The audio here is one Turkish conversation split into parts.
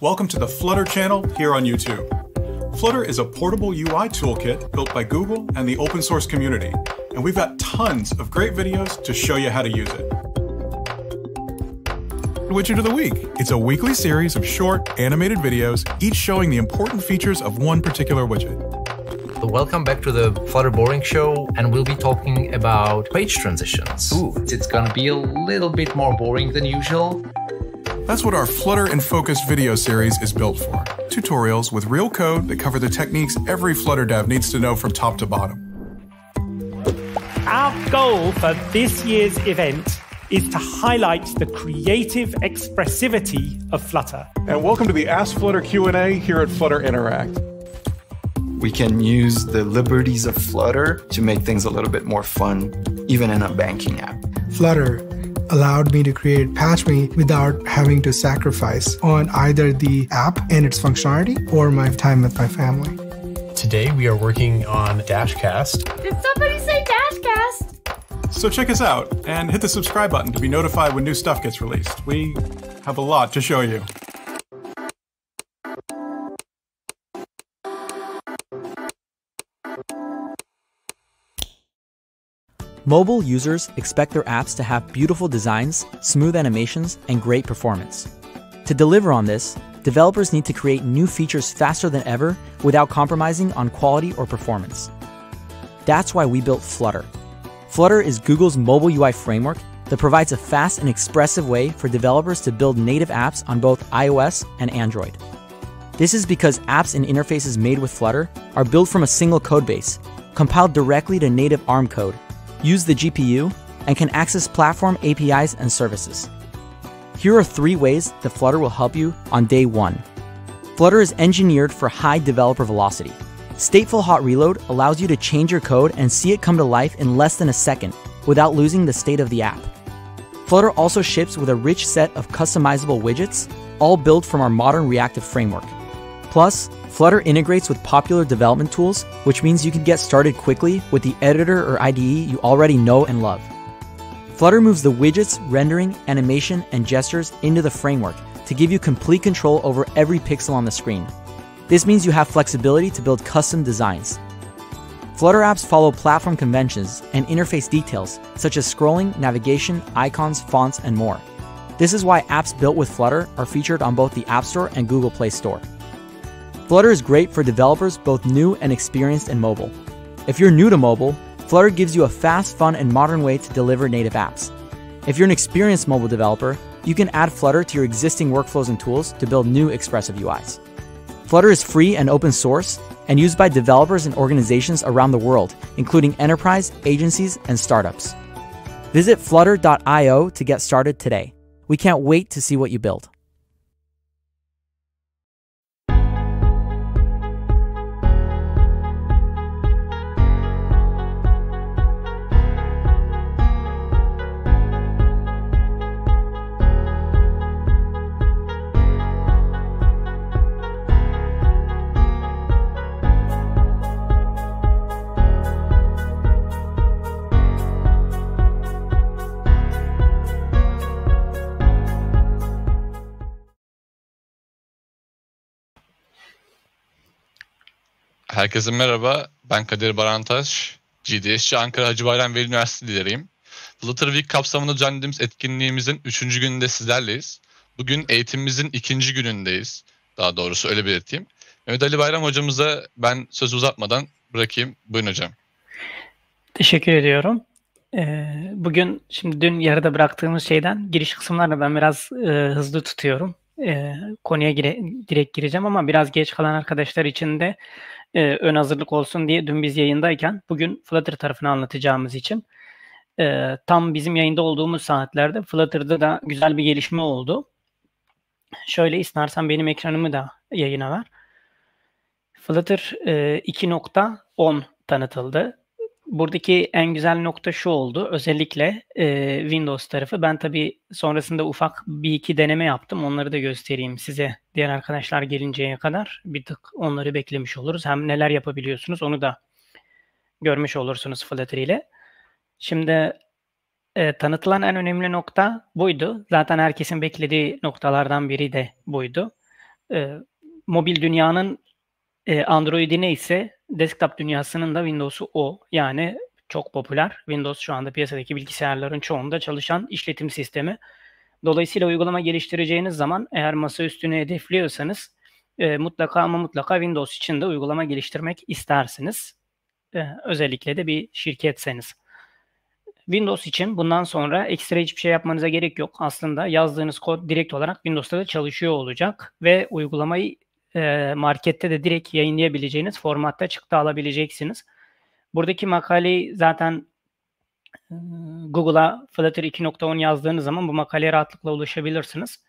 Welcome to the Flutter channel here on YouTube. Flutter is a portable UI toolkit built by Google and the open source community, and we've got tons of great videos to show you how to use it. Widget of the Week. It's a weekly series of short, animated videos, each showing the important features of one particular widget. Welcome back to the Flutter Boring Show, and we'll be talking about page transitions. Ooh, it's gonna be a little bit more boring than usual. That's what our Flutter and Focus video series is built for. Tutorials with real code that cover the techniques every Flutter dev needs to know from top to bottom. Our goal for this year's event is to highlight the creative expressivity of Flutter. And welcome to the Ask Flutter Q&A here at Flutter Interact. We can use the liberties of Flutter to make things a little bit more fun, even in a banking app. Flutter allowed me to create PatchMe without having to sacrifice on either the app and its functionality or my time with my family. Today we are working on Dashcast. Did somebody say Dashcast? So check us out and hit the subscribe button to be notified when new stuff gets released. We have a lot to show you. Mobile users expect their apps to have beautiful designs, smooth animations, and great performance. To deliver on this, developers need to create new features faster than ever without compromising on quality or performance. That's why we built Flutter. Flutter is Google's mobile UI framework that provides a fast and expressive way for developers to build native apps on both iOS and Android. This is because apps and interfaces made with Flutter are built from a single codebase, compiled directly to native ARM code use the GPU, and can access platform APIs and services. Here are three ways that Flutter will help you on day one. Flutter is engineered for high developer velocity. Stateful Hot Reload allows you to change your code and see it come to life in less than a second without losing the state of the app. Flutter also ships with a rich set of customizable widgets, all built from our modern reactive framework. Plus, Flutter integrates with popular development tools, which means you can get started quickly with the editor or IDE you already know and love. Flutter moves the widgets, rendering, animation, and gestures into the framework to give you complete control over every pixel on the screen. This means you have flexibility to build custom designs. Flutter apps follow platform conventions and interface details such as scrolling, navigation, icons, fonts, and more. This is why apps built with Flutter are featured on both the App Store and Google Play Store. Flutter is great for developers both new and experienced in mobile. If you're new to mobile, Flutter gives you a fast, fun, and modern way to deliver native apps. If you're an experienced mobile developer, you can add Flutter to your existing workflows and tools to build new expressive UIs. Flutter is free and open source and used by developers and organizations around the world, including enterprise, agencies, and startups. Visit flutter.io to get started today. We can't wait to see what you build. Herkese merhaba. Ben Kadir Barantaş. GDSC Ankara Hacı Bayram Veli Üniversitesi lideriyim. Flutter Week kapsamında düzenlediğimiz etkinliğimizin 3. gününde sizlerleyiz. Bugün eğitimimizin ikinci günündeyiz. Daha doğrusu öyle belirteyim. Mehmet Ali Bayram hocamıza ben söz uzatmadan bırakayım. Buyurun hocam. Teşekkür ediyorum. Ee, bugün şimdi dün yarıda bıraktığımız şeyden giriş kısımlarını ben biraz e, hızlı tutuyorum. E, konuya gire, direkt gireceğim ama biraz geç kalan arkadaşlar için de e, ön hazırlık olsun diye dün biz yayındayken bugün Flutter tarafını anlatacağımız için e, tam bizim yayında olduğumuz saatlerde Flutter'da da güzel bir gelişme oldu. Şöyle istersen benim ekranımı da yayına ver. Flutter e, 2.10 tanıtıldı buradaki en güzel nokta şu oldu. Özellikle e, Windows tarafı. Ben tabii sonrasında ufak bir iki deneme yaptım. Onları da göstereyim size diğer arkadaşlar gelinceye kadar. Bir tık onları beklemiş oluruz. Hem neler yapabiliyorsunuz onu da görmüş olursunuz Flutter ile. Şimdi e, tanıtılan en önemli nokta buydu. Zaten herkesin beklediği noktalardan biri de buydu. e, mobil dünyanın e, Android'i neyse desktop dünyasının da Windows'u o. Yani çok popüler. Windows şu anda piyasadaki bilgisayarların çoğunda çalışan işletim sistemi. Dolayısıyla uygulama geliştireceğiniz zaman eğer masa üstüne hedefliyorsanız e, mutlaka ama mutlaka Windows için de uygulama geliştirmek istersiniz. E, özellikle de bir şirketseniz. Windows için bundan sonra ekstra hiçbir şey yapmanıza gerek yok. Aslında yazdığınız kod direkt olarak Windows'ta da çalışıyor olacak ve uygulamayı e, markette de direkt yayınlayabileceğiniz formatta çıktı alabileceksiniz. Buradaki makaleyi zaten Google'a Flutter 2.10 yazdığınız zaman bu makaleye rahatlıkla ulaşabilirsiniz.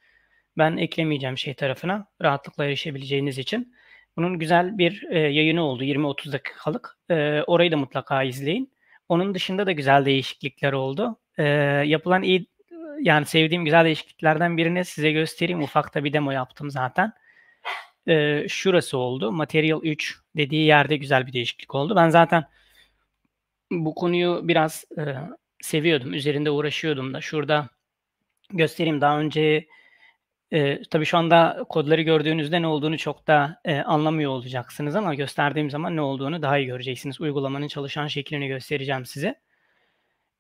Ben eklemeyeceğim şey tarafına rahatlıkla erişebileceğiniz için. Bunun güzel bir e, yayını oldu 20-30 dakikalık. E, orayı da mutlaka izleyin. Onun dışında da güzel değişiklikler oldu. E, yapılan iyi yani sevdiğim güzel değişikliklerden birini size göstereyim. Ufakta bir demo yaptım zaten. E, şurası oldu. Material 3 dediği yerde güzel bir değişiklik oldu. Ben zaten bu konuyu biraz e, seviyordum. Üzerinde uğraşıyordum da. Şurada göstereyim. Daha önce e, tabii şu anda kodları gördüğünüzde ne olduğunu çok da e, anlamıyor olacaksınız ama gösterdiğim zaman ne olduğunu daha iyi göreceksiniz. Uygulamanın çalışan şeklini göstereceğim size.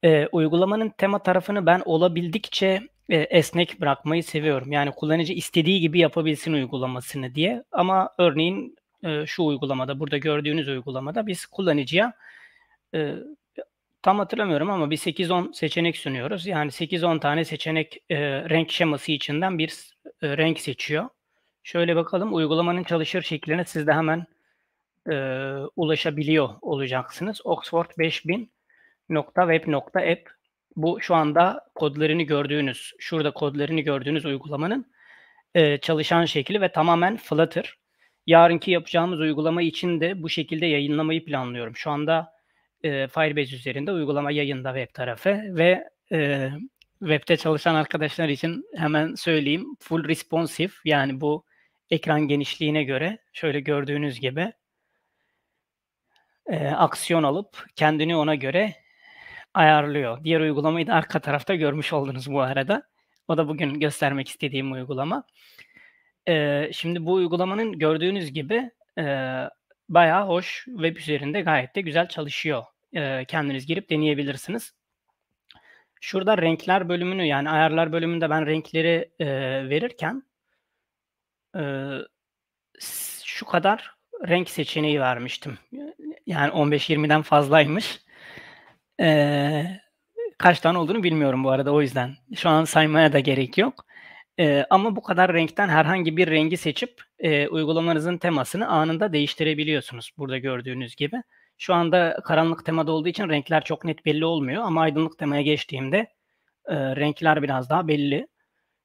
E, uygulamanın tema tarafını ben olabildikçe e, esnek bırakmayı seviyorum. Yani kullanıcı istediği gibi yapabilsin uygulamasını diye. Ama örneğin e, şu uygulamada, burada gördüğünüz uygulamada biz kullanıcıya e, tam hatırlamıyorum ama bir 8-10 seçenek sunuyoruz. Yani 8-10 tane seçenek e, renk şeması içinden bir e, renk seçiyor. Şöyle bakalım uygulamanın çalışır şekline siz de hemen e, ulaşabiliyor olacaksınız. Oxford 5000.web.app bu şu anda kodlarını gördüğünüz, şurada kodlarını gördüğünüz uygulamanın e, çalışan şekli ve tamamen Flutter. Yarınki yapacağımız uygulama için de bu şekilde yayınlamayı planlıyorum. Şu anda e, Firebase üzerinde uygulama yayında web tarafı ve e, webde çalışan arkadaşlar için hemen söyleyeyim full responsive yani bu ekran genişliğine göre şöyle gördüğünüz gibi e, aksiyon alıp kendini ona göre ayarlıyor. Diğer uygulamayı da arka tarafta görmüş oldunuz bu arada. O da bugün göstermek istediğim uygulama. E, şimdi bu uygulamanın gördüğünüz gibi e, bayağı hoş web üzerinde gayet de güzel çalışıyor. E, kendiniz girip deneyebilirsiniz. Şurada renkler bölümünü yani ayarlar bölümünde ben renkleri e, verirken e, şu kadar renk seçeneği vermiştim. Yani 15-20'den fazlaymış. E, kaç tane olduğunu bilmiyorum bu arada o yüzden. Şu an saymaya da gerek yok. E, ama bu kadar renkten herhangi bir rengi seçip e, uygulamanızın temasını anında değiştirebiliyorsunuz. Burada gördüğünüz gibi. Şu anda karanlık temada olduğu için renkler çok net belli olmuyor ama aydınlık temaya geçtiğimde e, renkler biraz daha belli.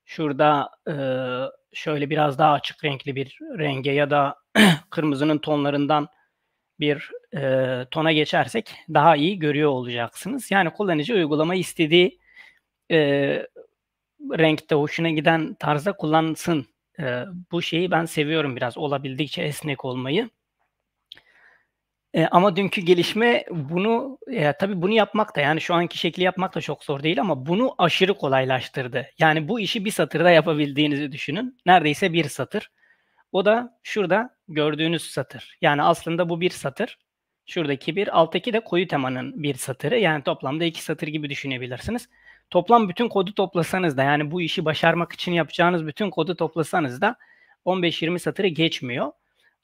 Şurada e, şöyle biraz daha açık renkli bir renge ya da kırmızının tonlarından bir e, tona geçersek daha iyi görüyor olacaksınız. Yani kullanıcı uygulamayı istediği e, renkte hoşuna giden tarzda kullansın. E, bu şeyi ben seviyorum biraz olabildikçe esnek olmayı. E, ama dünkü gelişme bunu e, tabii bunu yapmak da yani şu anki şekli yapmak da çok zor değil ama bunu aşırı kolaylaştırdı. Yani bu işi bir satırda yapabildiğinizi düşünün. Neredeyse bir satır. O da şurada gördüğünüz satır. Yani aslında bu bir satır. Şuradaki bir, alttaki de koyu temanın bir satırı. Yani toplamda iki satır gibi düşünebilirsiniz. Toplam bütün kodu toplasanız da yani bu işi başarmak için yapacağınız bütün kodu toplasanız da 15-20 satırı geçmiyor.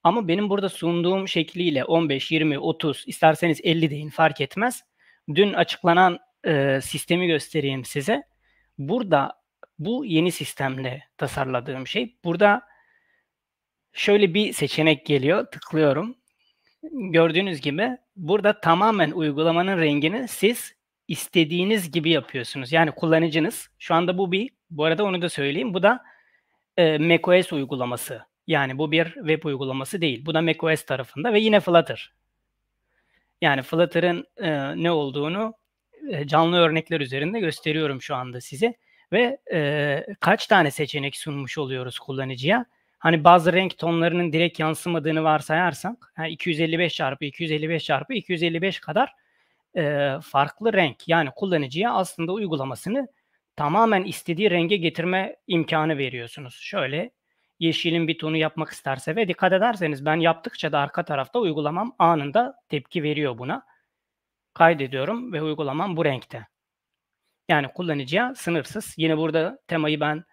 Ama benim burada sunduğum şekliyle 15, 20, 30 isterseniz 50 deyin fark etmez. Dün açıklanan e, sistemi göstereyim size. Burada bu yeni sistemle tasarladığım şey. Burada şöyle bir seçenek geliyor. Tıklıyorum. Gördüğünüz gibi burada tamamen uygulamanın rengini siz istediğiniz gibi yapıyorsunuz. Yani kullanıcınız şu anda bu bir bu arada onu da söyleyeyim. Bu da e, macOS uygulaması. Yani bu bir web uygulaması değil. Bu da macOS tarafında ve yine Flutter. Yani Flutter'ın e, ne olduğunu e, canlı örnekler üzerinde gösteriyorum şu anda size. Ve e, kaç tane seçenek sunmuş oluyoruz kullanıcıya? Hani bazı renk tonlarının direkt yansımadığını varsayarsak yani 255 çarpı 255 çarpı 255 kadar e, farklı renk yani kullanıcıya aslında uygulamasını tamamen istediği renge getirme imkanı veriyorsunuz. Şöyle yeşilin bir tonu yapmak isterse ve dikkat ederseniz ben yaptıkça da arka tarafta uygulamam anında tepki veriyor buna. Kaydediyorum ve uygulamam bu renkte. Yani kullanıcıya sınırsız. Yine burada temayı ben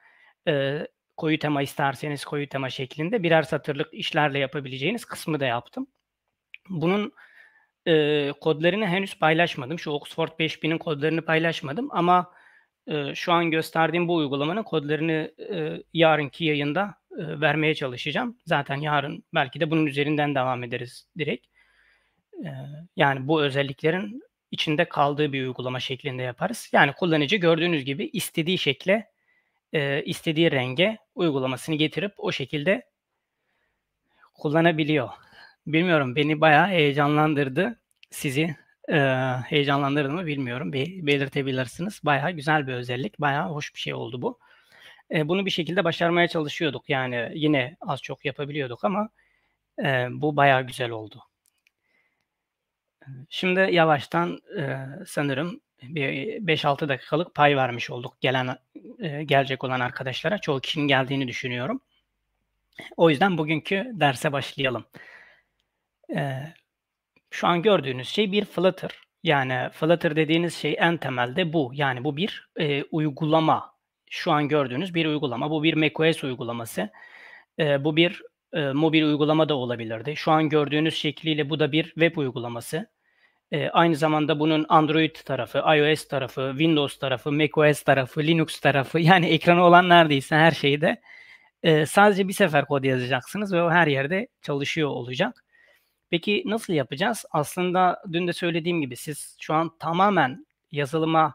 e, koyu tema isterseniz koyu tema şeklinde birer satırlık işlerle yapabileceğiniz kısmı da yaptım. Bunun e, kodlarını henüz paylaşmadım. Şu Oxford 5000'in kodlarını paylaşmadım ama e, şu an gösterdiğim bu uygulamanın kodlarını e, yarınki yayında e, vermeye çalışacağım. Zaten yarın belki de bunun üzerinden devam ederiz direkt. E, yani bu özelliklerin içinde kaldığı bir uygulama şeklinde yaparız. Yani kullanıcı gördüğünüz gibi istediği şekle, e, istediği renge uygulamasını getirip o şekilde kullanabiliyor. Bilmiyorum beni bayağı heyecanlandırdı. Sizi e, heyecanlandırdı mı bilmiyorum. Be- belirtebilirsiniz. Bayağı güzel bir özellik. Bayağı hoş bir şey oldu bu. E, bunu bir şekilde başarmaya çalışıyorduk. Yani yine az çok yapabiliyorduk ama e, bu bayağı güzel oldu. Şimdi yavaştan e, sanırım bir 5-6 dakikalık pay vermiş olduk gelen e, gelecek olan arkadaşlara. Çoğu kişinin geldiğini düşünüyorum. O yüzden bugünkü derse başlayalım. E, şu an gördüğünüz şey bir Flutter. Yani Flutter dediğiniz şey en temelde bu. Yani bu bir e, uygulama. Şu an gördüğünüz bir uygulama. Bu bir macOS uygulaması. E, bu bir e, mobil uygulama da olabilirdi. Şu an gördüğünüz şekliyle bu da bir web uygulaması. E, aynı zamanda bunun Android tarafı, iOS tarafı, Windows tarafı, macOS tarafı, Linux tarafı yani ekranı olan neredeyse her şeyde e, sadece bir sefer kod yazacaksınız ve o her yerde çalışıyor olacak. Peki nasıl yapacağız? Aslında dün de söylediğim gibi siz şu an tamamen yazılıma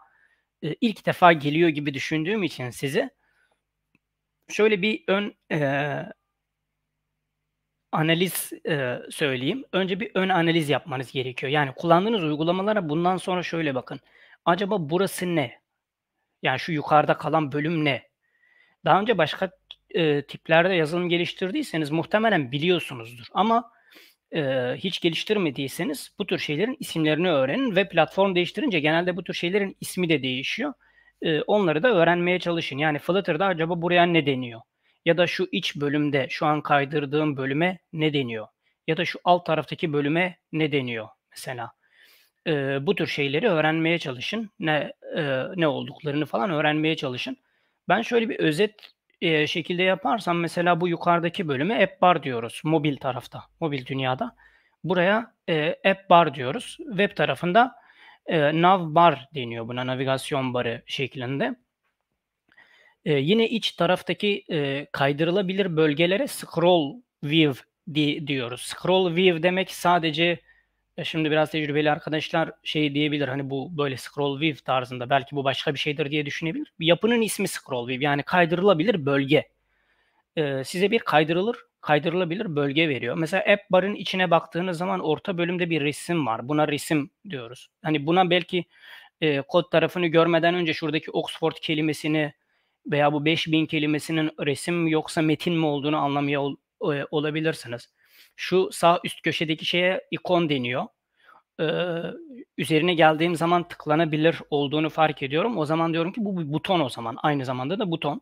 e, ilk defa geliyor gibi düşündüğüm için sizi şöyle bir ön e, analiz e, söyleyeyim. Önce bir ön analiz yapmanız gerekiyor. Yani kullandığınız uygulamalara bundan sonra şöyle bakın. Acaba burası ne? Yani şu yukarıda kalan bölüm ne? Daha önce başka e, tiplerde yazılım geliştirdiyseniz muhtemelen biliyorsunuzdur. Ama e, hiç geliştirmediyseniz bu tür şeylerin isimlerini öğrenin ve platform değiştirince genelde bu tür şeylerin ismi de değişiyor. E, onları da öğrenmeye çalışın. Yani Flutter'da acaba buraya ne deniyor? Ya da şu iç bölümde şu an kaydırdığım bölüme ne deniyor? Ya da şu alt taraftaki bölüme ne deniyor mesela? E, bu tür şeyleri öğrenmeye çalışın. Ne e, ne olduklarını falan öğrenmeye çalışın. Ben şöyle bir özet e, şekilde yaparsam mesela bu yukarıdaki bölüme app bar diyoruz mobil tarafta, mobil dünyada. Buraya e, app bar diyoruz. Web tarafında e, nav bar deniyor buna navigasyon barı şeklinde. E, yine iç taraftaki e, kaydırılabilir bölgelere scroll view di- diyoruz. Scroll view demek sadece şimdi biraz tecrübeli arkadaşlar şey diyebilir hani bu böyle scroll view tarzında belki bu başka bir şeydir diye düşünebilir. Yapının ismi scroll view yani kaydırılabilir bölge. Ee, size bir kaydırılır kaydırılabilir bölge veriyor. Mesela app barın içine baktığınız zaman orta bölümde bir resim var. Buna resim diyoruz. Hani buna belki e, kod tarafını görmeden önce şuradaki Oxford kelimesini veya bu 5000 kelimesinin resim yoksa metin mi olduğunu anlamaya ol, e, olabilirsiniz. Şu sağ üst köşedeki şeye ikon deniyor. Ee, üzerine geldiğim zaman tıklanabilir olduğunu fark ediyorum. O zaman diyorum ki bu bir buton o zaman. Aynı zamanda da buton.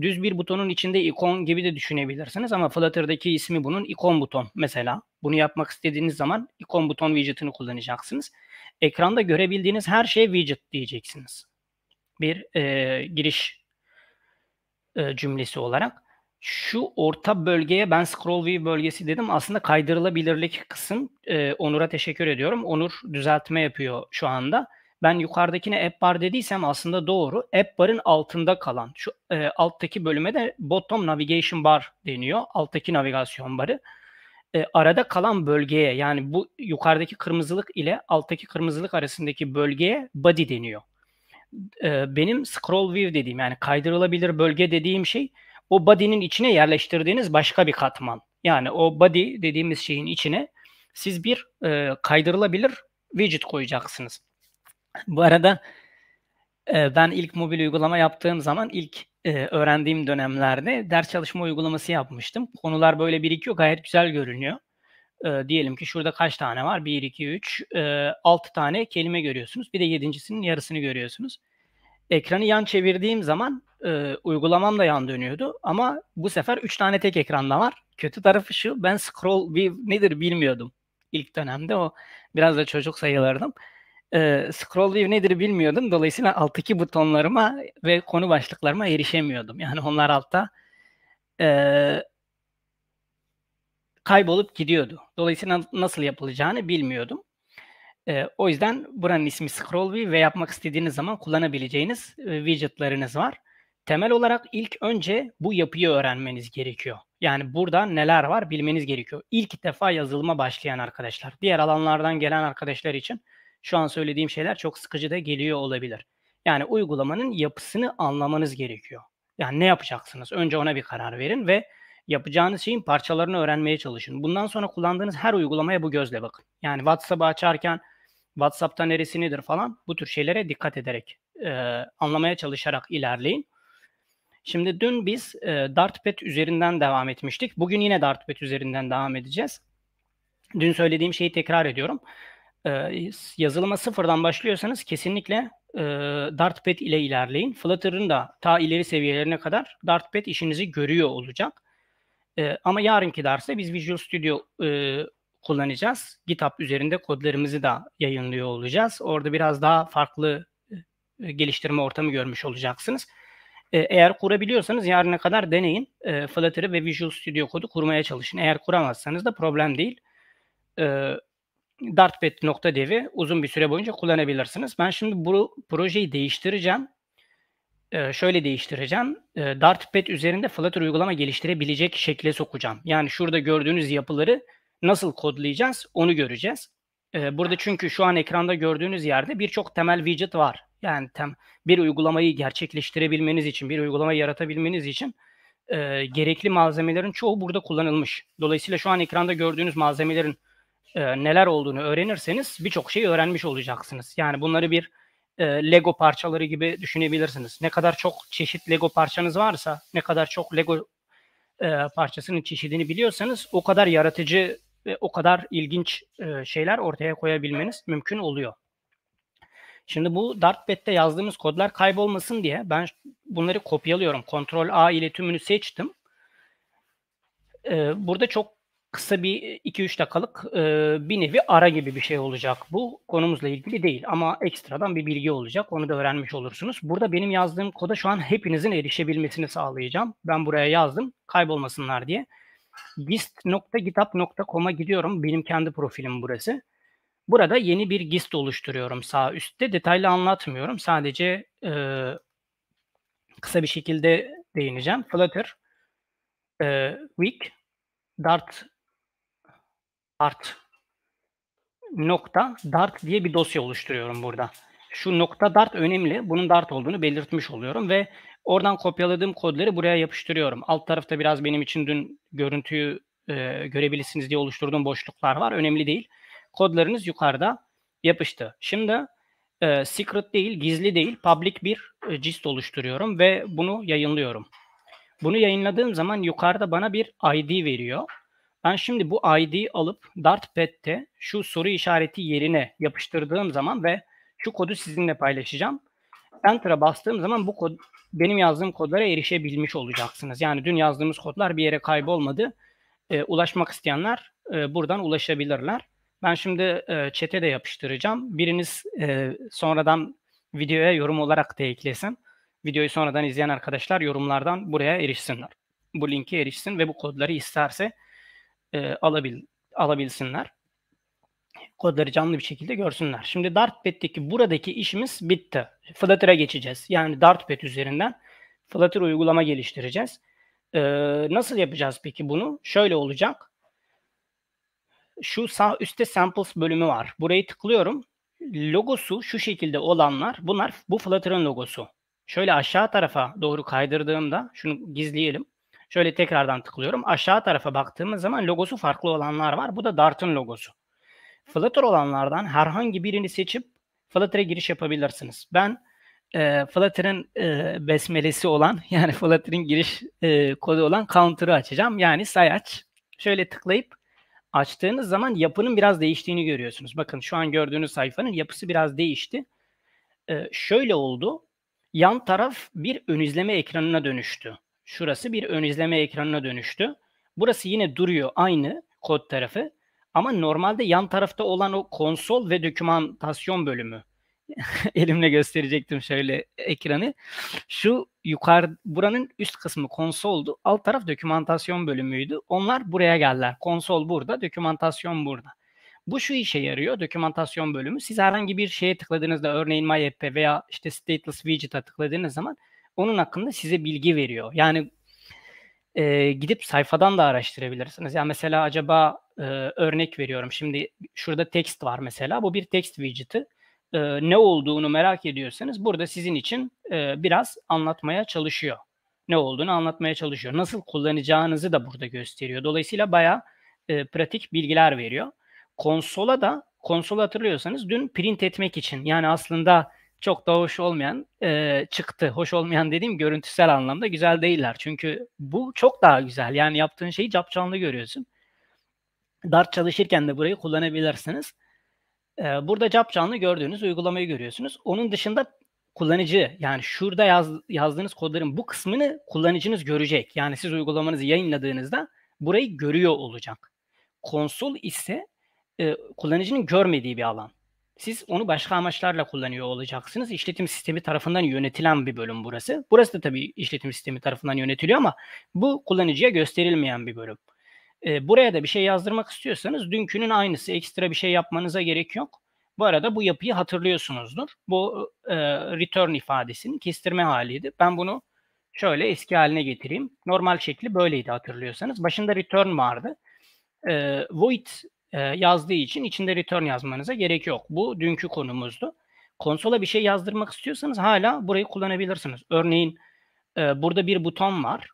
Düz bir butonun içinde ikon gibi de düşünebilirsiniz ama Flutter'daki ismi bunun ikon buton mesela. Bunu yapmak istediğiniz zaman ikon buton widget'ını kullanacaksınız. Ekranda görebildiğiniz her şeye widget diyeceksiniz. Bir e, giriş e, cümlesi olarak şu orta bölgeye ben scroll view bölgesi dedim. Aslında kaydırılabilirlik kısım. E, Onur'a teşekkür ediyorum. Onur düzeltme yapıyor şu anda. Ben yukarıdakine app bar dediysem aslında doğru. App barın altında kalan şu e, alttaki bölüme de bottom navigation bar deniyor. Alttaki navigasyon barı. E, arada kalan bölgeye yani bu yukarıdaki kırmızılık ile alttaki kırmızılık arasındaki bölgeye body deniyor. Benim scroll view dediğim yani kaydırılabilir bölge dediğim şey o body'nin içine yerleştirdiğiniz başka bir katman. Yani o body dediğimiz şeyin içine siz bir e, kaydırılabilir widget koyacaksınız. Bu arada e, ben ilk mobil uygulama yaptığım zaman ilk e, öğrendiğim dönemlerde ders çalışma uygulaması yapmıştım. Konular böyle birikiyor gayet güzel görünüyor. E, diyelim ki şurada kaç tane var? 1, 2, 3, e, 6 tane kelime görüyorsunuz. Bir de yedincisinin yarısını görüyorsunuz. Ekranı yan çevirdiğim zaman e, uygulamam da yan dönüyordu ama bu sefer 3 tane tek ekranda var. Kötü tarafı şu ben scroll view nedir bilmiyordum ilk dönemde o biraz da çocuk sayılırdım. E, scroll view nedir bilmiyordum. Dolayısıyla alttaki butonlarıma ve konu başlıklarıma erişemiyordum. Yani onlar altta e, kaybolup gidiyordu. Dolayısıyla nasıl yapılacağını bilmiyordum. E, o yüzden buranın ismi Scrollview ve yapmak istediğiniz zaman kullanabileceğiniz e, widgetlarınız var. Temel olarak ilk önce bu yapıyı öğrenmeniz gerekiyor. Yani burada neler var bilmeniz gerekiyor. İlk defa yazılıma başlayan arkadaşlar. Diğer alanlardan gelen arkadaşlar için şu an söylediğim şeyler çok sıkıcı da geliyor olabilir. Yani uygulamanın yapısını anlamanız gerekiyor. Yani ne yapacaksınız? Önce ona bir karar verin ve yapacağınız şeyin parçalarını öğrenmeye çalışın. Bundan sonra kullandığınız her uygulamaya bu gözle bakın. Yani WhatsApp'ı açarken WhatsApp'ta neresi nedir falan bu tür şeylere dikkat ederek e, anlamaya çalışarak ilerleyin. Şimdi dün biz e, Dartpad üzerinden devam etmiştik. Bugün yine Dartpad üzerinden devam edeceğiz. Dün söylediğim şeyi tekrar ediyorum. E, yazılıma sıfırdan başlıyorsanız kesinlikle e, Dartpad ile ilerleyin. Flutter'ın da ta ileri seviyelerine kadar Dartpad işinizi görüyor olacak. E, ama yarınki derste biz Visual Studio e, kullanacağız. GitHub üzerinde kodlarımızı da yayınlıyor olacağız. Orada biraz daha farklı e, geliştirme ortamı görmüş olacaksınız. E, eğer kurabiliyorsanız yarına kadar deneyin. E, Flutter'ı ve Visual Studio kodu kurmaya çalışın. Eğer kuramazsanız da problem değil. E, Dartpad.dev'i uzun bir süre boyunca kullanabilirsiniz. Ben şimdi bu projeyi değiştireceğim. E, şöyle değiştireceğim. E, Dartpad üzerinde Flutter uygulama geliştirebilecek şekle sokacağım. Yani şurada gördüğünüz yapıları nasıl kodlayacağız onu göreceğiz. E, burada çünkü şu an ekranda gördüğünüz yerde birçok temel widget var. Yani tem, bir uygulamayı gerçekleştirebilmeniz için, bir uygulamayı yaratabilmeniz için e, gerekli malzemelerin çoğu burada kullanılmış. Dolayısıyla şu an ekranda gördüğünüz malzemelerin e, neler olduğunu öğrenirseniz birçok şey öğrenmiş olacaksınız. Yani bunları bir e, Lego parçaları gibi düşünebilirsiniz. Ne kadar çok çeşit Lego parçanız varsa, ne kadar çok Lego e, parçasının çeşidini biliyorsanız o kadar yaratıcı ve o kadar ilginç e, şeyler ortaya koyabilmeniz mümkün oluyor. Şimdi bu Dartpad'de yazdığımız kodlar kaybolmasın diye ben bunları kopyalıyorum. Ctrl A ile tümünü seçtim. Ee, burada çok kısa bir 2-3 dakikalık e, bir nevi ara gibi bir şey olacak. Bu konumuzla ilgili değil ama ekstradan bir bilgi olacak. Onu da öğrenmiş olursunuz. Burada benim yazdığım koda şu an hepinizin erişebilmesini sağlayacağım. Ben buraya yazdım kaybolmasınlar diye. gist.github.com'a gidiyorum. Benim kendi profilim burası. Burada yeni bir gist oluşturuyorum sağ üstte. Detaylı anlatmıyorum. Sadece e, kısa bir şekilde değineceğim. Flutter e, week dart dart nokta dart diye bir dosya oluşturuyorum burada. Şu nokta dart önemli. Bunun dart olduğunu belirtmiş oluyorum ve oradan kopyaladığım kodları buraya yapıştırıyorum. Alt tarafta biraz benim için dün görüntüyü e, görebilirsiniz diye oluşturduğum boşluklar var. Önemli değil kodlarınız yukarıda yapıştı. Şimdi e, secret değil, gizli değil, public bir e, gist oluşturuyorum ve bunu yayınlıyorum. Bunu yayınladığım zaman yukarıda bana bir ID veriyor. Ben şimdi bu ID'yi alıp Dartpad'de şu soru işareti yerine yapıştırdığım zaman ve şu kodu sizinle paylaşacağım. Enter'a bastığım zaman bu kod benim yazdığım kodlara erişebilmiş olacaksınız. Yani dün yazdığımız kodlar bir yere kaybolmadı. E, ulaşmak isteyenler e, buradan ulaşabilirler. Ben şimdi e, chat'e de yapıştıracağım. Biriniz e, sonradan videoya yorum olarak da eklesin. Videoyu sonradan izleyen arkadaşlar yorumlardan buraya erişsinler. Bu linki erişsin ve bu kodları isterse e, alabil, alabilsinler. Kodları canlı bir şekilde görsünler. Şimdi Dartpad'deki buradaki işimiz bitti. Flutter'a geçeceğiz. Yani Dartpad üzerinden Flutter uygulama geliştireceğiz. Ee, nasıl yapacağız peki bunu? Şöyle olacak şu sağ üstte samples bölümü var. Burayı tıklıyorum. Logosu şu şekilde olanlar bunlar bu Flutter'ın logosu. Şöyle aşağı tarafa doğru kaydırdığımda şunu gizleyelim. Şöyle tekrardan tıklıyorum. Aşağı tarafa baktığımız zaman logosu farklı olanlar var. Bu da Dart'ın logosu. Flutter olanlardan herhangi birini seçip Flutter'a giriş yapabilirsiniz. Ben e, Flutter'ın e, besmelesi olan yani Flutter'ın giriş e, kodu olan counter'ı açacağım. Yani sayaç. Şöyle tıklayıp açtığınız zaman yapının biraz değiştiğini görüyorsunuz. Bakın şu an gördüğünüz sayfanın yapısı biraz değişti. Ee, şöyle oldu. yan taraf bir ön izleme ekranına dönüştü. Şurası bir ön izleme ekranına dönüştü. Burası yine duruyor aynı kod tarafı. Ama normalde yan tarafta olan o konsol ve dokümantasyon bölümü. Elimle gösterecektim şöyle ekranı. Şu yukarı buranın üst kısmı konsoldu. Alt taraf dokümantasyon bölümüydü. Onlar buraya geldiler. Konsol burada, dokümantasyon burada. Bu şu işe yarıyor dokümantasyon bölümü. Siz herhangi bir şeye tıkladığınızda örneğin MyApp'e veya işte Stateless Widget'a tıkladığınız zaman onun hakkında size bilgi veriyor. Yani e, gidip sayfadan da araştırabilirsiniz. Yani mesela acaba e, örnek veriyorum. Şimdi şurada text var mesela. Bu bir text widget'ı. E, ne olduğunu merak ediyorsanız burada sizin için e, biraz anlatmaya çalışıyor. Ne olduğunu anlatmaya çalışıyor. Nasıl kullanacağınızı da burada gösteriyor. Dolayısıyla bayağı e, pratik bilgiler veriyor. Konsola da konsol hatırlıyorsanız dün print etmek için yani aslında çok da hoş olmayan e, çıktı. Hoş olmayan dediğim görüntüsel anlamda güzel değiller. Çünkü bu çok daha güzel. Yani yaptığın şeyi capcanlı görüyorsun. Dart çalışırken de burayı kullanabilirsiniz. E, burada capcanlı gördüğünüz uygulamayı görüyorsunuz. Onun dışında kullanıcı yani şurada yaz, yazdığınız kodların bu kısmını kullanıcınız görecek. Yani siz uygulamanızı yayınladığınızda burayı görüyor olacak. Konsol ise e, kullanıcının görmediği bir alan. Siz onu başka amaçlarla kullanıyor olacaksınız. İşletim sistemi tarafından yönetilen bir bölüm burası. Burası da tabii işletim sistemi tarafından yönetiliyor ama bu kullanıcıya gösterilmeyen bir bölüm. E, buraya da bir şey yazdırmak istiyorsanız dünkünün aynısı. Ekstra bir şey yapmanıza gerek yok. Bu arada bu yapıyı hatırlıyorsunuzdur. Bu e, return ifadesinin kestirme haliydi. Ben bunu şöyle eski haline getireyim. Normal şekli böyleydi hatırlıyorsanız. Başında return vardı. E, void e, yazdığı için içinde return yazmanıza gerek yok. Bu dünkü konumuzdu. Konsola bir şey yazdırmak istiyorsanız hala burayı kullanabilirsiniz. Örneğin e, burada bir buton var.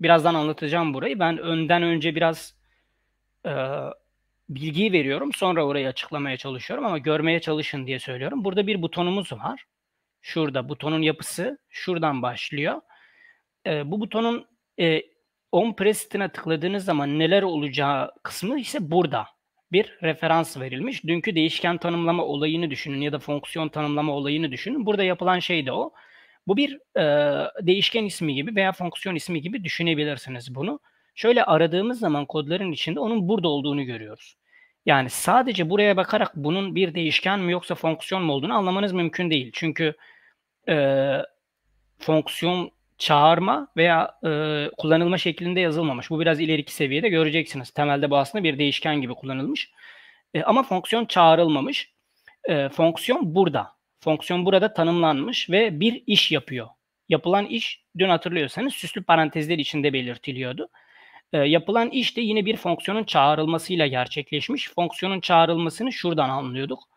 Birazdan anlatacağım burayı. Ben önden önce biraz e, bilgiyi veriyorum. Sonra orayı açıklamaya çalışıyorum ama görmeye çalışın diye söylüyorum. Burada bir butonumuz var. Şurada butonun yapısı şuradan başlıyor. E, bu butonun e, on presetine tıkladığınız zaman neler olacağı kısmı ise burada bir referans verilmiş. Dünkü değişken tanımlama olayını düşünün ya da fonksiyon tanımlama olayını düşünün. Burada yapılan şey de o. Bu bir e, değişken ismi gibi veya fonksiyon ismi gibi düşünebilirsiniz bunu. Şöyle aradığımız zaman kodların içinde onun burada olduğunu görüyoruz. Yani sadece buraya bakarak bunun bir değişken mi yoksa fonksiyon mu olduğunu anlamanız mümkün değil. Çünkü e, fonksiyon çağırma veya e, kullanılma şeklinde yazılmamış. Bu biraz ileriki seviyede göreceksiniz. Temelde bu aslında bir değişken gibi kullanılmış. E, ama fonksiyon çağrılmamış. E, fonksiyon burada. Fonksiyon burada tanımlanmış ve bir iş yapıyor. Yapılan iş dün hatırlıyorsanız süslü parantezler içinde belirtiliyordu. E, yapılan iş de yine bir fonksiyonun çağrılmasıyla gerçekleşmiş. Fonksiyonun çağrılmasını şuradan anlıyorduk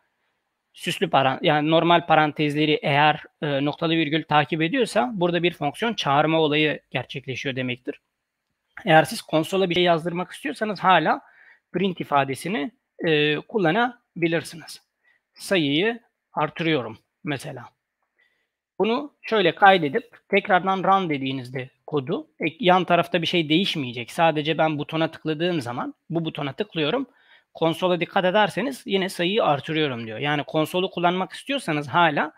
süslü paran yani normal parantezleri eğer e, noktalı virgül takip ediyorsa burada bir fonksiyon çağırma olayı gerçekleşiyor demektir. Eğer siz konsola bir şey yazdırmak istiyorsanız hala print ifadesini e, kullanabilirsiniz. Sayıyı artırıyorum mesela. Bunu şöyle kaydedip tekrardan run dediğinizde kodu yan tarafta bir şey değişmeyecek. Sadece ben butona tıkladığım zaman bu butona tıklıyorum konsola dikkat ederseniz yine sayıyı artırıyorum diyor. Yani konsolu kullanmak istiyorsanız hala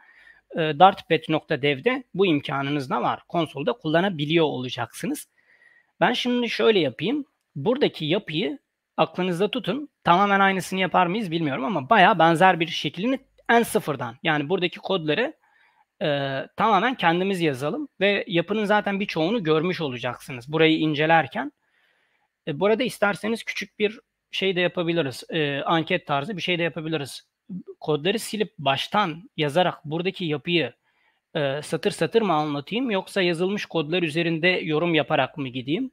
e, dartpad.dev'de bu imkanınız da var. Konsolda kullanabiliyor olacaksınız. Ben şimdi şöyle yapayım. Buradaki yapıyı aklınızda tutun. Tamamen aynısını yapar mıyız bilmiyorum ama baya benzer bir şeklini en sıfırdan yani buradaki kodları e, tamamen kendimiz yazalım ve yapının zaten birçoğunu görmüş olacaksınız burayı incelerken. E, burada isterseniz küçük bir şey de yapabiliriz. E, anket tarzı bir şey de yapabiliriz. Kodları silip baştan yazarak buradaki yapıyı e, satır satır mı anlatayım yoksa yazılmış kodlar üzerinde yorum yaparak mı gideyim?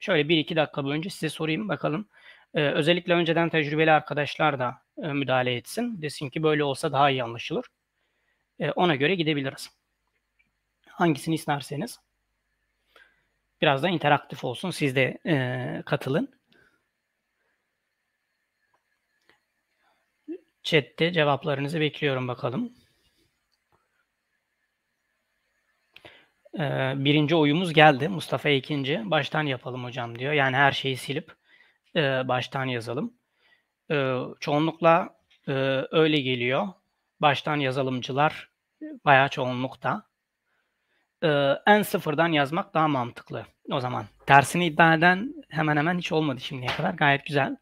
Şöyle bir iki dakika boyunca size sorayım bakalım. E, özellikle önceden tecrübeli arkadaşlar da e, müdahale etsin. Desin ki böyle olsa daha iyi anlaşılır. E, ona göre gidebiliriz. Hangisini isterseniz. Biraz da interaktif olsun. Siz de e, katılın. Chat'te cevaplarınızı bekliyorum bakalım. Ee, birinci oyumuz geldi. Mustafa ikinci. Baştan yapalım hocam diyor. Yani her şeyi silip e, baştan yazalım. E, çoğunlukla e, öyle geliyor. Baştan yazılımcılar bayağı çoğunlukta. e, en sıfırdan yazmak daha mantıklı o zaman. Tersini iddia eden hemen hemen hiç olmadı şimdiye kadar. Gayet güzel.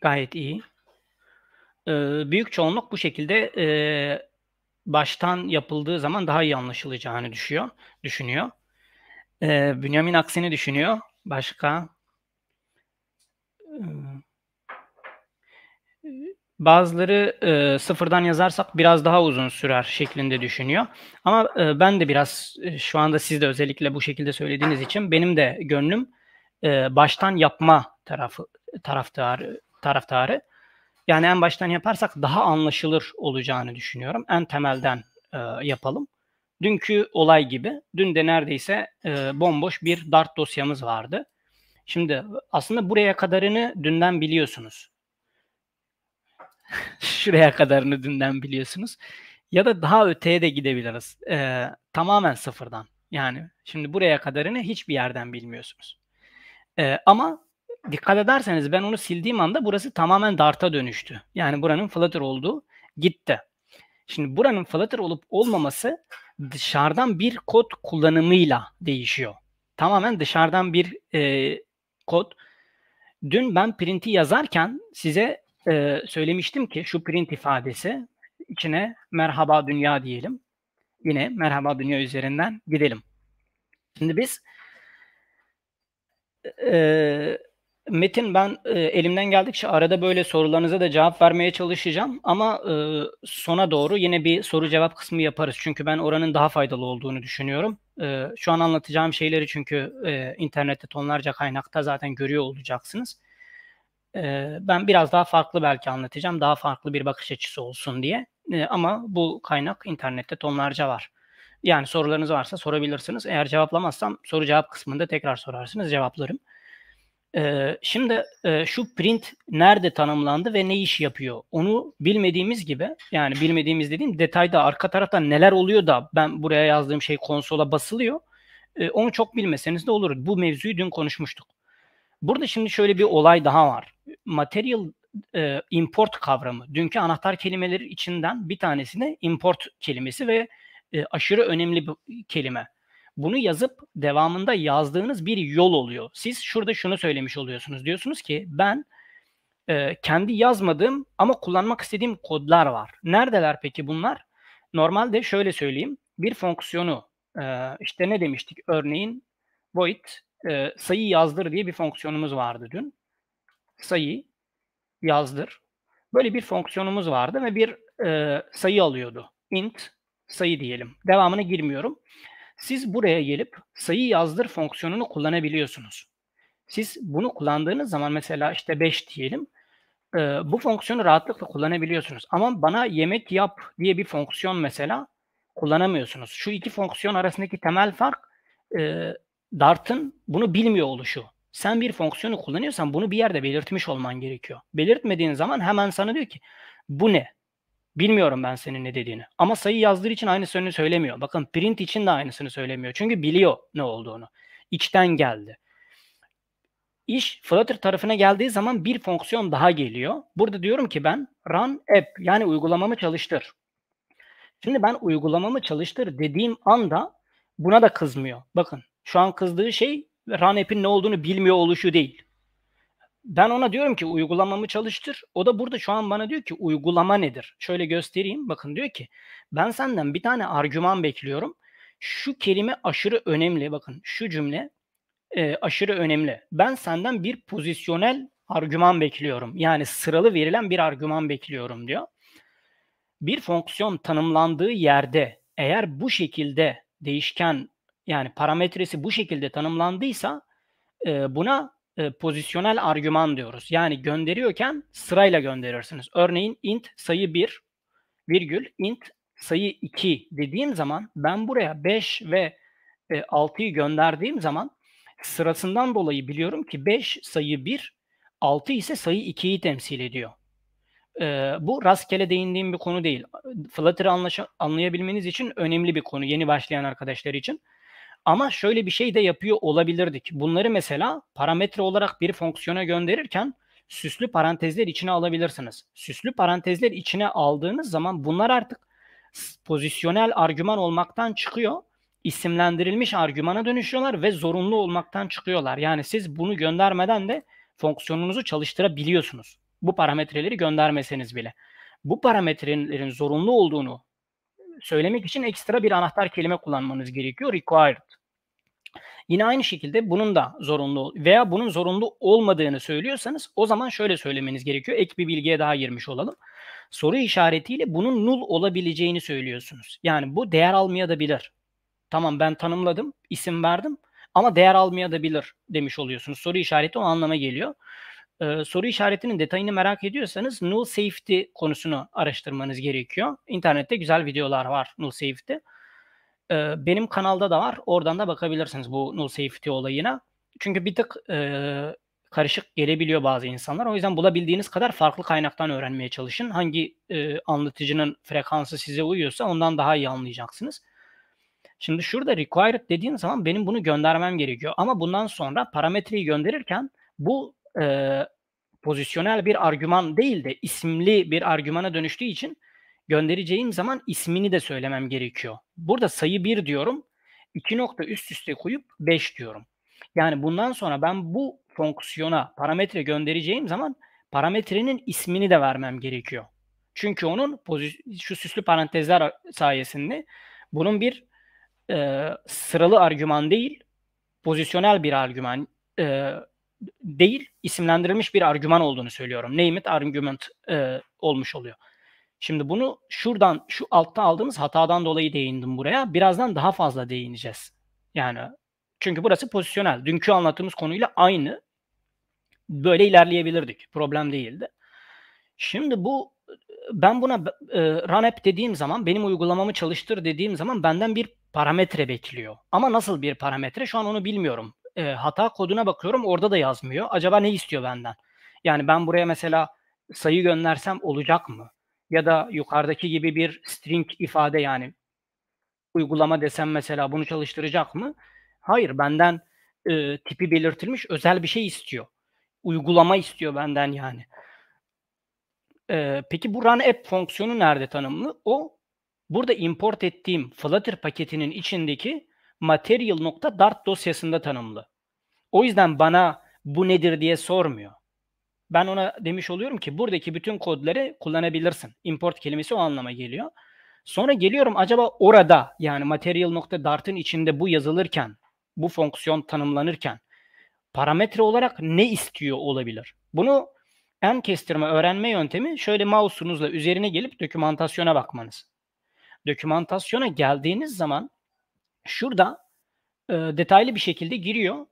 Gayet iyi. E, büyük çoğunluk bu şekilde e, baştan yapıldığı zaman daha iyi anlaşılacağını düşüyor, düşünüyor. E, Bünyamin aksini düşünüyor. Başka? Bazıları e, sıfırdan yazarsak biraz daha uzun sürer şeklinde düşünüyor. Ama e, ben de biraz e, şu anda siz de özellikle bu şekilde söylediğiniz için benim de gönlüm e, baştan yapma tarafı taraftarı taraftarı. Yani en baştan yaparsak daha anlaşılır olacağını düşünüyorum. En temelden e, yapalım. Dünkü olay gibi. Dün de neredeyse e, bomboş bir Dart dosyamız vardı. Şimdi aslında buraya kadarını dünden biliyorsunuz. Şuraya kadarını dünden biliyorsunuz. Ya da daha öteye de gidebiliriz. E, tamamen sıfırdan. Yani şimdi buraya kadarını hiçbir yerden bilmiyorsunuz. E, ama dikkat ederseniz ben onu sildiğim anda burası tamamen Dart'a dönüştü. Yani buranın Flutter olduğu gitti. Şimdi buranın Flutter olup olmaması dışarıdan bir kod kullanımıyla değişiyor. Tamamen dışarıdan bir e, kod. Dün ben print'i yazarken size e, söylemiştim ki şu print ifadesi içine merhaba dünya diyelim. Yine merhaba dünya üzerinden gidelim. Şimdi biz e, Metin ben e, elimden geldikçe arada böyle sorularınıza da cevap vermeye çalışacağım ama e, sona doğru yine bir soru cevap kısmı yaparız. Çünkü ben oranın daha faydalı olduğunu düşünüyorum. E, şu an anlatacağım şeyleri çünkü e, internette tonlarca kaynakta zaten görüyor olacaksınız. E, ben biraz daha farklı belki anlatacağım. Daha farklı bir bakış açısı olsun diye. E, ama bu kaynak internette tonlarca var. Yani sorularınız varsa sorabilirsiniz. Eğer cevaplamazsam soru cevap kısmında tekrar sorarsınız cevaplarım. Şimdi şu print nerede tanımlandı ve ne iş yapıyor? Onu bilmediğimiz gibi yani bilmediğimiz dediğim detayda arka tarafta neler oluyor da ben buraya yazdığım şey konsola basılıyor. Onu çok bilmeseniz de olur. Bu mevzuyu dün konuşmuştuk. Burada şimdi şöyle bir olay daha var. Material e, import kavramı. Dünkü anahtar kelimeleri içinden bir tanesine import kelimesi ve e, aşırı önemli bir kelime bunu yazıp devamında yazdığınız bir yol oluyor. Siz şurada şunu söylemiş oluyorsunuz. Diyorsunuz ki ben e, kendi yazmadığım ama kullanmak istediğim kodlar var. Neredeler peki bunlar? Normalde şöyle söyleyeyim. Bir fonksiyonu e, işte ne demiştik? Örneğin void e, sayı yazdır diye bir fonksiyonumuz vardı dün. Sayı yazdır. Böyle bir fonksiyonumuz vardı ve bir e, sayı alıyordu. int sayı diyelim. Devamını girmiyorum. Siz buraya gelip sayı yazdır fonksiyonunu kullanabiliyorsunuz. Siz bunu kullandığınız zaman mesela işte 5 diyelim. E, bu fonksiyonu rahatlıkla kullanabiliyorsunuz. Ama bana yemek yap diye bir fonksiyon mesela kullanamıyorsunuz. Şu iki fonksiyon arasındaki temel fark e, Dart'ın bunu bilmiyor oluşu. Sen bir fonksiyonu kullanıyorsan bunu bir yerde belirtmiş olman gerekiyor. Belirtmediğin zaman hemen sana diyor ki bu ne? Bilmiyorum ben senin ne dediğini. Ama sayı yazdığı için aynısını söylemiyor. Bakın print için de aynısını söylemiyor. Çünkü biliyor ne olduğunu. İçten geldi. İş Flutter tarafına geldiği zaman bir fonksiyon daha geliyor. Burada diyorum ki ben run app yani uygulamamı çalıştır. Şimdi ben uygulamamı çalıştır dediğim anda buna da kızmıyor. Bakın şu an kızdığı şey run app'in ne olduğunu bilmiyor oluşu değil ben ona diyorum ki uygulamamı çalıştır. O da burada şu an bana diyor ki uygulama nedir? Şöyle göstereyim. Bakın diyor ki ben senden bir tane argüman bekliyorum. Şu kelime aşırı önemli. Bakın şu cümle e, aşırı önemli. Ben senden bir pozisyonel argüman bekliyorum. Yani sıralı verilen bir argüman bekliyorum diyor. Bir fonksiyon tanımlandığı yerde eğer bu şekilde değişken yani parametresi bu şekilde tanımlandıysa e, buna e, pozisyonel argüman diyoruz. Yani gönderiyorken sırayla gönderirsiniz. Örneğin int sayı 1 virgül int sayı 2 dediğim zaman ben buraya 5 ve e, 6'yı gönderdiğim zaman sırasından dolayı biliyorum ki 5 sayı 1, 6 ise sayı 2'yi temsil ediyor. E, bu rastgele değindiğim bir konu değil. Flutter'ı anlayabilmeniz için önemli bir konu yeni başlayan arkadaşlar için. Ama şöyle bir şey de yapıyor olabilirdik. Bunları mesela parametre olarak bir fonksiyona gönderirken süslü parantezler içine alabilirsiniz. Süslü parantezler içine aldığınız zaman bunlar artık pozisyonel argüman olmaktan çıkıyor. isimlendirilmiş argümana dönüşüyorlar ve zorunlu olmaktan çıkıyorlar. Yani siz bunu göndermeden de fonksiyonunuzu çalıştırabiliyorsunuz. Bu parametreleri göndermeseniz bile. Bu parametrelerin zorunlu olduğunu söylemek için ekstra bir anahtar kelime kullanmanız gerekiyor. Required. Yine aynı şekilde bunun da zorunlu veya bunun zorunlu olmadığını söylüyorsanız o zaman şöyle söylemeniz gerekiyor. Ek bir bilgiye daha girmiş olalım. Soru işaretiyle bunun null olabileceğini söylüyorsunuz. Yani bu değer almayabilir. Tamam ben tanımladım, isim verdim ama değer almayabilir demiş oluyorsunuz. Soru işareti o anlama geliyor. Ee, soru işaretinin detayını merak ediyorsanız null safety konusunu araştırmanız gerekiyor. İnternette güzel videolar var null safety. Ee, benim kanalda da var. Oradan da bakabilirsiniz bu null safety olayına. Çünkü bir tık e, karışık gelebiliyor bazı insanlar. O yüzden bulabildiğiniz kadar farklı kaynaktan öğrenmeye çalışın. Hangi e, anlatıcının frekansı size uyuyorsa ondan daha iyi anlayacaksınız. Şimdi şurada required dediğim zaman benim bunu göndermem gerekiyor. Ama bundan sonra parametreyi gönderirken bu e, pozisyonel bir argüman değil de isimli bir argümana dönüştüğü için göndereceğim zaman ismini de söylemem gerekiyor. Burada sayı 1 diyorum. 2 nokta üst üste koyup 5 diyorum. Yani bundan sonra ben bu fonksiyona parametre göndereceğim zaman parametrenin ismini de vermem gerekiyor. Çünkü onun şu süslü parantezler sayesinde bunun bir e, sıralı argüman değil, pozisyonel bir argüman e, değil, isimlendirilmiş bir argüman olduğunu söylüyorum. Name it argument e, olmuş oluyor. Şimdi bunu şuradan, şu altta aldığımız hatadan dolayı değindim buraya. Birazdan daha fazla değineceğiz. Yani çünkü burası pozisyonel. Dünkü anlattığımız konuyla aynı. Böyle ilerleyebilirdik. Problem değildi. Şimdi bu ben buna e, run app dediğim zaman benim uygulamamı çalıştır dediğim zaman benden bir parametre bekliyor. Ama nasıl bir parametre şu an onu bilmiyorum. E, hata koduna bakıyorum orada da yazmıyor. Acaba ne istiyor benden? Yani ben buraya mesela sayı göndersem olacak mı? Ya da yukarıdaki gibi bir string ifade yani uygulama desem mesela bunu çalıştıracak mı? Hayır benden e, tipi belirtilmiş özel bir şey istiyor. Uygulama istiyor benden yani. E, peki bu run app fonksiyonu nerede tanımlı? O burada import ettiğim Flutter paketinin içindeki material.dart dosyasında tanımlı. O yüzden bana bu nedir diye sormuyor. Ben ona demiş oluyorum ki buradaki bütün kodları kullanabilirsin. Import kelimesi o anlama geliyor. Sonra geliyorum acaba orada yani material.dart'ın içinde bu yazılırken, bu fonksiyon tanımlanırken parametre olarak ne istiyor olabilir? Bunu en kestirme öğrenme yöntemi şöyle mouse'unuzla üzerine gelip dokümantasyona bakmanız. Dokümantasyona geldiğiniz zaman şurada e, detaylı bir şekilde giriyor.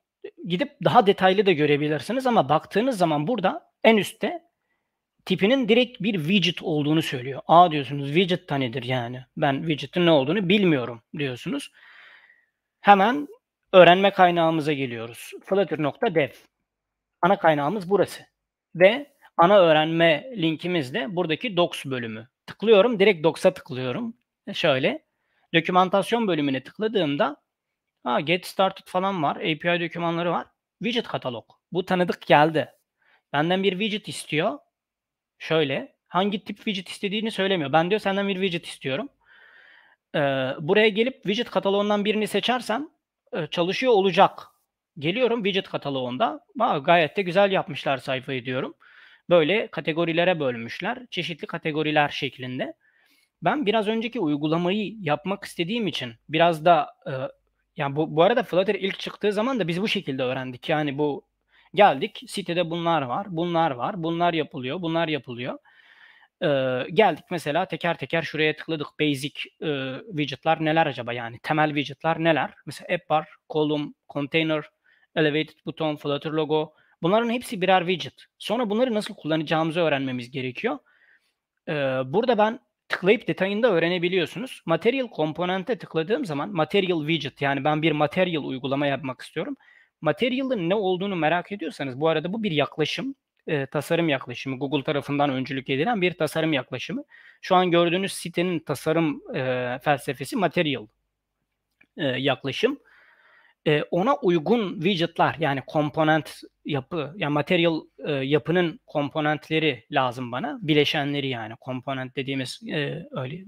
Gidip daha detaylı da görebilirsiniz ama baktığınız zaman burada en üstte tipinin direkt bir widget olduğunu söylüyor. Aa diyorsunuz widget da nedir yani? Ben widget'in ne olduğunu bilmiyorum diyorsunuz. Hemen öğrenme kaynağımıza geliyoruz. Flutter.dev. Ana kaynağımız burası. Ve ana öğrenme linkimiz de buradaki docs bölümü. Tıklıyorum. Direkt docs'a tıklıyorum. Şöyle. Dokümantasyon bölümüne tıkladığımda ha, get started falan var. API dokümanları var. Widget katalog. Bu tanıdık geldi. Benden bir widget istiyor. Şöyle. Hangi tip widget istediğini söylemiyor. Ben diyor senden bir widget istiyorum. Ee, buraya gelip widget kataloğundan birini seçersem e, çalışıyor olacak. Geliyorum widget kataloğunda. Aa, gayet de güzel yapmışlar sayfayı diyorum. Böyle kategorilere bölmüşler. Çeşitli kategoriler şeklinde. Ben biraz önceki uygulamayı yapmak istediğim için biraz da e, yani bu, bu arada Flutter ilk çıktığı zaman da biz bu şekilde öğrendik. Yani bu geldik sitede bunlar var, bunlar var, bunlar yapılıyor, bunlar yapılıyor. Ee, geldik mesela teker teker şuraya tıkladık. Basic e, widget'lar neler acaba yani? Temel widget'lar neler? Mesela app var, column, container, elevated buton, flutter logo. Bunların hepsi birer widget. Sonra bunları nasıl kullanacağımızı öğrenmemiz gerekiyor. Ee, burada ben tıklayıp detayında öğrenebiliyorsunuz. Material komponente tıkladığım zaman material widget yani ben bir material uygulama yapmak istiyorum. Material'ın ne olduğunu merak ediyorsanız bu arada bu bir yaklaşım. E, tasarım yaklaşımı. Google tarafından öncülük edilen bir tasarım yaklaşımı. Şu an gördüğünüz sitenin tasarım e, felsefesi material e, yaklaşım. E, ona uygun widgetlar yani komponent yapı yani material e, yapının komponentleri lazım bana. Bileşenleri yani komponent dediğimiz e, öyle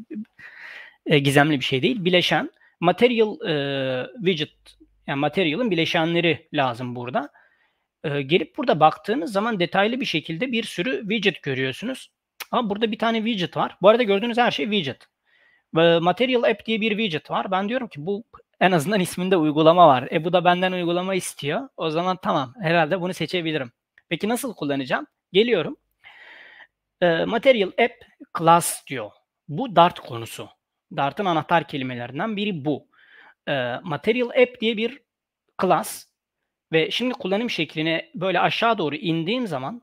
e, gizemli bir şey değil. Bileşen material e, widget yani material'ın bileşenleri lazım burada. E, gelip burada baktığınız zaman detaylı bir şekilde bir sürü widget görüyorsunuz. Ama burada bir tane widget var. Bu arada gördüğünüz her şey widget. Ve Material App diye bir widget var. Ben diyorum ki bu en azından isminde uygulama var. E bu da benden uygulama istiyor. O zaman tamam herhalde bunu seçebilirim. Peki nasıl kullanacağım? Geliyorum. E, Material App Class diyor. Bu Dart konusu. Dart'ın anahtar kelimelerinden biri bu. E, Material App diye bir class ve şimdi kullanım şekline böyle aşağı doğru indiğim zaman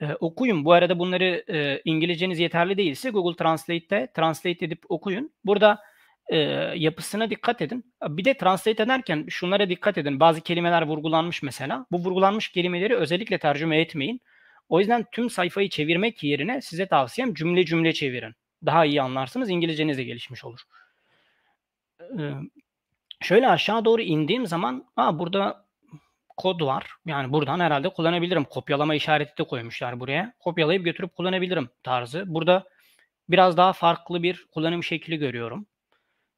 e, okuyun. Bu arada bunları e, İngilizceniz yeterli değilse Google Translate'te translate edip okuyun. Burada e, yapısına dikkat edin. Bir de translate ederken şunlara dikkat edin. Bazı kelimeler vurgulanmış mesela. Bu vurgulanmış kelimeleri özellikle tercüme etmeyin. O yüzden tüm sayfayı çevirmek yerine size tavsiyem cümle cümle çevirin. Daha iyi anlarsınız. İngilizceniz de gelişmiş olur. Ee, şöyle aşağı doğru indiğim zaman aa, burada kod var. Yani buradan herhalde kullanabilirim. Kopyalama işareti de koymuşlar buraya. Kopyalayıp götürüp kullanabilirim tarzı. Burada biraz daha farklı bir kullanım şekli görüyorum.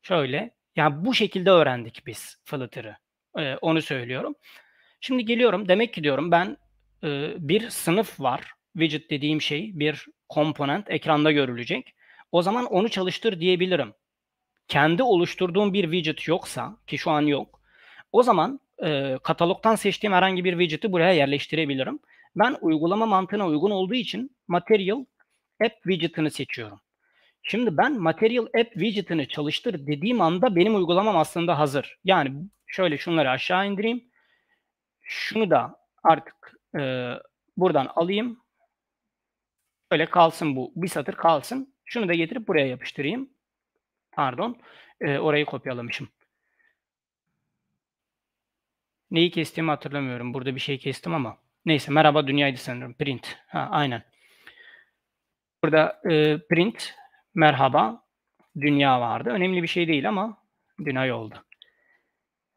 Şöyle. Yani bu şekilde öğrendik biz Flutter'ı. Ee, onu söylüyorum. Şimdi geliyorum. Demek ki diyorum ben e, bir sınıf var. Widget dediğim şey bir komponent ekranda görülecek. O zaman onu çalıştır diyebilirim. Kendi oluşturduğum bir widget yoksa ki şu an yok. O zaman e, katalogdan seçtiğim herhangi bir widget'i buraya yerleştirebilirim. Ben uygulama mantığına uygun olduğu için Material App widget'ını seçiyorum. Şimdi ben Material App widget'ını çalıştır dediğim anda benim uygulamam aslında hazır. Yani şöyle şunları aşağı indireyim. Şunu da artık e, buradan alayım. Böyle kalsın bu. Bir satır kalsın. Şunu da getirip buraya yapıştırayım. Pardon. E, orayı kopyalamışım. Neyi kestiğimi hatırlamıyorum. Burada bir şey kestim ama. Neyse merhaba dünyaydı sanırım. Print. Ha, aynen. Burada e, print merhaba dünya vardı. Önemli bir şey değil ama dünya oldu.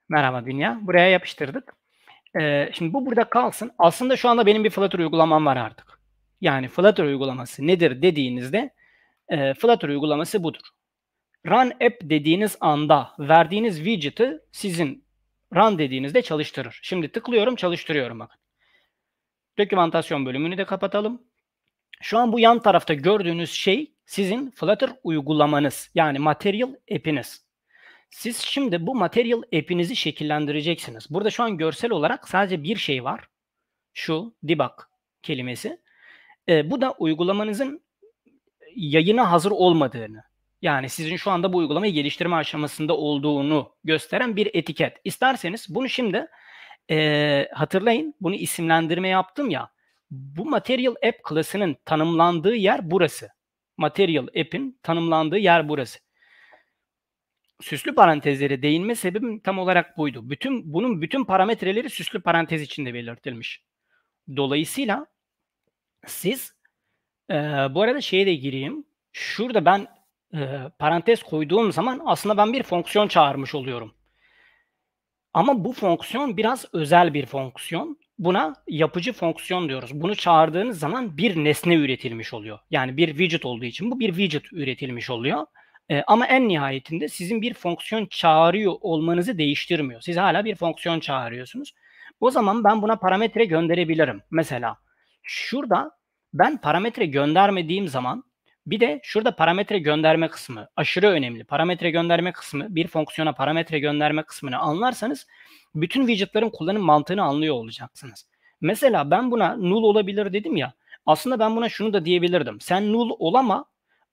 Merhaba dünya. Buraya yapıştırdık. E, şimdi bu burada kalsın. Aslında şu anda benim bir Flutter uygulamam var artık. Yani Flutter uygulaması nedir dediğinizde e, Flutter uygulaması budur. Run app dediğiniz anda verdiğiniz widget'ı sizin run dediğinizde çalıştırır. Şimdi tıklıyorum çalıştırıyorum bakın. Dokümantasyon bölümünü de kapatalım. Şu an bu yan tarafta gördüğünüz şey sizin Flutter uygulamanız. Yani Material app'iniz. Siz şimdi bu Material app'inizi şekillendireceksiniz. Burada şu an görsel olarak sadece bir şey var. Şu debug kelimesi. E, bu da uygulamanızın yayına hazır olmadığını yani sizin şu anda bu uygulamayı geliştirme aşamasında olduğunu gösteren bir etiket. İsterseniz bunu şimdi e, hatırlayın. Bunu isimlendirme yaptım ya. Bu Material App klasının tanımlandığı yer burası. Material App'in tanımlandığı yer burası. Süslü parantezlere değinme sebebim tam olarak buydu. Bütün bunun bütün parametreleri süslü parantez içinde belirtilmiş. Dolayısıyla siz e, bu arada şeye de gireyim. Şurada ben e, parantez koyduğum zaman aslında ben bir fonksiyon çağırmış oluyorum. Ama bu fonksiyon biraz özel bir fonksiyon. Buna yapıcı fonksiyon diyoruz. Bunu çağırdığınız zaman bir nesne üretilmiş oluyor. Yani bir widget olduğu için bu bir widget üretilmiş oluyor. E, ama en nihayetinde sizin bir fonksiyon çağırıyor olmanızı değiştirmiyor. Siz hala bir fonksiyon çağırıyorsunuz. O zaman ben buna parametre gönderebilirim. Mesela şurada ben parametre göndermediğim zaman bir de şurada parametre gönderme kısmı aşırı önemli. Parametre gönderme kısmı bir fonksiyona parametre gönderme kısmını anlarsanız bütün widgetların kullanım mantığını anlıyor olacaksınız. Mesela ben buna null olabilir dedim ya. Aslında ben buna şunu da diyebilirdim. Sen null olama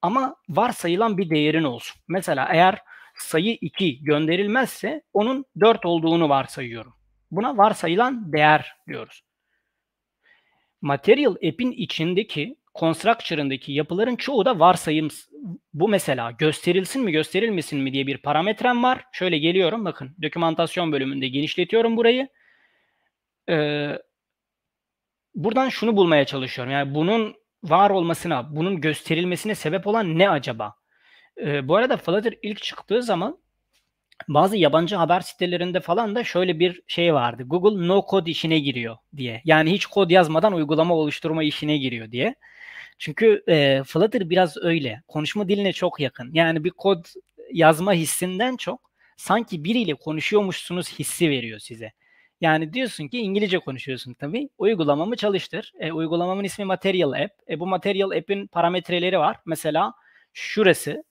ama varsayılan bir değerin olsun. Mesela eğer sayı 2 gönderilmezse onun 4 olduğunu varsayıyorum. Buna varsayılan değer diyoruz. Material app'in içindeki constructor'ındaki yapıların çoğu da varsayım. Bu mesela gösterilsin mi gösterilmesin mi diye bir parametrem var. Şöyle geliyorum bakın dokümantasyon bölümünde genişletiyorum burayı. Ee, buradan şunu bulmaya çalışıyorum. Yani bunun var olmasına, bunun gösterilmesine sebep olan ne acaba? Ee, bu arada Flutter ilk çıktığı zaman bazı yabancı haber sitelerinde falan da şöyle bir şey vardı. Google no code işine giriyor diye. Yani hiç kod yazmadan uygulama oluşturma işine giriyor diye. Çünkü e, Flutter biraz öyle. Konuşma diline çok yakın. Yani bir kod yazma hissinden çok sanki biriyle konuşuyormuşsunuz hissi veriyor size. Yani diyorsun ki İngilizce konuşuyorsun tabii. Uygulamamı çalıştır. E, uygulamamın ismi Material App. E, bu Material App'in parametreleri var. Mesela şurası.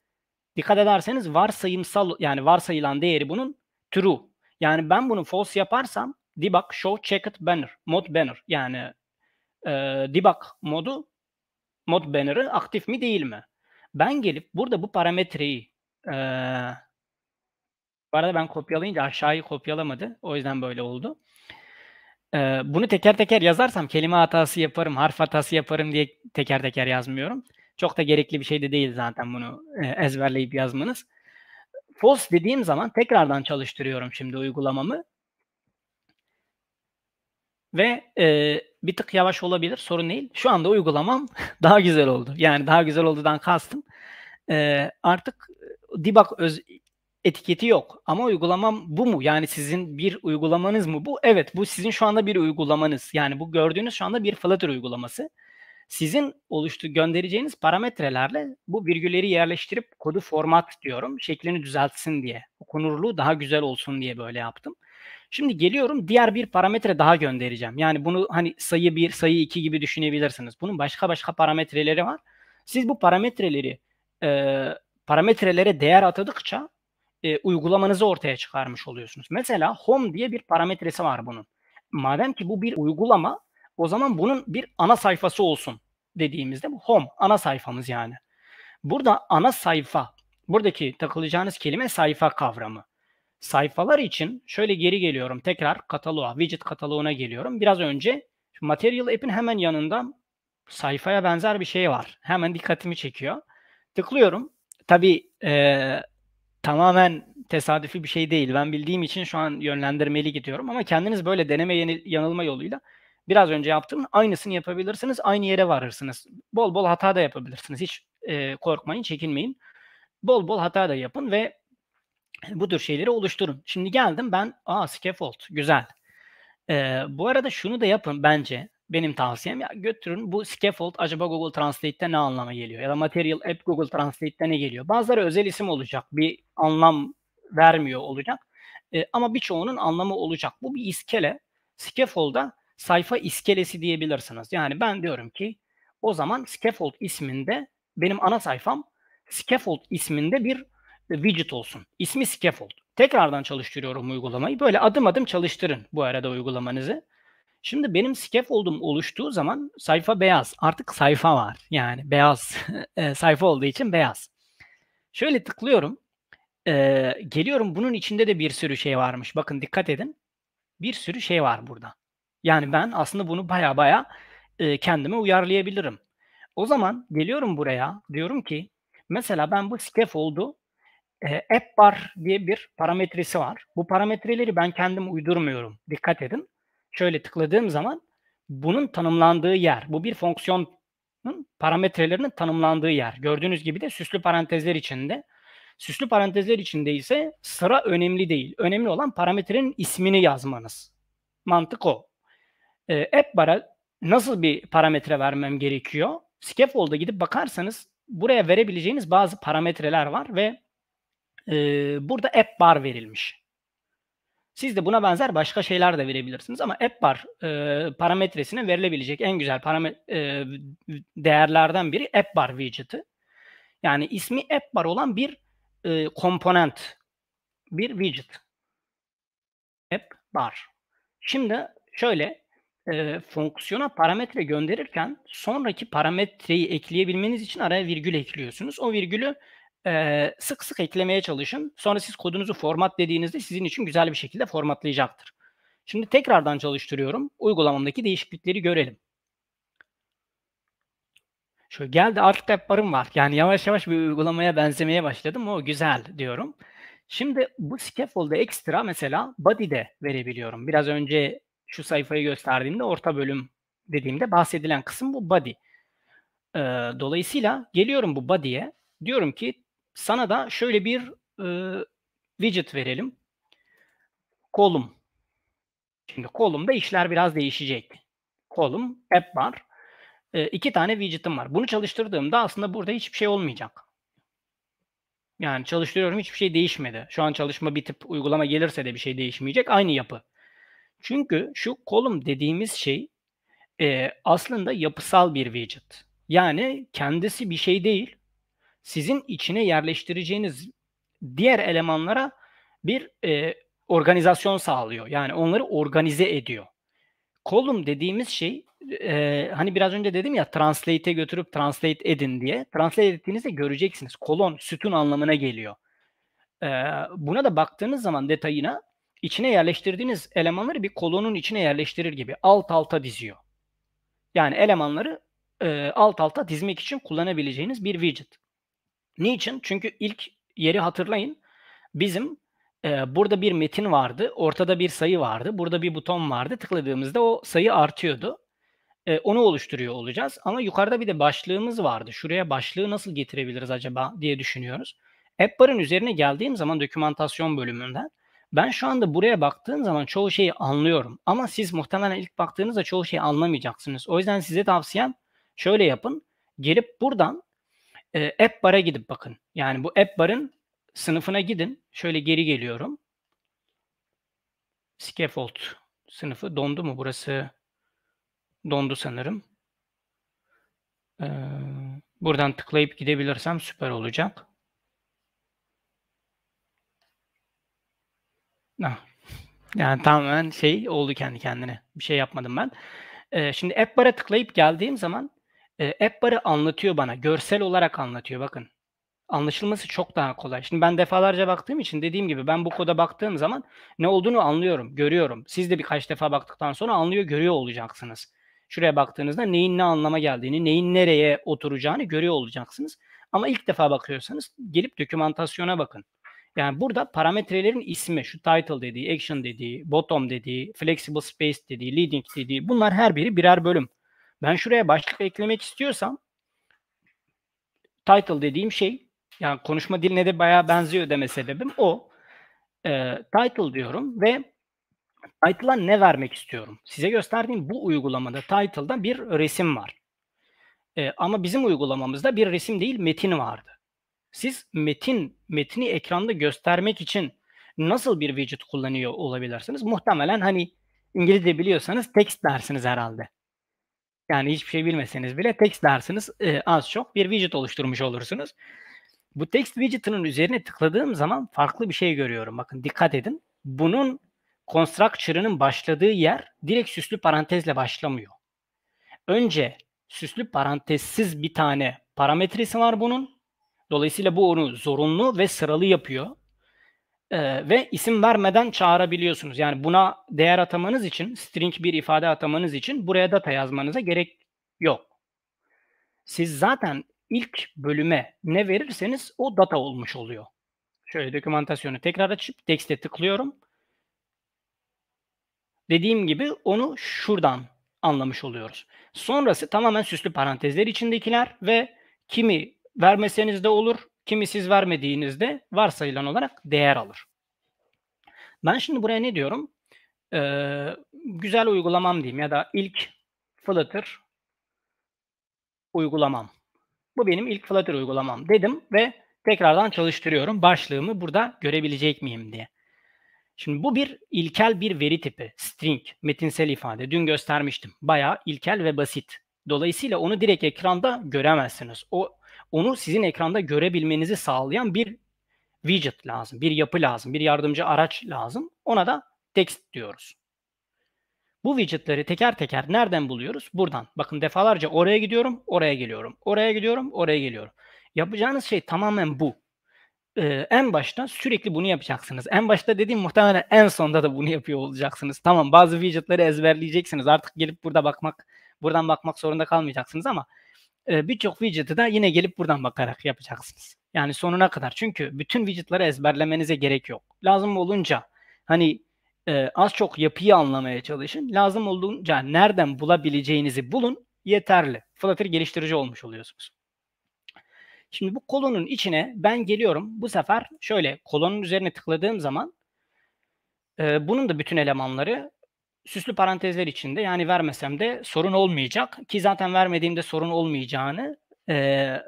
Dikkat ederseniz varsayımsal yani varsayılan değeri bunun true. Yani ben bunu false yaparsam debug show checked banner mod banner yani e, debug modu mod banner'ı aktif mi değil mi? Ben gelip burada bu parametreyi e, bu arada ben kopyalayınca aşağıyı kopyalamadı. O yüzden böyle oldu. Ee, bunu teker teker yazarsam kelime hatası yaparım, harf hatası yaparım diye teker teker yazmıyorum. Çok da gerekli bir şey de değil zaten bunu e, ezberleyip yazmanız. False dediğim zaman tekrardan çalıştırıyorum şimdi uygulamamı. Ve e, bir tık yavaş olabilir sorun değil. Şu anda uygulamam daha güzel oldu. Yani daha güzel olduğundan kastım. E, artık debug öz, etiketi yok. Ama uygulamam bu mu? Yani sizin bir uygulamanız mı bu? Evet bu sizin şu anda bir uygulamanız. Yani bu gördüğünüz şu anda bir Flutter uygulaması. Sizin oluştu göndereceğiniz parametrelerle bu virgülleri yerleştirip kodu format diyorum. Şeklini düzeltsin diye. Okunurluğu daha güzel olsun diye böyle yaptım. Şimdi geliyorum diğer bir parametre daha göndereceğim. Yani bunu hani sayı 1, sayı 2 gibi düşünebilirsiniz. Bunun başka başka parametreleri var. Siz bu parametreleri e, parametrelere değer atadıkça e, uygulamanızı ortaya çıkarmış oluyorsunuz. Mesela home diye bir parametresi var bunun. Madem ki bu bir uygulama o zaman bunun bir ana sayfası olsun dediğimizde bu home ana sayfamız yani. Burada ana sayfa buradaki takılacağınız kelime sayfa kavramı. Sayfalar için şöyle geri geliyorum tekrar kataloğa, widget kataloğuna geliyorum. Biraz önce Material App'in hemen yanında sayfaya benzer bir şey var. Hemen dikkatimi çekiyor. Tıklıyorum. Tabii e, tamamen tesadüfi bir şey değil. Ben bildiğim için şu an yönlendirmeli gidiyorum ama kendiniz böyle deneme yanılma yoluyla biraz önce yaptığım aynısını yapabilirsiniz. Aynı yere varırsınız. Bol bol hata da yapabilirsiniz. Hiç e, korkmayın, çekinmeyin. Bol bol hata da yapın ve bu tür şeyleri oluşturun. Şimdi geldim ben, aa scaffold, güzel. E, bu arada şunu da yapın bence benim tavsiyem ya götürün bu scaffold acaba Google Translate'te ne anlama geliyor? Ya da Material App Google Translate'te ne geliyor? Bazıları özel isim olacak. Bir anlam vermiyor olacak. E, ama birçoğunun anlamı olacak. Bu bir iskele. Scaffold'a sayfa iskelesi diyebilirsiniz. Yani ben diyorum ki o zaman scaffold isminde benim ana sayfam scaffold isminde bir widget olsun. İsmi scaffold. Tekrardan çalıştırıyorum uygulamayı. Böyle adım adım çalıştırın bu arada uygulamanızı. Şimdi benim scaffold'um oluştuğu zaman sayfa beyaz. Artık sayfa var. Yani beyaz e, sayfa olduğu için beyaz. Şöyle tıklıyorum. Ee, geliyorum bunun içinde de bir sürü şey varmış. Bakın dikkat edin. Bir sürü şey var burada. Yani ben aslında bunu baya baya e, kendime uyarlayabilirim. O zaman geliyorum buraya. Diyorum ki mesela ben bu scaffold'u e, app bar diye bir parametresi var. Bu parametreleri ben kendim uydurmuyorum. Dikkat edin şöyle tıkladığım zaman bunun tanımlandığı yer. Bu bir fonksiyonun parametrelerinin tanımlandığı yer. Gördüğünüz gibi de süslü parantezler içinde. Süslü parantezler içinde ise sıra önemli değil. Önemli olan parametrenin ismini yazmanız. Mantık o. E, app bar'a nasıl bir parametre vermem gerekiyor? Scaffold'a gidip bakarsanız buraya verebileceğiniz bazı parametreler var ve e, burada app bar verilmiş. Siz de buna benzer başka şeyler de verebilirsiniz ama AppBar e, parametresine verilebilecek en güzel parametre e, değerlerden biri AppBar widget'ı. Yani ismi AppBar olan bir e, komponent, bir widget. AppBar. Şimdi şöyle e, fonksiyona parametre gönderirken sonraki parametreyi ekleyebilmeniz için araya virgül ekliyorsunuz. O virgülü e, sık sık eklemeye çalışın. Sonra siz kodunuzu format dediğinizde sizin için güzel bir şekilde formatlayacaktır. Şimdi tekrardan çalıştırıyorum. Uygulamamdaki değişiklikleri görelim. Şöyle geldi artık tabbarım var. Yani yavaş yavaş bir uygulamaya benzemeye başladım. O güzel diyorum. Şimdi bu scaffold'a ekstra mesela body de verebiliyorum. Biraz önce şu sayfayı gösterdiğimde orta bölüm dediğimde bahsedilen kısım bu body. Ee, dolayısıyla geliyorum bu body'ye. Diyorum ki sana da şöyle bir e, widget verelim. Kolum. Şimdi kolumda işler biraz değişecek. Kolum, app var. E, iki tane widget'ım var. Bunu çalıştırdığımda aslında burada hiçbir şey olmayacak. Yani çalıştırıyorum hiçbir şey değişmedi. Şu an çalışma bitip uygulama gelirse de bir şey değişmeyecek. Aynı yapı. Çünkü şu kolum dediğimiz şey e, aslında yapısal bir widget. Yani kendisi bir şey değil. Sizin içine yerleştireceğiniz diğer elemanlara bir e, organizasyon sağlıyor. Yani onları organize ediyor. Column dediğimiz şey e, hani biraz önce dedim ya translate'e götürüp translate edin diye. Translate ettiğinizde göreceksiniz. Kolon, sütun anlamına geliyor. E, buna da baktığınız zaman detayına içine yerleştirdiğiniz elemanları bir kolonun içine yerleştirir gibi alt alta diziyor. Yani elemanları e, alt alta dizmek için kullanabileceğiniz bir widget. Niçin? Çünkü ilk yeri hatırlayın. Bizim e, burada bir metin vardı, ortada bir sayı vardı, burada bir buton vardı. Tıkladığımızda o sayı artıyordu. E, onu oluşturuyor olacağız. Ama yukarıda bir de başlığımız vardı. Şuraya başlığı nasıl getirebiliriz acaba diye düşünüyoruz. AppBar'ın üzerine geldiğim zaman dokümantasyon bölümünden ben şu anda buraya baktığım zaman çoğu şeyi anlıyorum. Ama siz muhtemelen ilk baktığınızda çoğu şeyi anlamayacaksınız. O yüzden size tavsiyem şöyle yapın. Gelip buradan e, App Bar'a gidip bakın. Yani bu App Bar'ın sınıfına gidin. Şöyle geri geliyorum. Scaffold sınıfı dondu mu burası? Dondu sanırım. Ee, buradan tıklayıp gidebilirsem süper olacak. Ah. Yani tamamen şey oldu kendi kendine. Bir şey yapmadım ben. Ee, şimdi App Bar'a tıklayıp geldiğim zaman e, App Bar'ı anlatıyor bana. Görsel olarak anlatıyor bakın. Anlaşılması çok daha kolay. Şimdi ben defalarca baktığım için dediğim gibi ben bu koda baktığım zaman ne olduğunu anlıyorum, görüyorum. Siz de birkaç defa baktıktan sonra anlıyor, görüyor olacaksınız. Şuraya baktığınızda neyin ne anlama geldiğini, neyin nereye oturacağını görüyor olacaksınız. Ama ilk defa bakıyorsanız gelip dokümantasyona bakın. Yani burada parametrelerin ismi, şu title dediği, action dediği, bottom dediği, flexible space dediği, leading dediği bunlar her biri birer bölüm. Ben şuraya başlık eklemek istiyorsam title dediğim şey yani konuşma diline de bayağı benziyor deme sebebim o. E, title diyorum ve title'a ne vermek istiyorum? Size gösterdiğim bu uygulamada title'da bir resim var. E, ama bizim uygulamamızda bir resim değil metin vardı. Siz metin, metni ekranda göstermek için nasıl bir widget kullanıyor olabilirsiniz? Muhtemelen hani İngilizce biliyorsanız text dersiniz herhalde. Yani hiçbir şey bilmeseniz bile text dersiniz e, az çok bir widget oluşturmuş olursunuz. Bu text widget'ının üzerine tıkladığım zaman farklı bir şey görüyorum. Bakın dikkat edin. Bunun constructor'ının başladığı yer direkt süslü parantezle başlamıyor. Önce süslü parantezsiz bir tane parametresi var bunun. Dolayısıyla bu onu zorunlu ve sıralı yapıyor. Ee, ve isim vermeden çağırabiliyorsunuz. Yani buna değer atamanız için, string bir ifade atamanız için buraya data yazmanıza gerek yok. Siz zaten ilk bölüme ne verirseniz o data olmuş oluyor. Şöyle dokümantasyonu tekrar açıp text'e tıklıyorum. Dediğim gibi onu şuradan anlamış oluyoruz. Sonrası tamamen süslü parantezler içindekiler ve kimi vermeseniz de olur, kimi siz vermediğinizde varsayılan olarak değer alır. Ben şimdi buraya ne diyorum? Ee, güzel uygulamam diyeyim ya da ilk Flutter uygulamam. Bu benim ilk Flutter uygulamam dedim ve tekrardan çalıştırıyorum. Başlığımı burada görebilecek miyim diye. Şimdi bu bir ilkel bir veri tipi. String, metinsel ifade. Dün göstermiştim. Bayağı ilkel ve basit. Dolayısıyla onu direkt ekranda göremezsiniz. O onu sizin ekranda görebilmenizi sağlayan bir widget lazım, bir yapı lazım, bir yardımcı araç lazım. Ona da text diyoruz. Bu widgetleri teker teker nereden buluyoruz? Buradan. Bakın defalarca oraya gidiyorum, oraya geliyorum. Oraya gidiyorum, oraya geliyorum. Yapacağınız şey tamamen bu. Ee, en başta sürekli bunu yapacaksınız. En başta dediğim muhtemelen en sonda da bunu yapıyor olacaksınız. Tamam bazı widgetleri ezberleyeceksiniz. Artık gelip burada bakmak, buradan bakmak zorunda kalmayacaksınız ama e, birçok widget'ı da yine gelip buradan bakarak yapacaksınız. Yani sonuna kadar. Çünkü bütün widget'ları ezberlemenize gerek yok. Lazım olunca hani e, az çok yapıyı anlamaya çalışın. Lazım olduğunca nereden bulabileceğinizi bulun. Yeterli. Flutter geliştirici olmuş oluyorsunuz. Şimdi bu kolonun içine ben geliyorum. Bu sefer şöyle kolonun üzerine tıkladığım zaman e, bunun da bütün elemanları süslü parantezler içinde yani vermesem de sorun olmayacak ki zaten vermediğimde sorun olmayacağını e,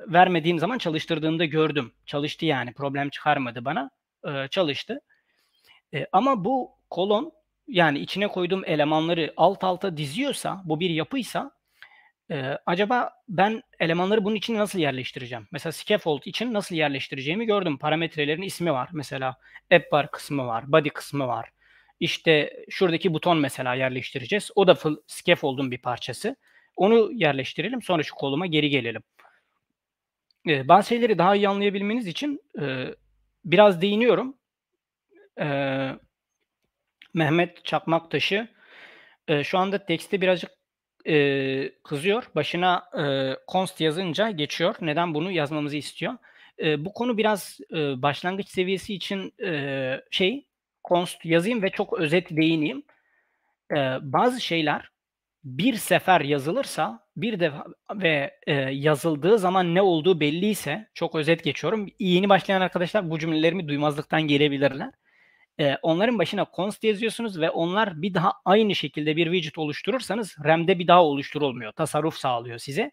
vermediğim zaman çalıştırdığımda gördüm. Çalıştı yani problem çıkarmadı bana e, çalıştı. E, ama bu kolon yani içine koyduğum elemanları alt alta diziyorsa bu bir yapıysa e, acaba ben elemanları bunun için nasıl yerleştireceğim? Mesela scaffold için nasıl yerleştireceğimi gördüm. Parametrelerin ismi var. Mesela app bar kısmı var, body kısmı var. İşte şuradaki buton mesela yerleştireceğiz. O da scaffold'un bir parçası. Onu yerleştirelim. Sonra şu koluma geri gelelim. Ee, bazı şeyleri daha iyi anlayabilmeniz için e, biraz değiniyorum. Ee, Mehmet Çakmaktaşı e, şu anda tekste birazcık e, kızıyor. Başına e, const yazınca geçiyor. Neden bunu yazmamızı istiyor? E, bu konu biraz e, başlangıç seviyesi için e, şey const yazayım ve çok özet değineyim. E, bazı şeyler bir sefer yazılırsa bir defa ve e, yazıldığı zaman ne olduğu belliyse çok özet geçiyorum. Yeni başlayan arkadaşlar bu cümlelerimi duymazlıktan gelebilirler. E, onların başına const yazıyorsunuz ve onlar bir daha aynı şekilde bir widget oluşturursanız RAM'de bir daha oluşturulmuyor. Tasarruf sağlıyor size.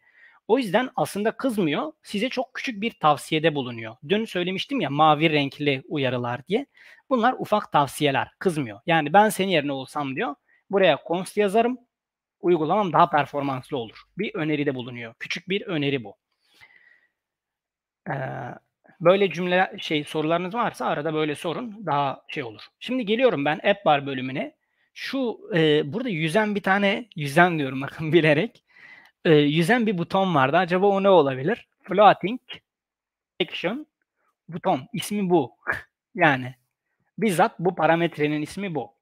O yüzden aslında kızmıyor. Size çok küçük bir tavsiyede bulunuyor. Dün söylemiştim ya mavi renkli uyarılar diye. Bunlar ufak tavsiyeler. Kızmıyor. Yani ben senin yerine olsam diyor. Buraya const yazarım. Uygulamam daha performanslı olur. Bir öneride bulunuyor. Küçük bir öneri bu. Ee, böyle cümle şey sorularınız varsa arada böyle sorun. Daha şey olur. Şimdi geliyorum ben app bar bölümüne. Şu e, burada yüzen bir tane yüzen diyorum bakın bilerek e, yüzen bir buton vardı. Acaba o ne olabilir? Floating Action buton. İsmi bu. yani bizzat bu parametrenin ismi bu.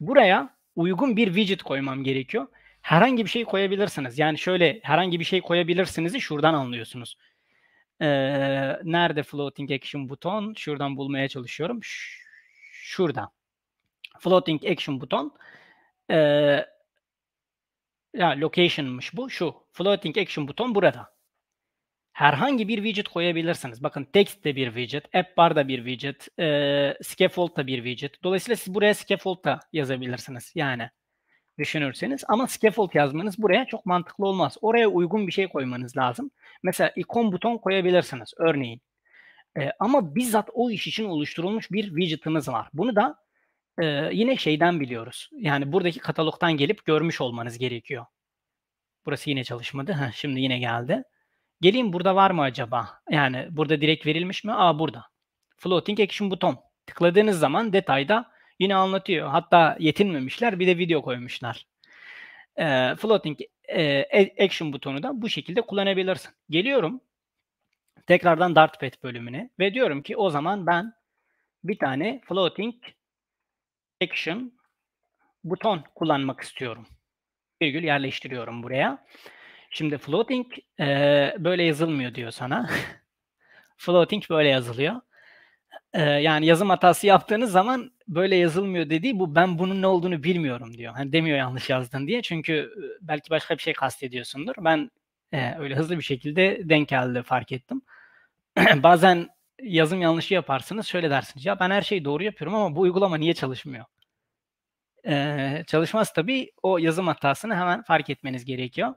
Buraya uygun bir widget koymam gerekiyor. Herhangi bir şey koyabilirsiniz. Yani şöyle herhangi bir şey koyabilirsiniz şuradan anlıyorsunuz. Ee, nerede floating action buton? Şuradan bulmaya çalışıyorum. Ş- şurada. Floating action buton. Ee, ya location'mış bu. Şu floating action buton burada. Herhangi bir widget koyabilirsiniz. Bakın text de bir widget, app bar da bir widget, e, scaffold da bir widget. Dolayısıyla siz buraya scaffold da yazabilirsiniz. Yani düşünürseniz ama scaffold yazmanız buraya çok mantıklı olmaz. Oraya uygun bir şey koymanız lazım. Mesela ikon buton koyabilirsiniz örneğin. E, ama bizzat o iş için oluşturulmuş bir widget'ımız var. Bunu da e, yine şeyden biliyoruz. Yani buradaki katalogdan gelip görmüş olmanız gerekiyor. Burası yine çalışmadı. Heh, şimdi yine geldi. Geleyim burada var mı acaba? Yani burada direkt verilmiş mi? Aa burada. Floating Action buton. Tıkladığınız zaman detayda yine anlatıyor. Hatta yetinmemişler bir de video koymuşlar. E, floating e, Action butonu da bu şekilde kullanabilirsin. Geliyorum tekrardan Dartpad bölümüne ve diyorum ki o zaman ben bir tane Floating Action buton kullanmak istiyorum. Virgül yerleştiriyorum buraya. Şimdi floating e, böyle yazılmıyor diyor sana. floating böyle yazılıyor. E, yani yazım hatası yaptığınız zaman böyle yazılmıyor dediği bu ben bunun ne olduğunu bilmiyorum diyor. Hani demiyor yanlış yazdın diye. Çünkü belki başka bir şey kastediyorsundur. Ben e, öyle hızlı bir şekilde denk geldi fark ettim. Bazen yazım yanlışı yaparsınız. Şöyle dersiniz. Ya ben her şeyi doğru yapıyorum ama bu uygulama niye çalışmıyor? Ee, çalışmaz tabii. O yazım hatasını hemen fark etmeniz gerekiyor.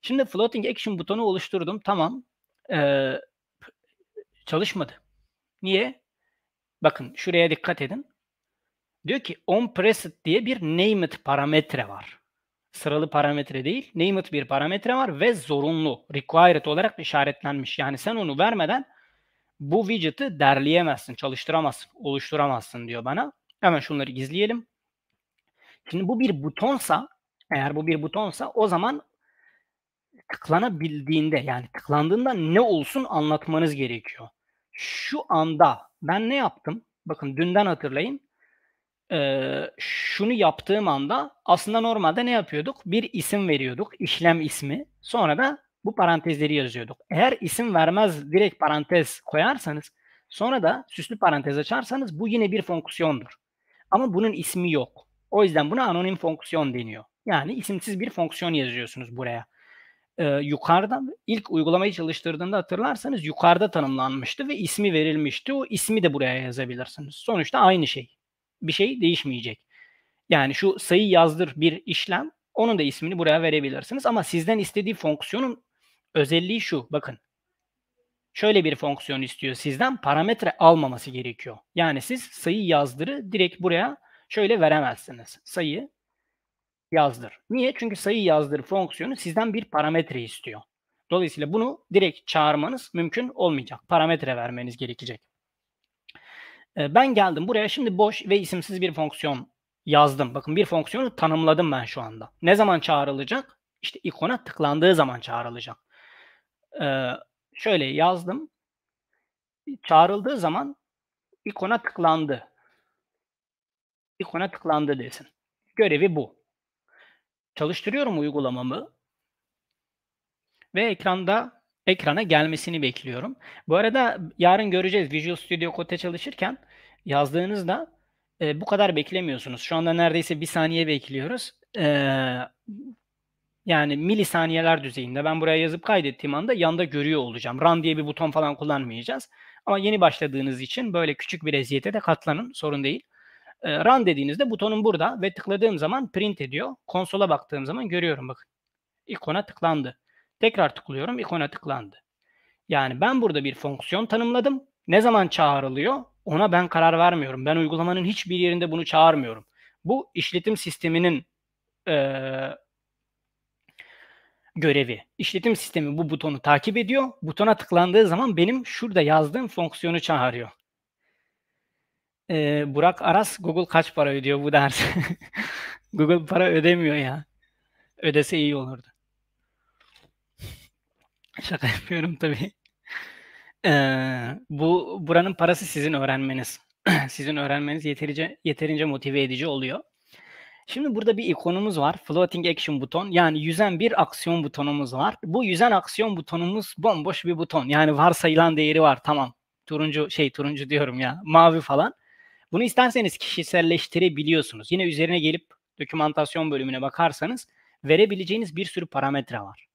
Şimdi floating action butonu oluşturdum. Tamam. Ee, çalışmadı. Niye? Bakın şuraya dikkat edin. Diyor ki onPressed diye bir named parametre var. Sıralı parametre değil. Named bir parametre var ve zorunlu. Required olarak işaretlenmiş. Yani sen onu vermeden bu widget'ı derleyemezsin, çalıştıramazsın, oluşturamazsın diyor bana. Hemen şunları gizleyelim. Şimdi bu bir butonsa, eğer bu bir butonsa o zaman tıklanabildiğinde yani tıklandığında ne olsun anlatmanız gerekiyor. Şu anda ben ne yaptım? Bakın dünden hatırlayın. Ee, şunu yaptığım anda aslında normalde ne yapıyorduk? Bir isim veriyorduk, işlem ismi. Sonra da bu parantezleri yazıyorduk. Eğer isim vermez direkt parantez koyarsanız sonra da süslü parantez açarsanız bu yine bir fonksiyondur. Ama bunun ismi yok. O yüzden buna anonim fonksiyon deniyor. Yani isimsiz bir fonksiyon yazıyorsunuz buraya. e, yukarıda ilk uygulamayı çalıştırdığında hatırlarsanız yukarıda tanımlanmıştı ve ismi verilmişti. O ismi de buraya yazabilirsiniz. Sonuçta aynı şey. Bir şey değişmeyecek. Yani şu sayı yazdır bir işlem onun da ismini buraya verebilirsiniz ama sizden istediği fonksiyonun özelliği şu. Bakın. Şöyle bir fonksiyon istiyor sizden. Parametre almaması gerekiyor. Yani siz sayı yazdırı direkt buraya şöyle veremezsiniz. Sayı yazdır. Niye? Çünkü sayı yazdır fonksiyonu sizden bir parametre istiyor. Dolayısıyla bunu direkt çağırmanız mümkün olmayacak. Parametre vermeniz gerekecek. Ben geldim buraya şimdi boş ve isimsiz bir fonksiyon yazdım. Bakın bir fonksiyonu tanımladım ben şu anda. Ne zaman çağrılacak? İşte ikona tıklandığı zaman çağrılacak. Ee, şöyle yazdım. Çağrıldığı zaman ikona tıklandı. İkona tıklandı desin. Görevi bu. Çalıştırıyorum uygulamamı ve ekranda ekrana gelmesini bekliyorum. Bu arada yarın göreceğiz Visual Studio Code'te çalışırken yazdığınızda e, bu kadar beklemiyorsunuz. Şu anda neredeyse bir saniye bekliyoruz. E, yani milisaniyeler düzeyinde. Ben buraya yazıp kaydettiğim anda yanda görüyor olacağım. Run diye bir buton falan kullanmayacağız. Ama yeni başladığınız için böyle küçük bir eziyete de katlanın. Sorun değil. E, run dediğinizde butonum burada ve tıkladığım zaman print ediyor. Konsola baktığım zaman görüyorum bakın. İkona tıklandı. Tekrar tıklıyorum ikona tıklandı. Yani ben burada bir fonksiyon tanımladım. Ne zaman çağrılıyor? Ona ben karar vermiyorum. Ben uygulamanın hiçbir yerinde bunu çağırmıyorum. Bu işletim sisteminin e, görevi. İşletim sistemi bu butonu takip ediyor. Butona tıklandığı zaman benim şurada yazdığım fonksiyonu çağırıyor. Ee, Burak Aras Google kaç para ödüyor bu ders? Google para ödemiyor ya. Ödese iyi olurdu. Şaka yapıyorum tabii. Ee, bu buranın parası sizin öğrenmeniz. sizin öğrenmeniz yeterince yeterince motive edici oluyor. Şimdi burada bir ikonumuz var. Floating Action buton. Yani yüzen bir aksiyon butonumuz var. Bu yüzen aksiyon butonumuz bomboş bir buton. Yani varsayılan değeri var. Tamam. Turuncu şey turuncu diyorum ya. Mavi falan. Bunu isterseniz kişiselleştirebiliyorsunuz. Yine üzerine gelip dokümantasyon bölümüne bakarsanız verebileceğiniz bir sürü parametre var.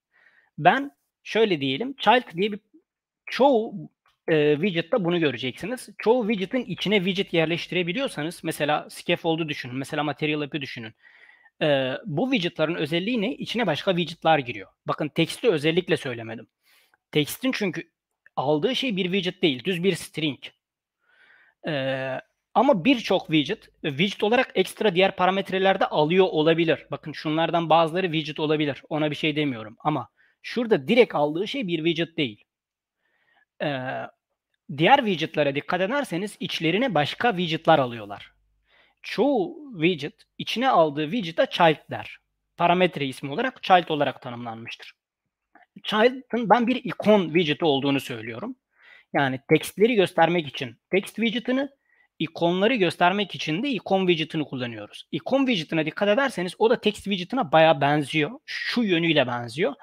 Ben şöyle diyelim. Child diye bir çoğu e, widget'ta bunu göreceksiniz. Çoğu widget'ın içine widget yerleştirebiliyorsanız mesela scaffold'u düşünün, mesela material app'i düşünün. E, bu widget'ların özelliği ne? İçine başka widget'lar giriyor. Bakın teksti özellikle söylemedim. Tekstin çünkü aldığı şey bir widget değil, düz bir string. E, ama birçok widget, widget olarak ekstra diğer parametrelerde alıyor olabilir. Bakın şunlardan bazıları widget olabilir. Ona bir şey demiyorum. Ama şurada direkt aldığı şey bir widget değil. Ee, diğer widget'lara dikkat ederseniz içlerine başka widget'lar alıyorlar. Çoğu widget içine aldığı widget'a child der. Parametre ismi olarak child olarak tanımlanmıştır. Child'ın ben bir ikon widget'ı olduğunu söylüyorum. Yani tekstleri göstermek için text widget'ını, ikonları göstermek için de ikon widget'ını kullanıyoruz. İkon widget'ına dikkat ederseniz o da text widget'ına baya benziyor. Şu yönüyle benziyor.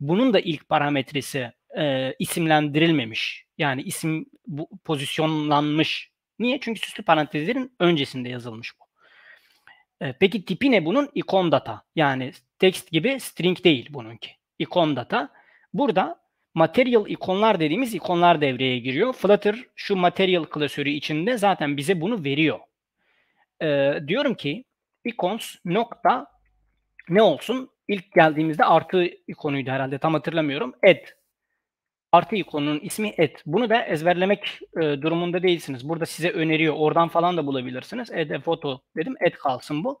Bunun da ilk parametresi e, isimlendirilmemiş. Yani isim bu, pozisyonlanmış. Niye? Çünkü süslü parantezlerin öncesinde yazılmış bu. E, peki tipi ne bunun? Icon data. Yani text gibi string değil bununki. Icon data. Burada material ikonlar dediğimiz ikonlar devreye giriyor. Flutter şu material klasörü içinde zaten bize bunu veriyor. E, diyorum ki icons nokta ne olsun? İlk geldiğimizde artı ikonuydu herhalde tam hatırlamıyorum. Add artı ikonunun ismi et. Bunu da ezberlemek e, durumunda değilsiniz. Burada size öneriyor. Oradan falan da bulabilirsiniz. Add foto dedim. Et kalsın bu.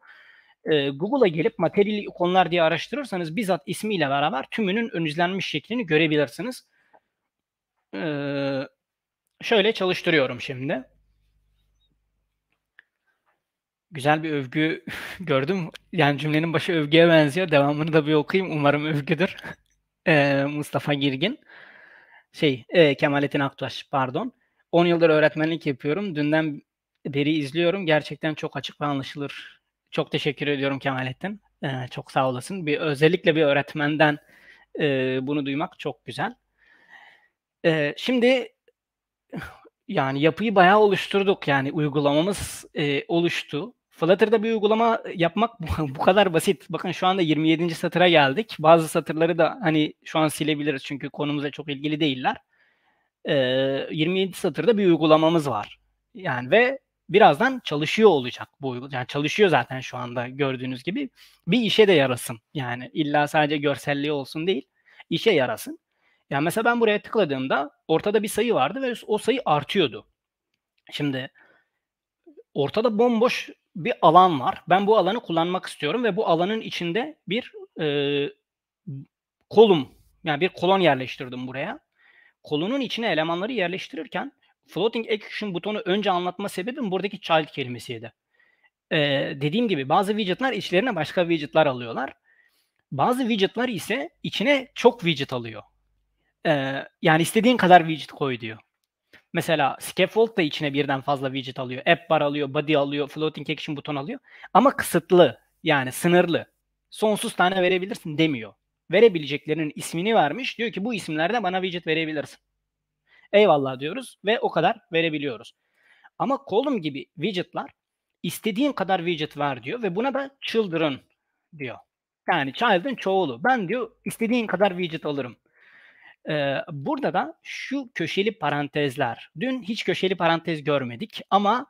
E, Google'a gelip materyal ikonlar diye araştırırsanız bizzat ismiyle beraber tümünün ön izlenmiş şeklini görebilirsiniz. E, şöyle çalıştırıyorum şimdi. Güzel bir övgü gördüm. Yani cümlenin başı övgüye benziyor. Devamını da bir okuyayım. Umarım övgüdür. E, Mustafa Girgin şey e, Kemalettin Aktaş pardon. 10 yıldır öğretmenlik yapıyorum. Dünden beri izliyorum. Gerçekten çok açık ve anlaşılır. Çok teşekkür ediyorum Kemalettin. Ee, çok sağ olasın. Bir özellikle bir öğretmenden e, bunu duymak çok güzel. E, şimdi yani yapıyı bayağı oluşturduk. Yani uygulamamız e, oluştu. Flutter'da bir uygulama yapmak bu kadar basit. Bakın şu anda 27. satıra geldik. Bazı satırları da hani şu an silebiliriz çünkü konumuza çok ilgili değiller. Ee, 27 satırda bir uygulamamız var. Yani ve birazdan çalışıyor olacak bu. Yani çalışıyor zaten şu anda gördüğünüz gibi. Bir işe de yarasın. Yani illa sadece görselliği olsun değil, işe yarasın. Yani mesela ben buraya tıkladığımda ortada bir sayı vardı ve o sayı artıyordu. Şimdi ortada bomboş bir alan var. Ben bu alanı kullanmak istiyorum ve bu alanın içinde bir e, kolum yani bir kolon yerleştirdim buraya. Kolonun içine elemanları yerleştirirken floating action butonu önce anlatma sebebim buradaki child kelimesiydi. Ee, dediğim gibi bazı widgetler içlerine başka widgetlar alıyorlar. Bazı widgetlar ise içine çok widget alıyor. Ee, yani istediğin kadar widget koy diyor. Mesela scaffold da içine birden fazla widget alıyor. App bar alıyor, body alıyor, floating action buton alıyor. Ama kısıtlı yani sınırlı. Sonsuz tane verebilirsin demiyor. Verebileceklerinin ismini vermiş. Diyor ki bu isimlerde bana widget verebilirsin. Eyvallah diyoruz ve o kadar verebiliyoruz. Ama column gibi widgetlar istediğin kadar widget ver diyor ve buna da children diyor. Yani child'ın çoğulu. Ben diyor istediğin kadar widget alırım. Ee, burada da şu köşeli parantezler. Dün hiç köşeli parantez görmedik ama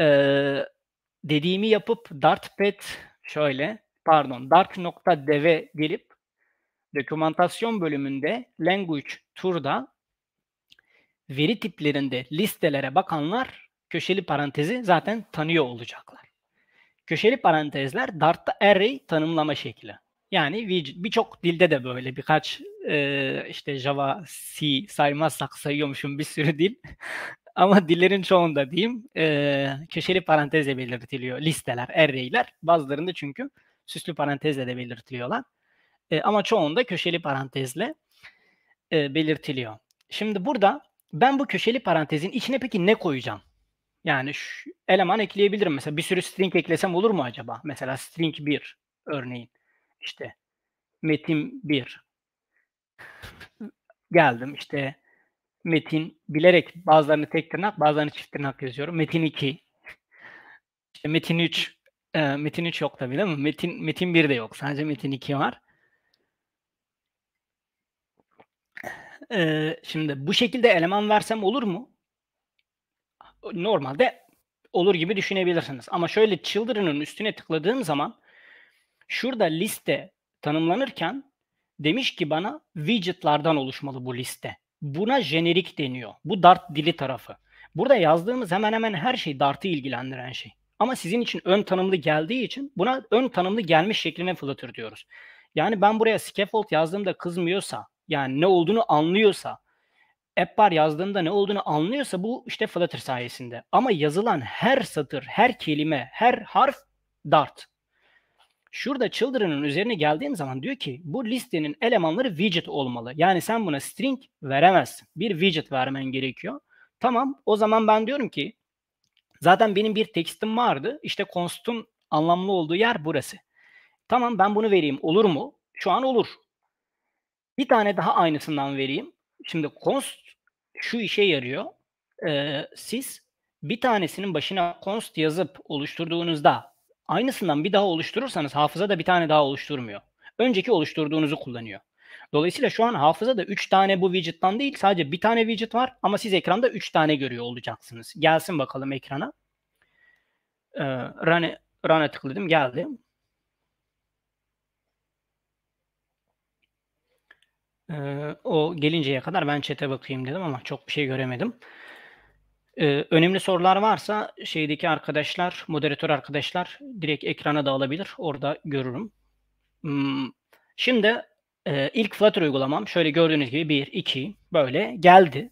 e, dediğimi yapıp dartpad şöyle pardon dart.dev'e gelip dokümantasyon bölümünde language tour'da veri tiplerinde listelere bakanlar köşeli parantezi zaten tanıyor olacaklar. Köşeli parantezler Dart'ta array tanımlama şekli. Yani birçok dilde de böyle birkaç e, işte Java, C saymazsak sayıyormuşum bir sürü dil. Ama dillerin çoğunda diyeyim e, köşeli parantezle belirtiliyor listeler, array'ler. Bazılarında çünkü süslü parantezle de belirtiliyorlar. E, ama çoğunda köşeli parantezle e, belirtiliyor. Şimdi burada ben bu köşeli parantezin içine peki ne koyacağım? Yani şu eleman ekleyebilirim. Mesela bir sürü string eklesem olur mu acaba? Mesela string 1 örneğin. İşte metin 1. Geldim işte metin bilerek bazılarını tek tırnak bazılarını çift tırnak yazıyorum. Metin 2. İşte metin 3. E, metin 3 yok tabii değil mi? Metin, metin 1 de yok. Sadece metin 2 var. E, şimdi bu şekilde eleman versem olur mu? Normalde olur gibi düşünebilirsiniz. Ama şöyle children'ın üstüne tıkladığım zaman şurada liste tanımlanırken demiş ki bana widgetlardan oluşmalı bu liste. Buna jenerik deniyor. Bu Dart dili tarafı. Burada yazdığımız hemen hemen her şey Dart'ı ilgilendiren şey. Ama sizin için ön tanımlı geldiği için buna ön tanımlı gelmiş şekline Flutter diyoruz. Yani ben buraya scaffold yazdığımda kızmıyorsa, yani ne olduğunu anlıyorsa, app bar yazdığımda ne olduğunu anlıyorsa bu işte Flutter sayesinde. Ama yazılan her satır, her kelime, her harf Dart. Şurada children'ın üzerine geldiğim zaman diyor ki bu listenin elemanları widget olmalı. Yani sen buna string veremezsin. Bir widget vermen gerekiyor. Tamam o zaman ben diyorum ki zaten benim bir tekstim vardı. İşte const'un anlamlı olduğu yer burası. Tamam ben bunu vereyim olur mu? Şu an olur. Bir tane daha aynısından vereyim. Şimdi const şu işe yarıyor. Ee, siz bir tanesinin başına const yazıp oluşturduğunuzda Aynısından bir daha oluşturursanız hafıza da bir tane daha oluşturmuyor. Önceki oluşturduğunuzu kullanıyor. Dolayısıyla şu an hafızada 3 tane bu widget'tan değil sadece bir tane widget var ama siz ekranda 3 tane görüyor olacaksınız. Gelsin bakalım ekrana. Ee, run'e, run'e tıkladım geldi. Ee, o gelinceye kadar ben chat'e bakayım dedim ama çok bir şey göremedim. Ee, önemli sorular varsa şeydeki arkadaşlar, moderatör arkadaşlar direkt ekrana da alabilir. Orada görürüm. Hmm, şimdi e, ilk Flutter uygulamam şöyle gördüğünüz gibi 1, 2 böyle geldi.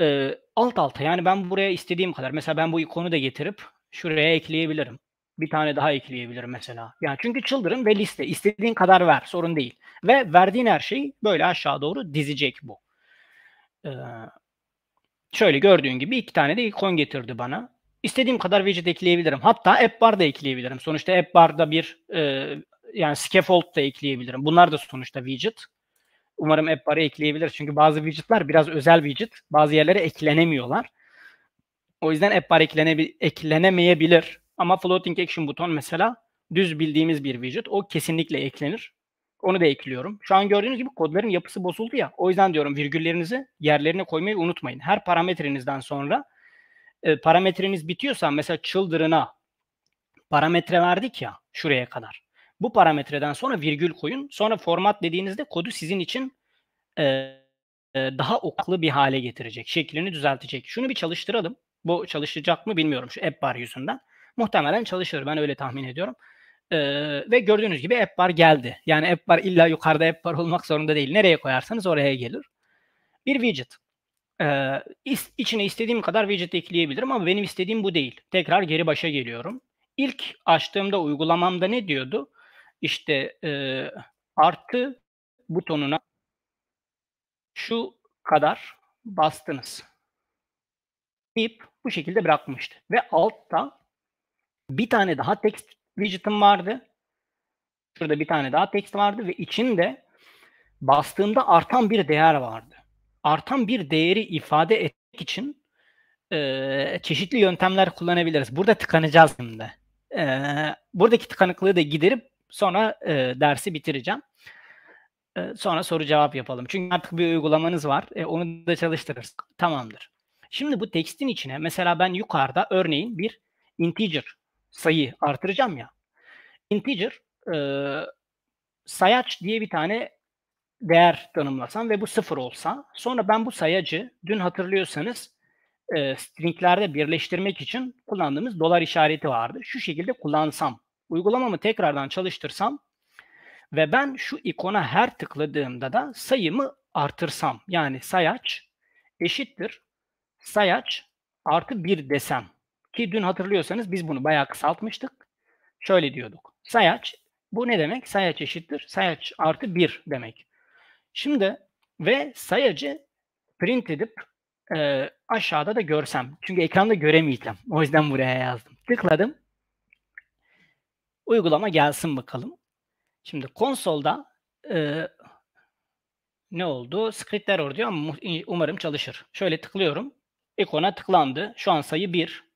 E, alt alta yani ben buraya istediğim kadar mesela ben bu ikonu da getirip şuraya ekleyebilirim. Bir tane daha ekleyebilirim mesela. Yani çünkü children ve liste istediğin kadar ver sorun değil. Ve verdiğin her şey böyle aşağı doğru dizecek bu. Ee, Şöyle gördüğün gibi iki tane de ikon getirdi bana. İstediğim kadar widget ekleyebilirim. Hatta app bar da ekleyebilirim. Sonuçta app barda bir e, yani scaffold da ekleyebilirim. Bunlar da sonuçta widget. Umarım app bar'a ekleyebilir. Çünkü bazı widgetler biraz özel widget. Bazı yerlere eklenemiyorlar. O yüzden app bar eklene, eklenemeyebilir. Ama floating action buton mesela düz bildiğimiz bir widget. O kesinlikle eklenir. Onu da ekliyorum. Şu an gördüğünüz gibi kodların yapısı bozuldu ya. O yüzden diyorum virgüllerinizi yerlerine koymayı unutmayın. Her parametrenizden sonra e, parametreniz bitiyorsa mesela children'a parametre verdik ya şuraya kadar. Bu parametreden sonra virgül koyun. Sonra format dediğinizde kodu sizin için e, e, daha oklı bir hale getirecek. Şeklini düzeltecek. Şunu bir çalıştıralım. Bu çalışacak mı bilmiyorum şu app bar yüzünden. Muhtemelen çalışır. Ben öyle tahmin ediyorum. Ee, ve gördüğünüz gibi app bar geldi. Yani app bar illa yukarıda app bar olmak zorunda değil. Nereye koyarsanız oraya gelir. Bir widget. Ee, is, içine istediğim kadar widget ekleyebilirim ama benim istediğim bu değil. Tekrar geri başa geliyorum. İlk açtığımda uygulamamda ne diyordu? İşte e, artı butonuna şu kadar bastınız. Deyip bu şekilde bırakmıştı. Ve altta bir tane daha text widget'ım vardı. Şurada bir tane daha text vardı ve içinde bastığımda artan bir değer vardı. Artan bir değeri ifade etmek için e, çeşitli yöntemler kullanabiliriz. Burada tıkanacağız şimdi. E, buradaki tıkanıklığı da giderip sonra e, dersi bitireceğim. E, sonra soru cevap yapalım. Çünkü artık bir uygulamanız var. E, onu da çalıştırırız. Tamamdır. Şimdi bu tekstin içine mesela ben yukarıda örneğin bir integer sayı artıracağım ya. Integer e, sayaç diye bir tane değer tanımlasam ve bu sıfır olsa sonra ben bu sayacı dün hatırlıyorsanız e, stringlerde birleştirmek için kullandığımız dolar işareti vardı. Şu şekilde kullansam, uygulamamı tekrardan çalıştırsam ve ben şu ikona her tıkladığımda da sayımı artırsam yani sayaç eşittir sayaç artı bir desem ki dün hatırlıyorsanız biz bunu bayağı kısaltmıştık. Şöyle diyorduk. Sayaç bu ne demek? Sayaç eşittir. Sayaç artı 1 demek. Şimdi ve sayacı print edip e, aşağıda da görsem. Çünkü ekranda göremeyeceğim. O yüzden buraya yazdım. Tıkladım. Uygulama gelsin bakalım. Şimdi konsolda e, ne oldu? Script error diyor ama umarım çalışır. Şöyle tıklıyorum. İkona tıklandı. Şu an sayı 1.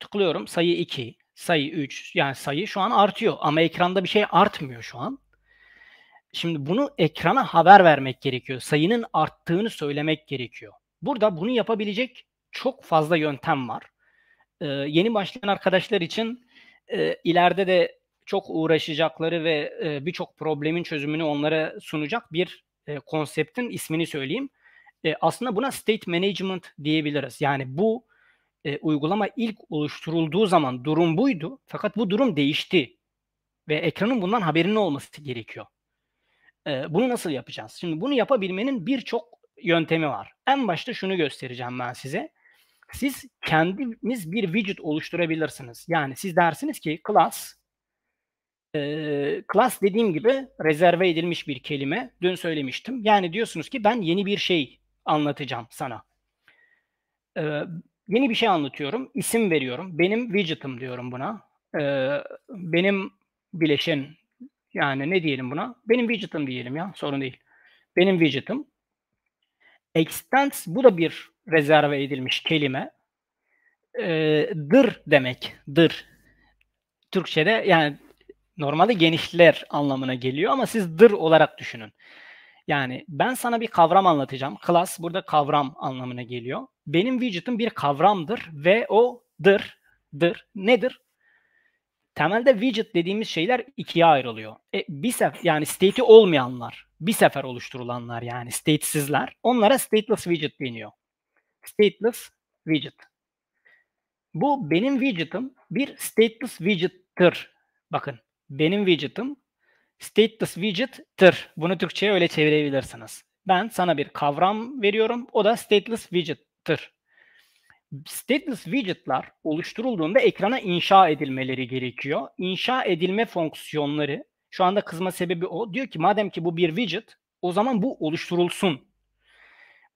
Tıklıyorum. Sayı 2, sayı 3. Yani sayı şu an artıyor ama ekranda bir şey artmıyor şu an. Şimdi bunu ekrana haber vermek gerekiyor. Sayının arttığını söylemek gerekiyor. Burada bunu yapabilecek çok fazla yöntem var. Ee, yeni başlayan arkadaşlar için e, ileride de çok uğraşacakları ve e, birçok problemin çözümünü onlara sunacak bir e, konseptin ismini söyleyeyim. E, aslında buna state management diyebiliriz. Yani bu e, uygulama ilk oluşturulduğu zaman durum buydu. Fakat bu durum değişti. Ve ekranın bundan haberinin olması gerekiyor. E, bunu nasıl yapacağız? Şimdi bunu yapabilmenin birçok yöntemi var. En başta şunu göstereceğim ben size. Siz kendiniz bir widget oluşturabilirsiniz. Yani siz dersiniz ki class e, class dediğim gibi rezerve edilmiş bir kelime. Dün söylemiştim. Yani diyorsunuz ki ben yeni bir şey anlatacağım sana. E, yeni bir şey anlatıyorum. isim veriyorum. Benim widget'ım diyorum buna. Ee, benim bileşen yani ne diyelim buna? Benim widget'ım diyelim ya. Sorun değil. Benim widget'ım. Extends bu da bir rezerve edilmiş kelime. Ee, dır demek. Dır. Türkçe'de yani normalde genişler anlamına geliyor ama siz dır olarak düşünün. Yani ben sana bir kavram anlatacağım. Class burada kavram anlamına geliyor. Benim widget'ım bir kavramdır ve o dır, dır. Nedir? Temelde widget dediğimiz şeyler ikiye ayrılıyor. E, bir sefer yani state'i olmayanlar, bir sefer oluşturulanlar yani statesizler. Onlara stateless widget deniyor. Stateless widget. Bu benim widget'ım bir stateless widget'tır. Bakın benim widget'ım stateless widget'tır. Bunu Türkçe'ye öyle çevirebilirsiniz. Ben sana bir kavram veriyorum. O da stateless widget'tır. Stateless widget'lar oluşturulduğunda ekrana inşa edilmeleri gerekiyor. İnşa edilme fonksiyonları şu anda kızma sebebi o. Diyor ki madem ki bu bir widget o zaman bu oluşturulsun.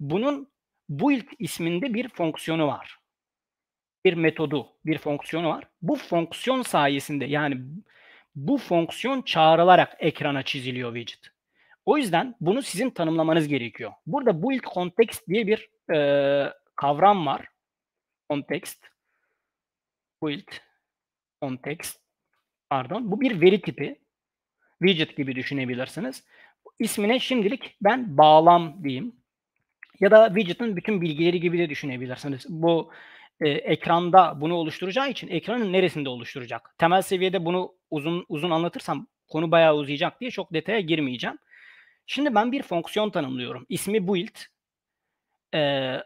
Bunun build isminde bir fonksiyonu var. Bir metodu, bir fonksiyonu var. Bu fonksiyon sayesinde yani bu fonksiyon çağrılarak ekrana çiziliyor widget. O yüzden bunu sizin tanımlamanız gerekiyor. Burada build context diye bir e, kavram var. Context, build, on text pardon bu bir veri tipi. Widget gibi düşünebilirsiniz. İsmine şimdilik ben bağlam diyeyim. Ya da widget'ın bütün bilgileri gibi de düşünebilirsiniz. Bu e, ekranda bunu oluşturacağı için ekranın neresinde oluşturacak? Temel seviyede bunu uzun uzun anlatırsam konu bayağı uzayacak diye çok detaya girmeyeceğim. Şimdi ben bir fonksiyon tanımlıyorum. İsmi build. Ee,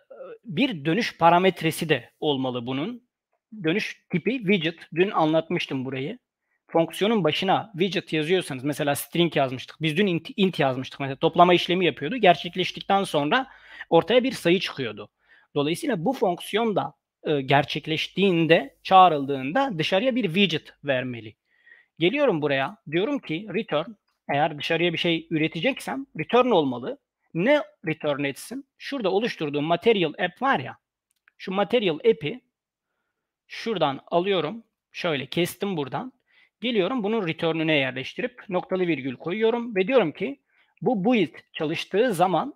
bir dönüş parametresi de olmalı bunun. Dönüş tipi widget. Dün anlatmıştım burayı. Fonksiyonun başına widget yazıyorsanız mesela string yazmıştık. Biz dün int, int yazmıştık. Mesela toplama işlemi yapıyordu. Gerçekleştikten sonra ortaya bir sayı çıkıyordu. Dolayısıyla bu fonksiyon da e, gerçekleştiğinde, çağrıldığında dışarıya bir widget vermeli. Geliyorum buraya. Diyorum ki return eğer dışarıya bir şey üreteceksem return olmalı. Ne return etsin? Şurada oluşturduğum material app var ya. Şu material app'i şuradan alıyorum. Şöyle kestim buradan. Geliyorum bunun return'üne yerleştirip noktalı virgül koyuyorum ve diyorum ki bu build çalıştığı zaman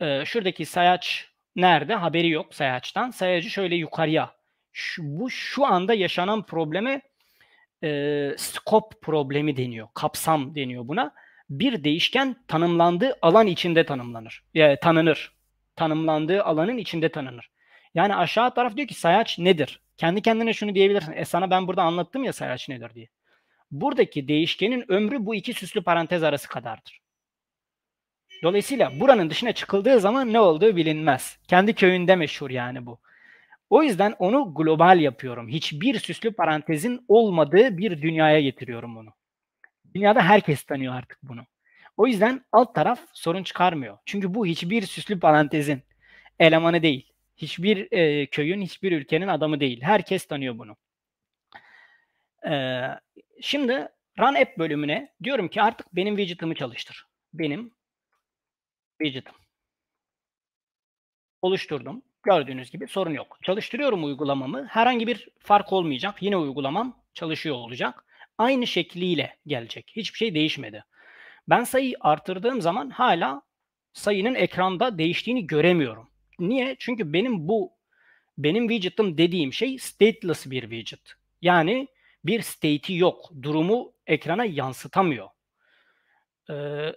e, şuradaki sayaç nerede? Haberi yok sayaçtan. Sayacı şöyle yukarıya. Şu, bu şu anda yaşanan probleme e, scope problemi deniyor. Kapsam deniyor buna. Bir değişken tanımlandığı alan içinde tanımlanır. Yani tanınır. Tanımlandığı alanın içinde tanınır. Yani aşağı taraf diyor ki sayaç nedir? Kendi kendine şunu diyebilirsin. E sana ben burada anlattım ya sayaç nedir diye. Buradaki değişkenin ömrü bu iki süslü parantez arası kadardır. Dolayısıyla buranın dışına çıkıldığı zaman ne olduğu bilinmez. Kendi köyünde meşhur yani bu. O yüzden onu global yapıyorum. Hiçbir süslü parantezin olmadığı bir dünyaya getiriyorum bunu. Dünyada herkes tanıyor artık bunu. O yüzden alt taraf sorun çıkarmıyor. Çünkü bu hiçbir süslü parantezin elemanı değil. Hiçbir e, köyün, hiçbir ülkenin adamı değil. Herkes tanıyor bunu. Ee, şimdi Run App bölümüne diyorum ki artık benim widget'ımı çalıştır. Benim widget'ım. Oluşturdum. Gördüğünüz gibi sorun yok. Çalıştırıyorum uygulamamı. Herhangi bir fark olmayacak. Yine uygulamam çalışıyor olacak. Aynı şekliyle gelecek. Hiçbir şey değişmedi. Ben sayıyı artırdığım zaman hala sayının ekranda değiştiğini göremiyorum. Niye? Çünkü benim bu benim widget'ım dediğim şey stateless bir widget. Yani bir state'i yok. Durumu ekrana yansıtamıyor. Ee,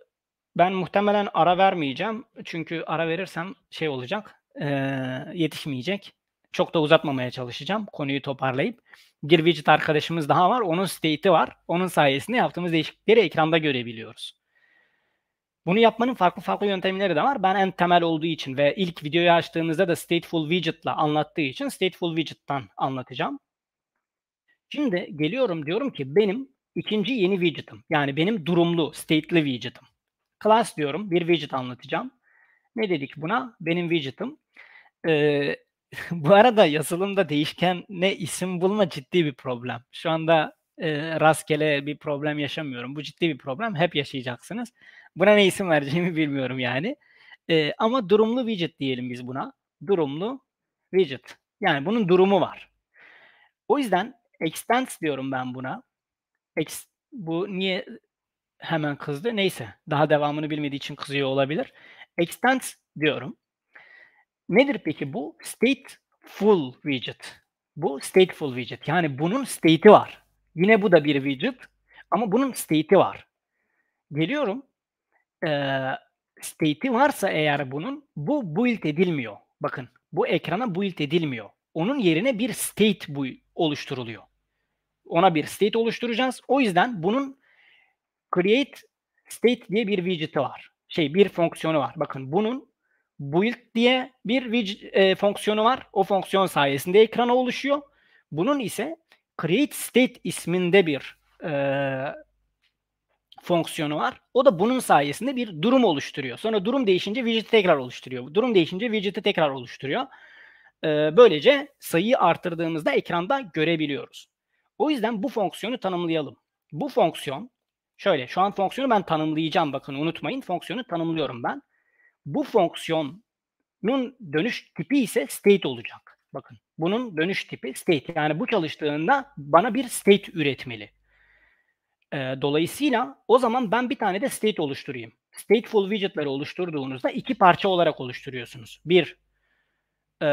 ben muhtemelen ara vermeyeceğim. Çünkü ara verirsem şey olacak e, yetişmeyecek. Çok da uzatmamaya çalışacağım konuyu toparlayıp. Bir widget arkadaşımız daha var. Onun state'i var. Onun sayesinde yaptığımız değişiklikleri ekranda görebiliyoruz. Bunu yapmanın farklı farklı yöntemleri de var. Ben en temel olduğu için ve ilk videoyu açtığımızda da Stateful Widget'la anlattığı için Stateful Widget'tan anlatacağım. Şimdi geliyorum diyorum ki benim ikinci yeni widget'ım. Yani benim durumlu, stately widget'ım. Class diyorum. Bir widget anlatacağım. Ne dedik buna? Benim widget'ım. Ee, bu arada yazılımda değişken ne isim bulma ciddi bir problem. Şu anda e, rastgele bir problem yaşamıyorum. Bu ciddi bir problem. Hep yaşayacaksınız. Buna ne isim vereceğimi bilmiyorum yani. E, ama durumlu widget diyelim biz buna. Durumlu widget. Yani bunun durumu var. O yüzden extends diyorum ben buna. Ex, bu niye hemen kızdı? Neyse. Daha devamını bilmediği için kızıyor olabilir. Extends diyorum. Nedir peki bu? Stateful widget. Bu stateful widget. Yani bunun state'i var. Yine bu da bir widget ama bunun state'i var. Geliyorum. Ee, state'i varsa eğer bunun bu build edilmiyor. Bakın bu ekrana build edilmiyor. Onun yerine bir state bu oluşturuluyor. Ona bir state oluşturacağız. O yüzden bunun create state diye bir widget'i var. Şey bir fonksiyonu var. Bakın bunun build diye bir widget, e, fonksiyonu var. O fonksiyon sayesinde ekrana oluşuyor. Bunun ise create state isminde bir e, fonksiyonu var. O da bunun sayesinde bir durum oluşturuyor. Sonra durum değişince widget'i tekrar oluşturuyor. Durum değişince widget'i tekrar oluşturuyor. E, böylece sayıyı artırdığımızda ekranda görebiliyoruz. O yüzden bu fonksiyonu tanımlayalım. Bu fonksiyon şöyle şu an fonksiyonu ben tanımlayacağım bakın unutmayın fonksiyonu tanımlıyorum ben. Bu fonksiyonun dönüş tipi ise state olacak. Bakın bunun dönüş tipi state. Yani bu çalıştığında bana bir state üretmeli. E, dolayısıyla o zaman ben bir tane de state oluşturayım. Stateful widget'ları oluşturduğunuzda iki parça olarak oluşturuyorsunuz. Bir e,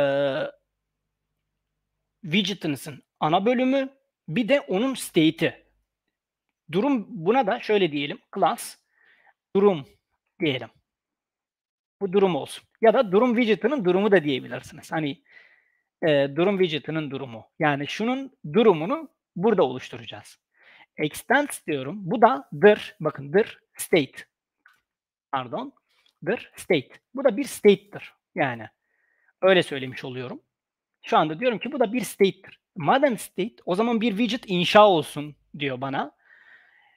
widget'ınızın ana bölümü Bir de onun state'i. Durum buna da şöyle diyelim. Class durum diyelim. Bu durum olsun. Ya da durum widget'ının durumu da diyebilirsiniz. Hani e, durum widget'ının durumu. Yani şunun durumunu burada oluşturacağız. Extend diyorum. Bu da dır. Bakın dır state. Pardon. Dır state. Bu da bir state'tir. Yani öyle söylemiş oluyorum. Şu anda diyorum ki bu da bir state'tir. Madem state o zaman bir widget inşa olsun diyor bana.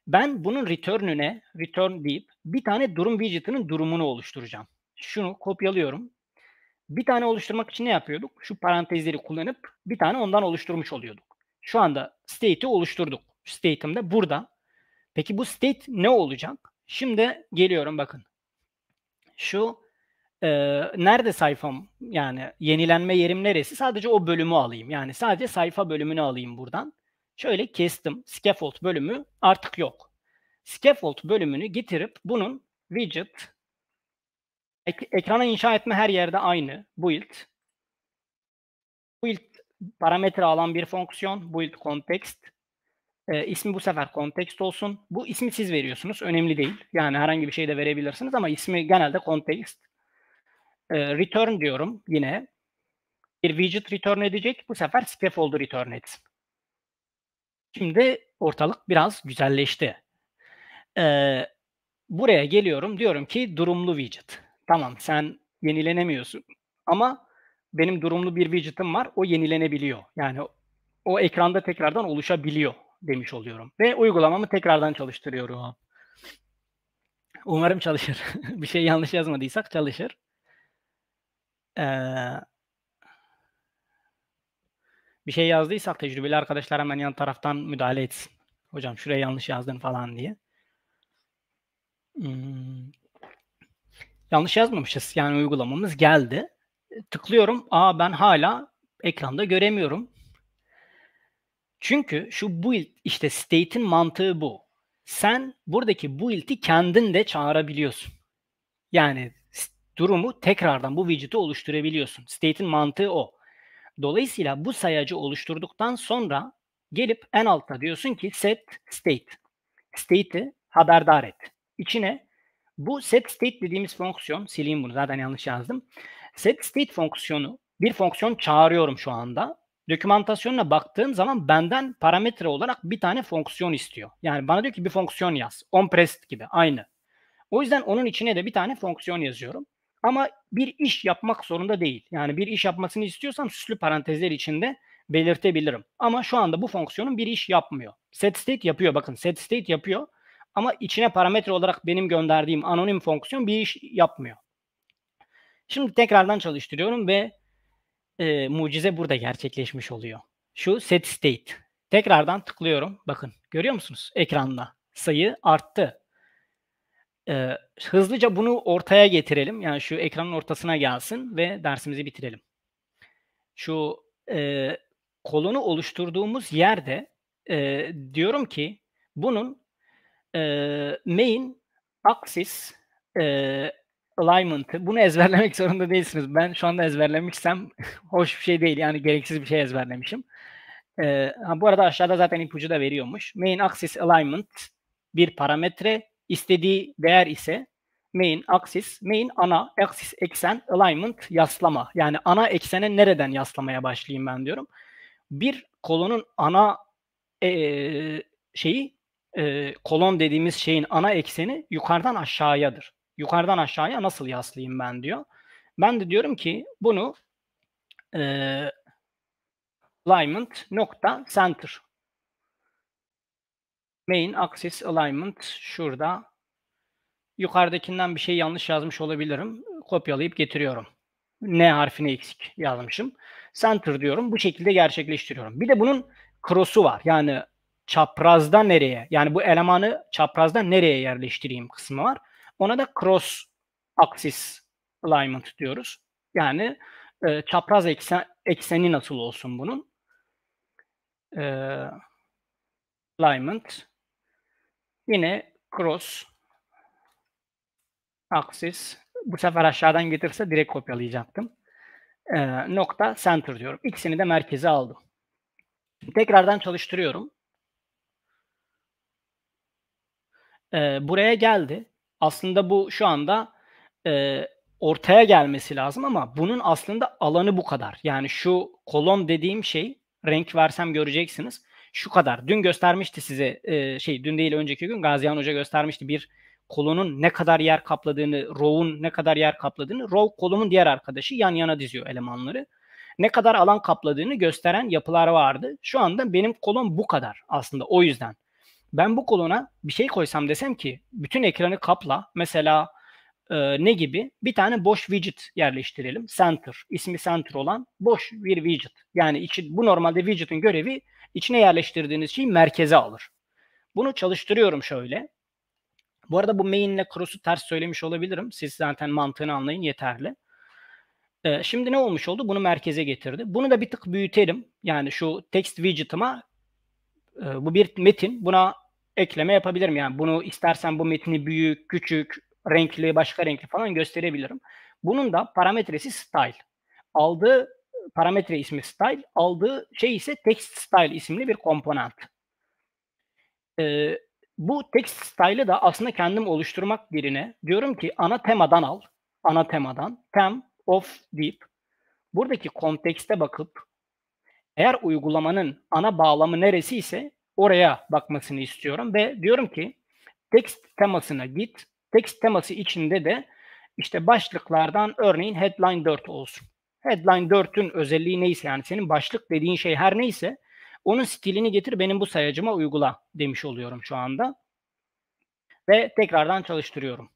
Ben bunun return'üne return deyip bir tane durum widget'ının durumunu oluşturacağım. Şunu kopyalıyorum. Bir tane oluşturmak için ne yapıyorduk? Şu parantezleri kullanıp bir tane ondan oluşturmuş oluyorduk. Şu anda state'i oluşturduk. State'im de burada. Peki bu state ne olacak? Şimdi geliyorum bakın. Şu e, nerede sayfam yani yenilenme yerim neresi? Sadece o bölümü alayım. Yani sadece sayfa bölümünü alayım buradan. Şöyle kestim. Scaffold bölümü artık yok. Scaffold bölümünü getirip bunun widget ek, ekrana inşa etme her yerde aynı. Build. Build parametre alan bir fonksiyon. Build context. E, ismi bu sefer context olsun. Bu ismi siz veriyorsunuz. Önemli değil. Yani herhangi bir şey de verebilirsiniz ama ismi genelde context. E, return diyorum yine. Bir widget return edecek. Bu sefer scaffold'u return etsin. Şimdi ortalık biraz güzelleşti. Ee, buraya geliyorum. Diyorum ki durumlu widget. Tamam sen yenilenemiyorsun. Ama benim durumlu bir widget'ım var. O yenilenebiliyor. Yani o ekranda tekrardan oluşabiliyor demiş oluyorum. Ve uygulamamı tekrardan çalıştırıyorum. Umarım çalışır. bir şey yanlış yazmadıysak çalışır. Ee, bir şey yazdıysak tecrübeli arkadaşlar hemen yan taraftan müdahale etsin. Hocam şuraya yanlış yazdın falan diye. Hmm. Yanlış yazmamışız. Yani uygulamamız geldi. Tıklıyorum. Aa ben hala ekranda göremiyorum. Çünkü şu build işte state'in mantığı bu. Sen buradaki build'i kendin de çağırabiliyorsun. Yani durumu tekrardan bu widget'i oluşturabiliyorsun. State'in mantığı o. Dolayısıyla bu sayacı oluşturduktan sonra gelip en altta diyorsun ki set state. State'i haberdar et. İçine bu set state dediğimiz fonksiyon, sileyim bunu zaten yanlış yazdım. Set state fonksiyonu bir fonksiyon çağırıyorum şu anda. Dokümantasyonuna baktığım zaman benden parametre olarak bir tane fonksiyon istiyor. Yani bana diyor ki bir fonksiyon yaz. OnPrest gibi aynı. O yüzden onun içine de bir tane fonksiyon yazıyorum. Ama bir iş yapmak zorunda değil. Yani bir iş yapmasını istiyorsam süslü parantezler içinde belirtebilirim. Ama şu anda bu fonksiyonun bir iş yapmıyor. Set state yapıyor bakın. Set state yapıyor. Ama içine parametre olarak benim gönderdiğim anonim fonksiyon bir iş yapmıyor. Şimdi tekrardan çalıştırıyorum ve e, mucize burada gerçekleşmiş oluyor. Şu set state. Tekrardan tıklıyorum. Bakın görüyor musunuz ekranda? Sayı arttı. Ee, hızlıca bunu ortaya getirelim. Yani şu ekranın ortasına gelsin ve dersimizi bitirelim. Şu e, kolonu oluşturduğumuz yerde e, diyorum ki bunun e, main axis e, alignment'ı bunu ezberlemek zorunda değilsiniz. Ben şu anda ezberlemişsem hoş bir şey değil. Yani gereksiz bir şey ezberlemişim. E, ha, bu arada aşağıda zaten ipucu da veriyormuş. Main axis alignment bir parametre istediği değer ise main axis, main ana axis eksen alignment yaslama. Yani ana eksene nereden yaslamaya başlayayım ben diyorum. Bir kolonun ana e, şeyi e, kolon dediğimiz şeyin ana ekseni yukarıdan aşağıyadır. Yukarıdan aşağıya nasıl yaslayayım ben diyor. Ben de diyorum ki bunu e, alignment nokta center main axis alignment şurada. Yukarıdakinden bir şey yanlış yazmış olabilirim. Kopyalayıp getiriyorum. N harfini eksik yazmışım. Center diyorum. Bu şekilde gerçekleştiriyorum. Bir de bunun cross'u var. Yani çaprazda nereye? Yani bu elemanı çaprazda nereye yerleştireyim kısmı var. Ona da cross axis alignment diyoruz. Yani e, çapraz eksen, ekseni nasıl olsun bunun? E, alignment Yine cross axis bu sefer aşağıdan getirse direkt kopyalayacaktım. Ee, nokta center diyorum. İkisini de merkeze aldım. Tekrardan çalıştırıyorum. Ee, buraya geldi. Aslında bu şu anda e, ortaya gelmesi lazım ama bunun aslında alanı bu kadar. Yani şu kolon dediğim şey renk versem göreceksiniz. Şu kadar. Dün göstermişti size e, şey dün değil önceki gün Gazihan Hoca göstermişti bir kolonun ne kadar yer kapladığını, row'un ne kadar yer kapladığını, row kolumun diğer arkadaşı yan yana diziyor elemanları. Ne kadar alan kapladığını gösteren yapılar vardı. Şu anda benim kolon bu kadar aslında o yüzden. Ben bu kolona bir şey koysam desem ki bütün ekranı kapla. Mesela e, ne gibi? Bir tane boş widget yerleştirelim. Center. ismi center olan boş bir widget. Yani içi, bu normalde widget'ın görevi içine yerleştirdiğiniz şeyi merkeze alır. Bunu çalıştırıyorum şöyle. Bu arada bu main ile cross'u ters söylemiş olabilirim. Siz zaten mantığını anlayın yeterli. Ee, şimdi ne olmuş oldu? Bunu merkeze getirdi. Bunu da bir tık büyütelim. Yani şu text widget'ıma e, bu bir metin. Buna ekleme yapabilirim. Yani bunu istersen bu metni büyük, küçük, renkli, başka renkli falan gösterebilirim. Bunun da parametresi style. Aldığı parametre ismi style, aldığı şey ise text style isimli bir komponent. Ee, bu text style'ı da aslında kendim oluşturmak birine diyorum ki ana temadan al. Ana temadan. Tem of deyip buradaki kontekste bakıp eğer uygulamanın ana bağlamı neresi ise oraya bakmasını istiyorum ve diyorum ki text temasına git. Text teması içinde de işte başlıklardan örneğin headline 4 olsun. Headline 4'ün özelliği neyse yani senin başlık dediğin şey her neyse onun stilini getir benim bu sayacıma uygula demiş oluyorum şu anda. Ve tekrardan çalıştırıyorum.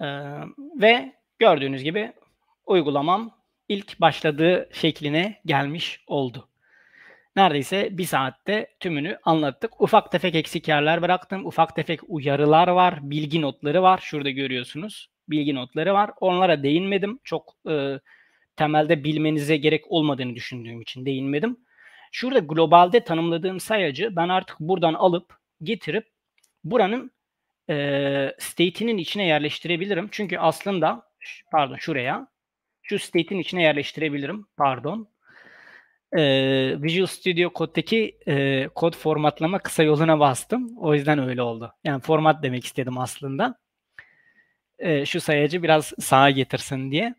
Ee, ve gördüğünüz gibi uygulamam ilk başladığı şekline gelmiş oldu. Neredeyse bir saatte tümünü anlattık. Ufak tefek eksik yerler bıraktım. Ufak tefek uyarılar var. Bilgi notları var. Şurada görüyorsunuz. Bilgi notları var. Onlara değinmedim. Çok e, temelde bilmenize gerek olmadığını düşündüğüm için değinmedim. Şurada globalde tanımladığım sayacı ben artık buradan alıp getirip buranın e, state'inin içine yerleştirebilirim. Çünkü aslında pardon şuraya şu state'in içine yerleştirebilirim. Pardon. E, Visual Studio Code'daki e, kod formatlama kısa yoluna bastım. O yüzden öyle oldu. Yani format demek istedim aslında. E, şu sayacı biraz sağa getirsin diye.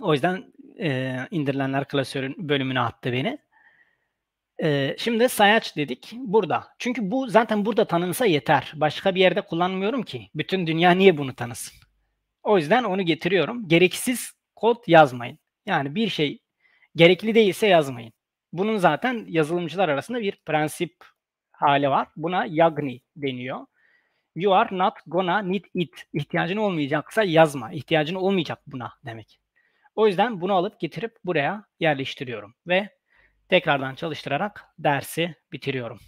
O yüzden e, indirilenler klasörün bölümüne attı beni. E, şimdi sayaç dedik burada. Çünkü bu zaten burada tanınsa yeter. Başka bir yerde kullanmıyorum ki. Bütün dünya niye bunu tanısın? O yüzden onu getiriyorum. Gereksiz kod yazmayın. Yani bir şey gerekli değilse yazmayın. Bunun zaten yazılımcılar arasında bir prensip hali var. Buna yagni deniyor. You are not gonna need it. İhtiyacın olmayacaksa yazma. İhtiyacın olmayacak buna demek. O yüzden bunu alıp getirip buraya yerleştiriyorum ve tekrardan çalıştırarak dersi bitiriyorum.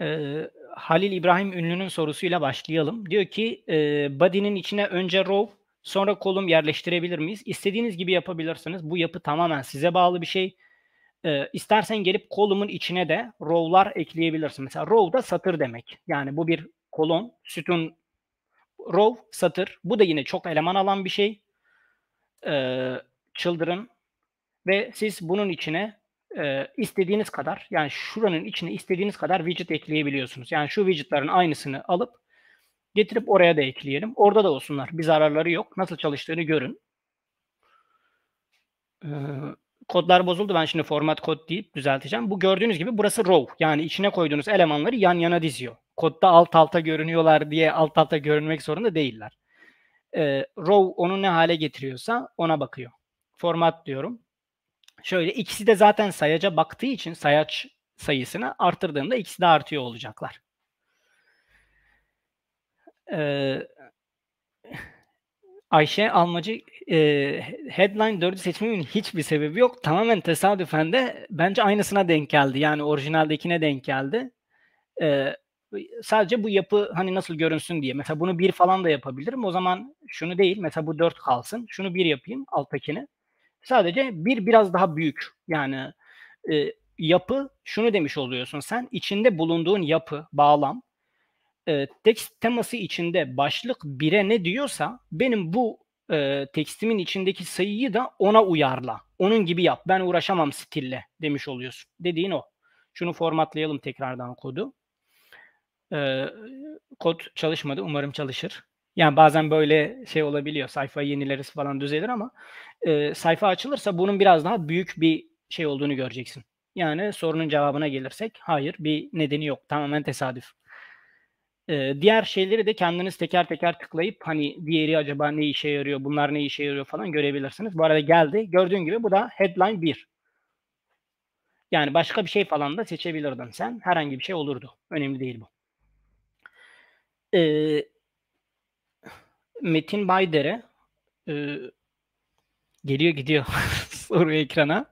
Ee, Halil İbrahim Ünlü'nün sorusuyla başlayalım. Diyor ki e, body'nin içine önce row sonra kolum yerleştirebilir miyiz? İstediğiniz gibi yapabilirsiniz. Bu yapı tamamen size bağlı bir şey. E, istersen gelip kolumun içine de row'lar ekleyebilirsin. Mesela row da satır demek. Yani bu bir kolon, sütun row satır. Bu da yine çok eleman alan bir şey. Ee, children ve siz bunun içine e, istediğiniz kadar yani şuranın içine istediğiniz kadar widget ekleyebiliyorsunuz. Yani şu widgetların aynısını alıp getirip oraya da ekleyelim. Orada da olsunlar. Bir zararları yok. Nasıl çalıştığını görün. Ee, kodlar bozuldu. Ben şimdi format kod deyip düzelteceğim. Bu gördüğünüz gibi burası row. Yani içine koyduğunuz elemanları yan yana diziyor kodda alt alta görünüyorlar diye alt alta görünmek zorunda değiller. E, row onu ne hale getiriyorsa ona bakıyor. Format diyorum. Şöyle ikisi de zaten sayaca baktığı için sayaç sayısını artırdığında ikisi de artıyor olacaklar. Ee, Ayşe Almacı e, headline 4'ü seçmemin hiçbir sebebi yok. Tamamen tesadüfen de bence aynısına denk geldi. Yani orijinaldekine denk geldi. E, sadece bu yapı hani nasıl görünsün diye. Mesela bunu bir falan da yapabilirim. O zaman şunu değil. Mesela bu dört kalsın. Şunu bir yapayım alttakini. Sadece bir biraz daha büyük. Yani e, yapı şunu demiş oluyorsun sen. içinde bulunduğun yapı, bağlam e, text teması içinde başlık bire ne diyorsa benim bu e, tekstimin içindeki sayıyı da ona uyarla. Onun gibi yap. Ben uğraşamam stille demiş oluyorsun. Dediğin o. Şunu formatlayalım tekrardan kodu. E, kod çalışmadı. Umarım çalışır. Yani bazen böyle şey olabiliyor. Sayfayı yenileriz falan düzelir ama e, sayfa açılırsa bunun biraz daha büyük bir şey olduğunu göreceksin. Yani sorunun cevabına gelirsek hayır bir nedeni yok. Tamamen tesadüf. Diğer şeyleri de kendiniz teker teker tıklayıp hani diğeri acaba ne işe yarıyor, bunlar ne işe yarıyor falan görebilirsiniz. Bu arada geldi. Gördüğün gibi bu da headline 1. Yani başka bir şey falan da seçebilirdin sen. Herhangi bir şey olurdu. Önemli değil bu. Ee, Metin Baydere e, geliyor gidiyor soru ekrana.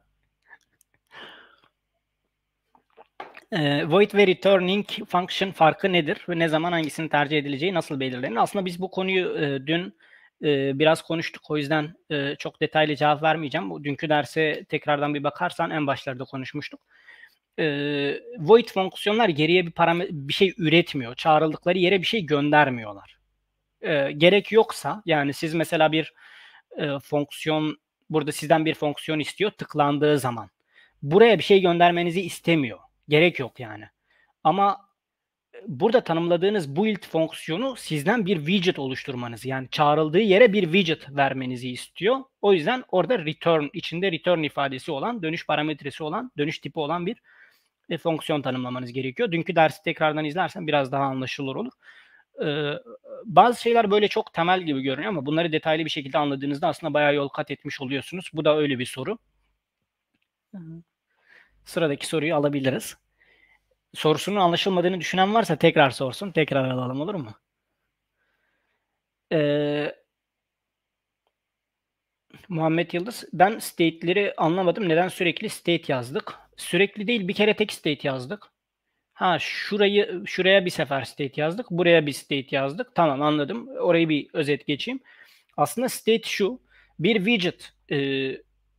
E, void ve returning function farkı nedir ve ne zaman hangisini tercih edileceği nasıl belirlenir? Aslında biz bu konuyu e, dün e, biraz konuştuk. O yüzden e, çok detaylı cevap vermeyeceğim. Bu dünkü derse tekrardan bir bakarsan en başlarda konuşmuştuk. E, void fonksiyonlar geriye bir parametre bir şey üretmiyor. Çağrıldıkları yere bir şey göndermiyorlar. E, gerek yoksa yani siz mesela bir e, fonksiyon burada sizden bir fonksiyon istiyor tıklandığı zaman. Buraya bir şey göndermenizi istemiyor Gerek yok yani. Ama burada tanımladığınız build fonksiyonu sizden bir widget oluşturmanızı yani çağrıldığı yere bir widget vermenizi istiyor. O yüzden orada return içinde return ifadesi olan, dönüş parametresi olan, dönüş tipi olan bir e, fonksiyon tanımlamanız gerekiyor. Dünkü dersi tekrardan izlersen biraz daha anlaşılır olur. Ee, bazı şeyler böyle çok temel gibi görünüyor ama bunları detaylı bir şekilde anladığınızda aslında bayağı yol kat etmiş oluyorsunuz. Bu da öyle bir soru. Sıradaki soruyu alabiliriz. Sorusunun anlaşılmadığını düşünen varsa tekrar sorsun. Tekrar alalım olur mu? Ee, Muhammed Yıldız. Ben state'leri anlamadım. Neden sürekli state yazdık? Sürekli değil bir kere tek state yazdık. Ha şurayı şuraya bir sefer state yazdık. Buraya bir state yazdık. Tamam anladım. Orayı bir özet geçeyim. Aslında state şu. Bir widget e,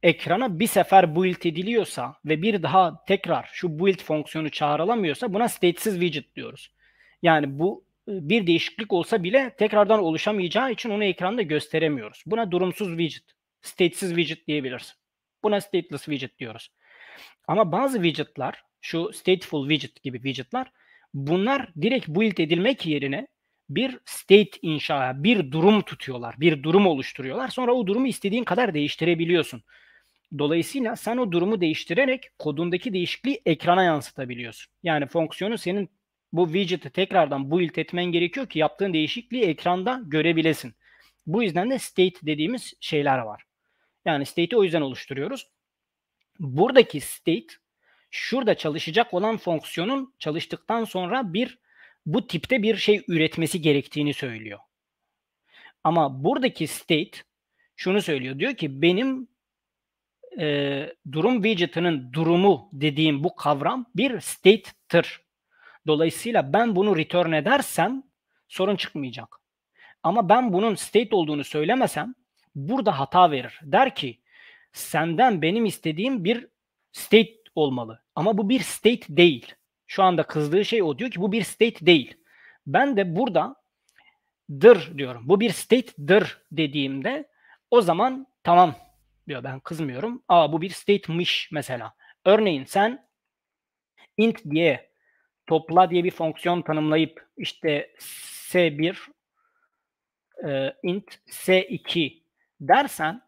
ekrana bir sefer build ediliyorsa ve bir daha tekrar şu build fonksiyonu çağrılamıyorsa buna statesiz widget diyoruz. Yani bu e, bir değişiklik olsa bile tekrardan oluşamayacağı için onu ekranda gösteremiyoruz. Buna durumsuz widget, statesiz widget diyebiliriz. Buna stateless widget diyoruz. Ama bazı widgetlar, şu stateful widget gibi widgetlar, bunlar direkt build edilmek yerine bir state inşa, bir durum tutuyorlar, bir durum oluşturuyorlar. Sonra o durumu istediğin kadar değiştirebiliyorsun. Dolayısıyla sen o durumu değiştirerek kodundaki değişikliği ekrana yansıtabiliyorsun. Yani fonksiyonu senin bu widget'ı tekrardan build etmen gerekiyor ki yaptığın değişikliği ekranda görebilesin. Bu yüzden de state dediğimiz şeyler var. Yani state'i o yüzden oluşturuyoruz. Buradaki state şurada çalışacak olan fonksiyonun çalıştıktan sonra bir bu tipte bir şey üretmesi gerektiğini söylüyor. Ama buradaki state şunu söylüyor. Diyor ki benim e, durum widget'ının durumu dediğim bu kavram bir state'tır. Dolayısıyla ben bunu return edersem sorun çıkmayacak. Ama ben bunun state olduğunu söylemesem burada hata verir. Der ki senden benim istediğim bir state olmalı. Ama bu bir state değil. Şu anda kızdığı şey o. Diyor ki bu bir state değil. Ben de burada dır diyorum. Bu bir state'dır dediğimde o zaman tamam diyor. Ben kızmıyorum. Aa bu bir state'miş mesela. Örneğin sen int diye topla diye bir fonksiyon tanımlayıp işte s1 e, int s2 dersen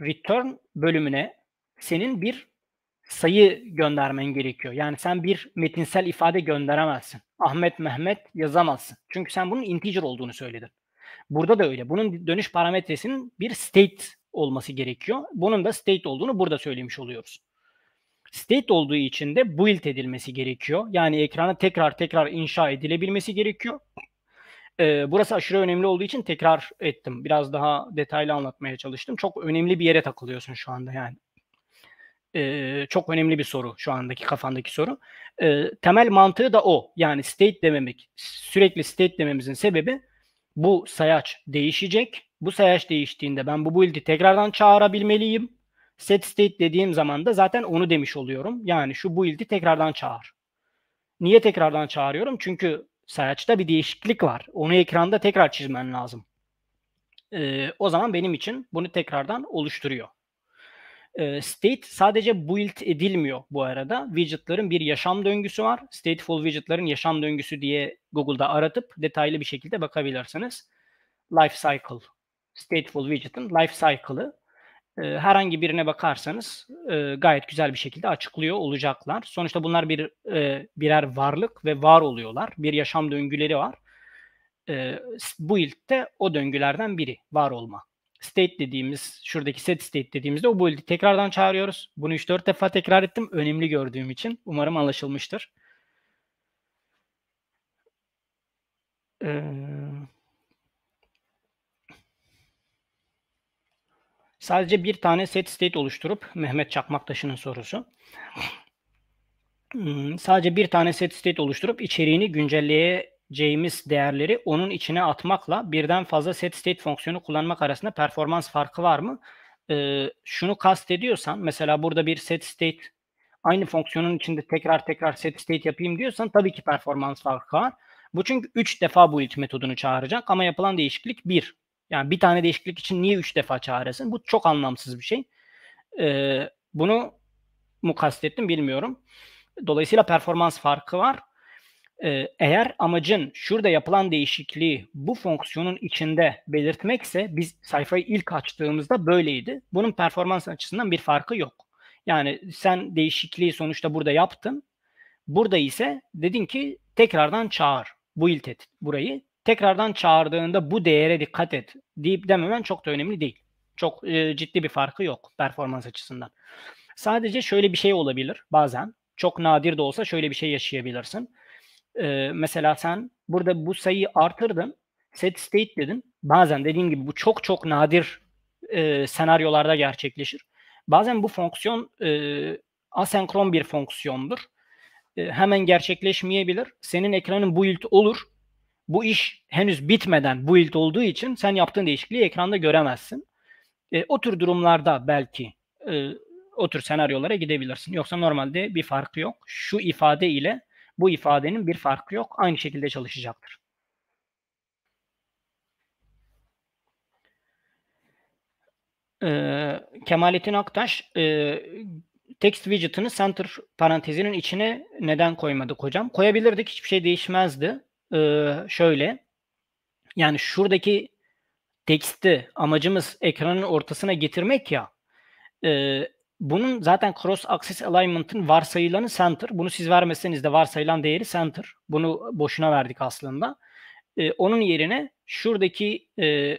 return bölümüne senin bir sayı göndermen gerekiyor. Yani sen bir metinsel ifade gönderemezsin. Ahmet Mehmet yazamazsın. Çünkü sen bunun integer olduğunu söyledin. Burada da öyle. Bunun dönüş parametresinin bir state olması gerekiyor. Bunun da state olduğunu burada söylemiş oluyoruz. State olduğu için de build edilmesi gerekiyor. Yani ekrana tekrar tekrar inşa edilebilmesi gerekiyor. Ee, burası aşırı önemli olduğu için tekrar ettim. Biraz daha detaylı anlatmaya çalıştım. Çok önemli bir yere takılıyorsun şu anda yani. Ee, çok önemli bir soru şu andaki kafandaki soru. Ee, temel mantığı da o. Yani state dememek, sürekli state dememizin sebebi bu sayaç değişecek bu sayaç değiştiğinde ben bu build'i tekrardan çağırabilmeliyim. Set state dediğim zaman da zaten onu demiş oluyorum. Yani şu build'i tekrardan çağır. Niye tekrardan çağırıyorum? Çünkü sayaçta bir değişiklik var. Onu ekranda tekrar çizmen lazım. e, o zaman benim için bunu tekrardan oluşturuyor. E, state sadece build edilmiyor bu arada. Widget'ların bir yaşam döngüsü var. Stateful widget'ların yaşam döngüsü diye Google'da aratıp detaylı bir şekilde bakabilirsiniz. Life cycle. Stateful widget'ın life cycle'ı herhangi birine bakarsanız e, gayet güzel bir şekilde açıklıyor olacaklar. Sonuçta bunlar bir e, birer varlık ve var oluyorlar. Bir yaşam döngüleri var. E, bu ilkte o döngülerden biri var olma. State dediğimiz, şuradaki set state dediğimizde o build'i tekrardan çağırıyoruz. Bunu 3-4 defa tekrar ettim. Önemli gördüğüm için. Umarım anlaşılmıştır. Ee, Sadece bir tane set state oluşturup Mehmet Çakmaktaş'ın sorusu. Hmm, sadece bir tane set state oluşturup içeriğini güncelleyeceğimiz değerleri onun içine atmakla birden fazla set state fonksiyonu kullanmak arasında performans farkı var mı? Ee, şunu kastediyorsan mesela burada bir set state aynı fonksiyonun içinde tekrar tekrar set state yapayım diyorsan tabii ki performans farkı var. Bu çünkü 3 defa bu build metodunu çağıracak ama yapılan değişiklik 1. Yani bir tane değişiklik için niye üç defa çağırasın? Bu çok anlamsız bir şey. Ee, bunu mu kastettim bilmiyorum. Dolayısıyla performans farkı var. Ee, eğer amacın şurada yapılan değişikliği bu fonksiyonun içinde belirtmekse biz sayfayı ilk açtığımızda böyleydi. Bunun performans açısından bir farkı yok. Yani sen değişikliği sonuçta burada yaptın. Burada ise dedin ki tekrardan çağır. Build et burayı tekrardan çağırdığında bu değere dikkat et deyip dememen çok da önemli değil. Çok e, ciddi bir farkı yok performans açısından. Sadece şöyle bir şey olabilir bazen. Çok nadir de olsa şöyle bir şey yaşayabilirsin. E, mesela sen burada bu sayıyı artırdın. Set state dedin. Bazen dediğim gibi bu çok çok nadir e, senaryolarda gerçekleşir. Bazen bu fonksiyon e, asenkron bir fonksiyondur. E, hemen gerçekleşmeyebilir. Senin ekranın build olur bu iş henüz bitmeden build olduğu için sen yaptığın değişikliği ekranda göremezsin. E, o tür durumlarda belki e, o tür senaryolara gidebilirsin. Yoksa normalde bir farkı yok. Şu ifade ile bu ifadenin bir farkı yok. Aynı şekilde çalışacaktır. Ee, Kemalettin Aktaş e, text widget'ını center parantezinin içine neden koymadık hocam? Koyabilirdik hiçbir şey değişmezdi e, şöyle. Yani şuradaki teksti amacımız ekranın ortasına getirmek ya. E, bunun zaten cross axis alignment'ın varsayılanı center. Bunu siz vermeseniz de varsayılan değeri center. Bunu boşuna verdik aslında. E, onun yerine şuradaki e,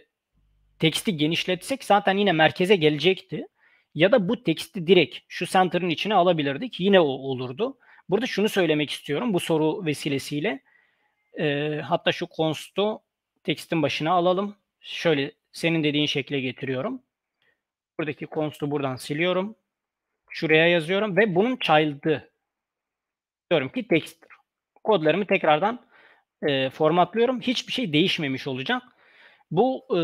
teksti genişletsek zaten yine merkeze gelecekti. Ya da bu teksti direkt şu center'ın içine alabilirdik. Yine o olurdu. Burada şunu söylemek istiyorum bu soru vesilesiyle. E, hatta şu const'u tekstin başına alalım. Şöyle senin dediğin şekle getiriyorum. Buradaki const'u buradan siliyorum. Şuraya yazıyorum ve bunun child'ı diyorum ki text. Kodlarımı tekrardan e, formatlıyorum. Hiçbir şey değişmemiş olacak. Bu e,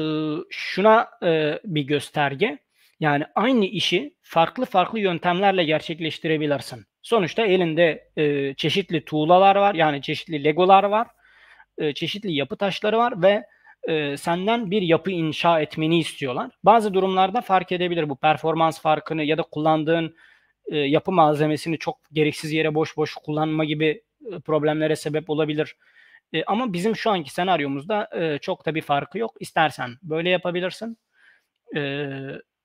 şuna e, bir gösterge. Yani aynı işi farklı farklı yöntemlerle gerçekleştirebilirsin. Sonuçta elinde e, çeşitli tuğlalar var. Yani çeşitli legolar var e, çeşitli yapı taşları var ve e, senden bir yapı inşa etmeni istiyorlar. Bazı durumlarda fark edebilir bu performans farkını ya da kullandığın e, yapı malzemesini çok gereksiz yere boş boş kullanma gibi e, problemlere sebep olabilir. E, ama bizim şu anki senaryomuzda e, çok da bir farkı yok. İstersen böyle yapabilirsin. E,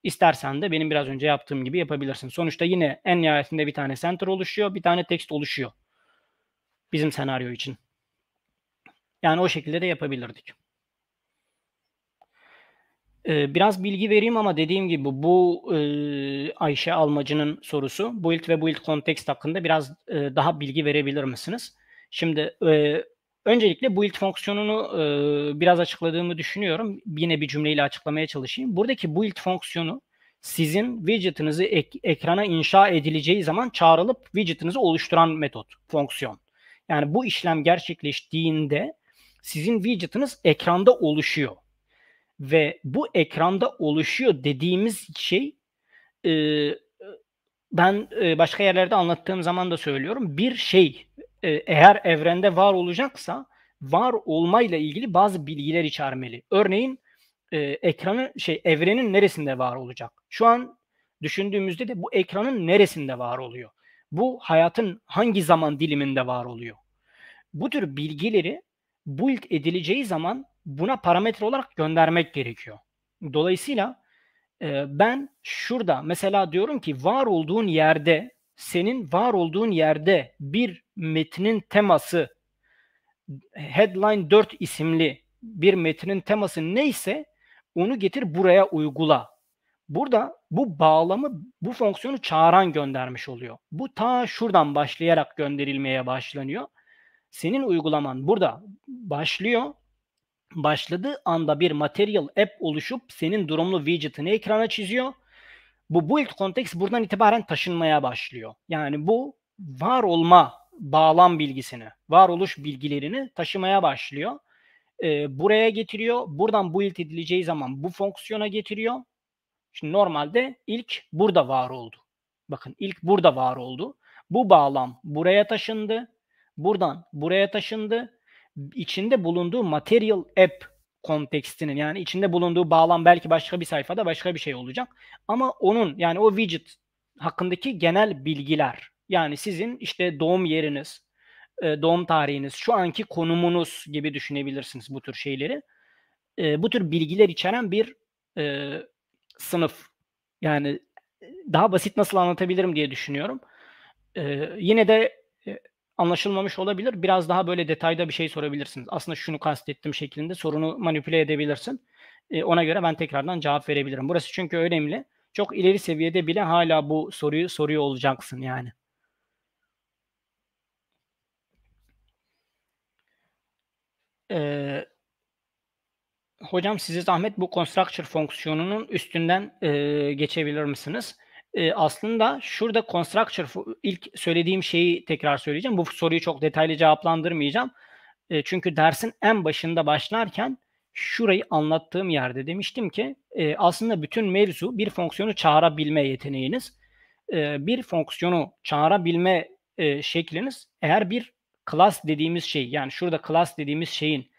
istersen de benim biraz önce yaptığım gibi yapabilirsin. Sonuçta yine en nihayetinde bir tane center oluşuyor, bir tane text oluşuyor. Bizim senaryo için. Yani o şekilde de yapabilirdik. Ee, biraz bilgi vereyim ama dediğim gibi bu e, Ayşe Almacı'nın sorusu. Build ve build context hakkında biraz e, daha bilgi verebilir misiniz? Şimdi e, öncelikle build fonksiyonunu e, biraz açıkladığımı düşünüyorum. Yine bir cümleyle açıklamaya çalışayım. Buradaki build fonksiyonu sizin widget'ınızı ek, ekrana inşa edileceği zaman çağrılıp widget'ınızı oluşturan metot, fonksiyon. Yani bu işlem gerçekleştiğinde sizin widget'ınız ekranda oluşuyor. Ve bu ekranda oluşuyor dediğimiz şey e, ben e, başka yerlerde anlattığım zaman da söylüyorum. Bir şey e, eğer evrende var olacaksa var olmayla ilgili bazı bilgiler içermeli. Örneğin e, ekranı şey evrenin neresinde var olacak? Şu an düşündüğümüzde de bu ekranın neresinde var oluyor? Bu hayatın hangi zaman diliminde var oluyor? Bu tür bilgileri build edileceği zaman buna parametre olarak göndermek gerekiyor. Dolayısıyla e, ben şurada mesela diyorum ki var olduğun yerde senin var olduğun yerde bir metnin teması headline 4 isimli bir metnin teması neyse onu getir buraya uygula. Burada bu bağlamı bu fonksiyonu çağıran göndermiş oluyor. Bu ta şuradan başlayarak gönderilmeye başlanıyor. Senin uygulaman burada başlıyor. Başladığı anda bir material app oluşup senin durumlu widget'ını ekrana çiziyor. Bu build context buradan itibaren taşınmaya başlıyor. Yani bu var olma bağlam bilgisini, varoluş bilgilerini taşımaya başlıyor. Ee, buraya getiriyor. Buradan build edileceği zaman bu fonksiyona getiriyor. Şimdi normalde ilk burada var oldu. Bakın ilk burada var oldu. Bu bağlam buraya taşındı. Buradan buraya taşındı. İçinde bulunduğu material app kontekstinin yani içinde bulunduğu bağlam belki başka bir sayfada başka bir şey olacak. Ama onun yani o widget hakkındaki genel bilgiler yani sizin işte doğum yeriniz, doğum tarihiniz, şu anki konumunuz gibi düşünebilirsiniz bu tür şeyleri. Bu tür bilgiler içeren bir sınıf. Yani daha basit nasıl anlatabilirim diye düşünüyorum. Yine de anlaşılmamış olabilir. Biraz daha böyle detayda bir şey sorabilirsiniz. Aslında şunu kastettim şeklinde sorunu manipüle edebilirsin. Ona göre ben tekrardan cevap verebilirim. Burası çünkü önemli. Çok ileri seviyede bile hala bu soruyu soruyor olacaksın yani. Ee, hocam size zahmet bu constructor fonksiyonunun üstünden e, geçebilir misiniz? E, aslında şurada constructor ilk söylediğim şeyi tekrar söyleyeceğim. Bu soruyu çok detaylı cevaplandırmayacağım. E, çünkü dersin en başında başlarken şurayı anlattığım yerde demiştim ki e, aslında bütün mevzu bir fonksiyonu çağırabilme yeteneğiniz. E, bir fonksiyonu çağırabilme e, şekliniz eğer bir class dediğimiz şey yani şurada class dediğimiz şeyin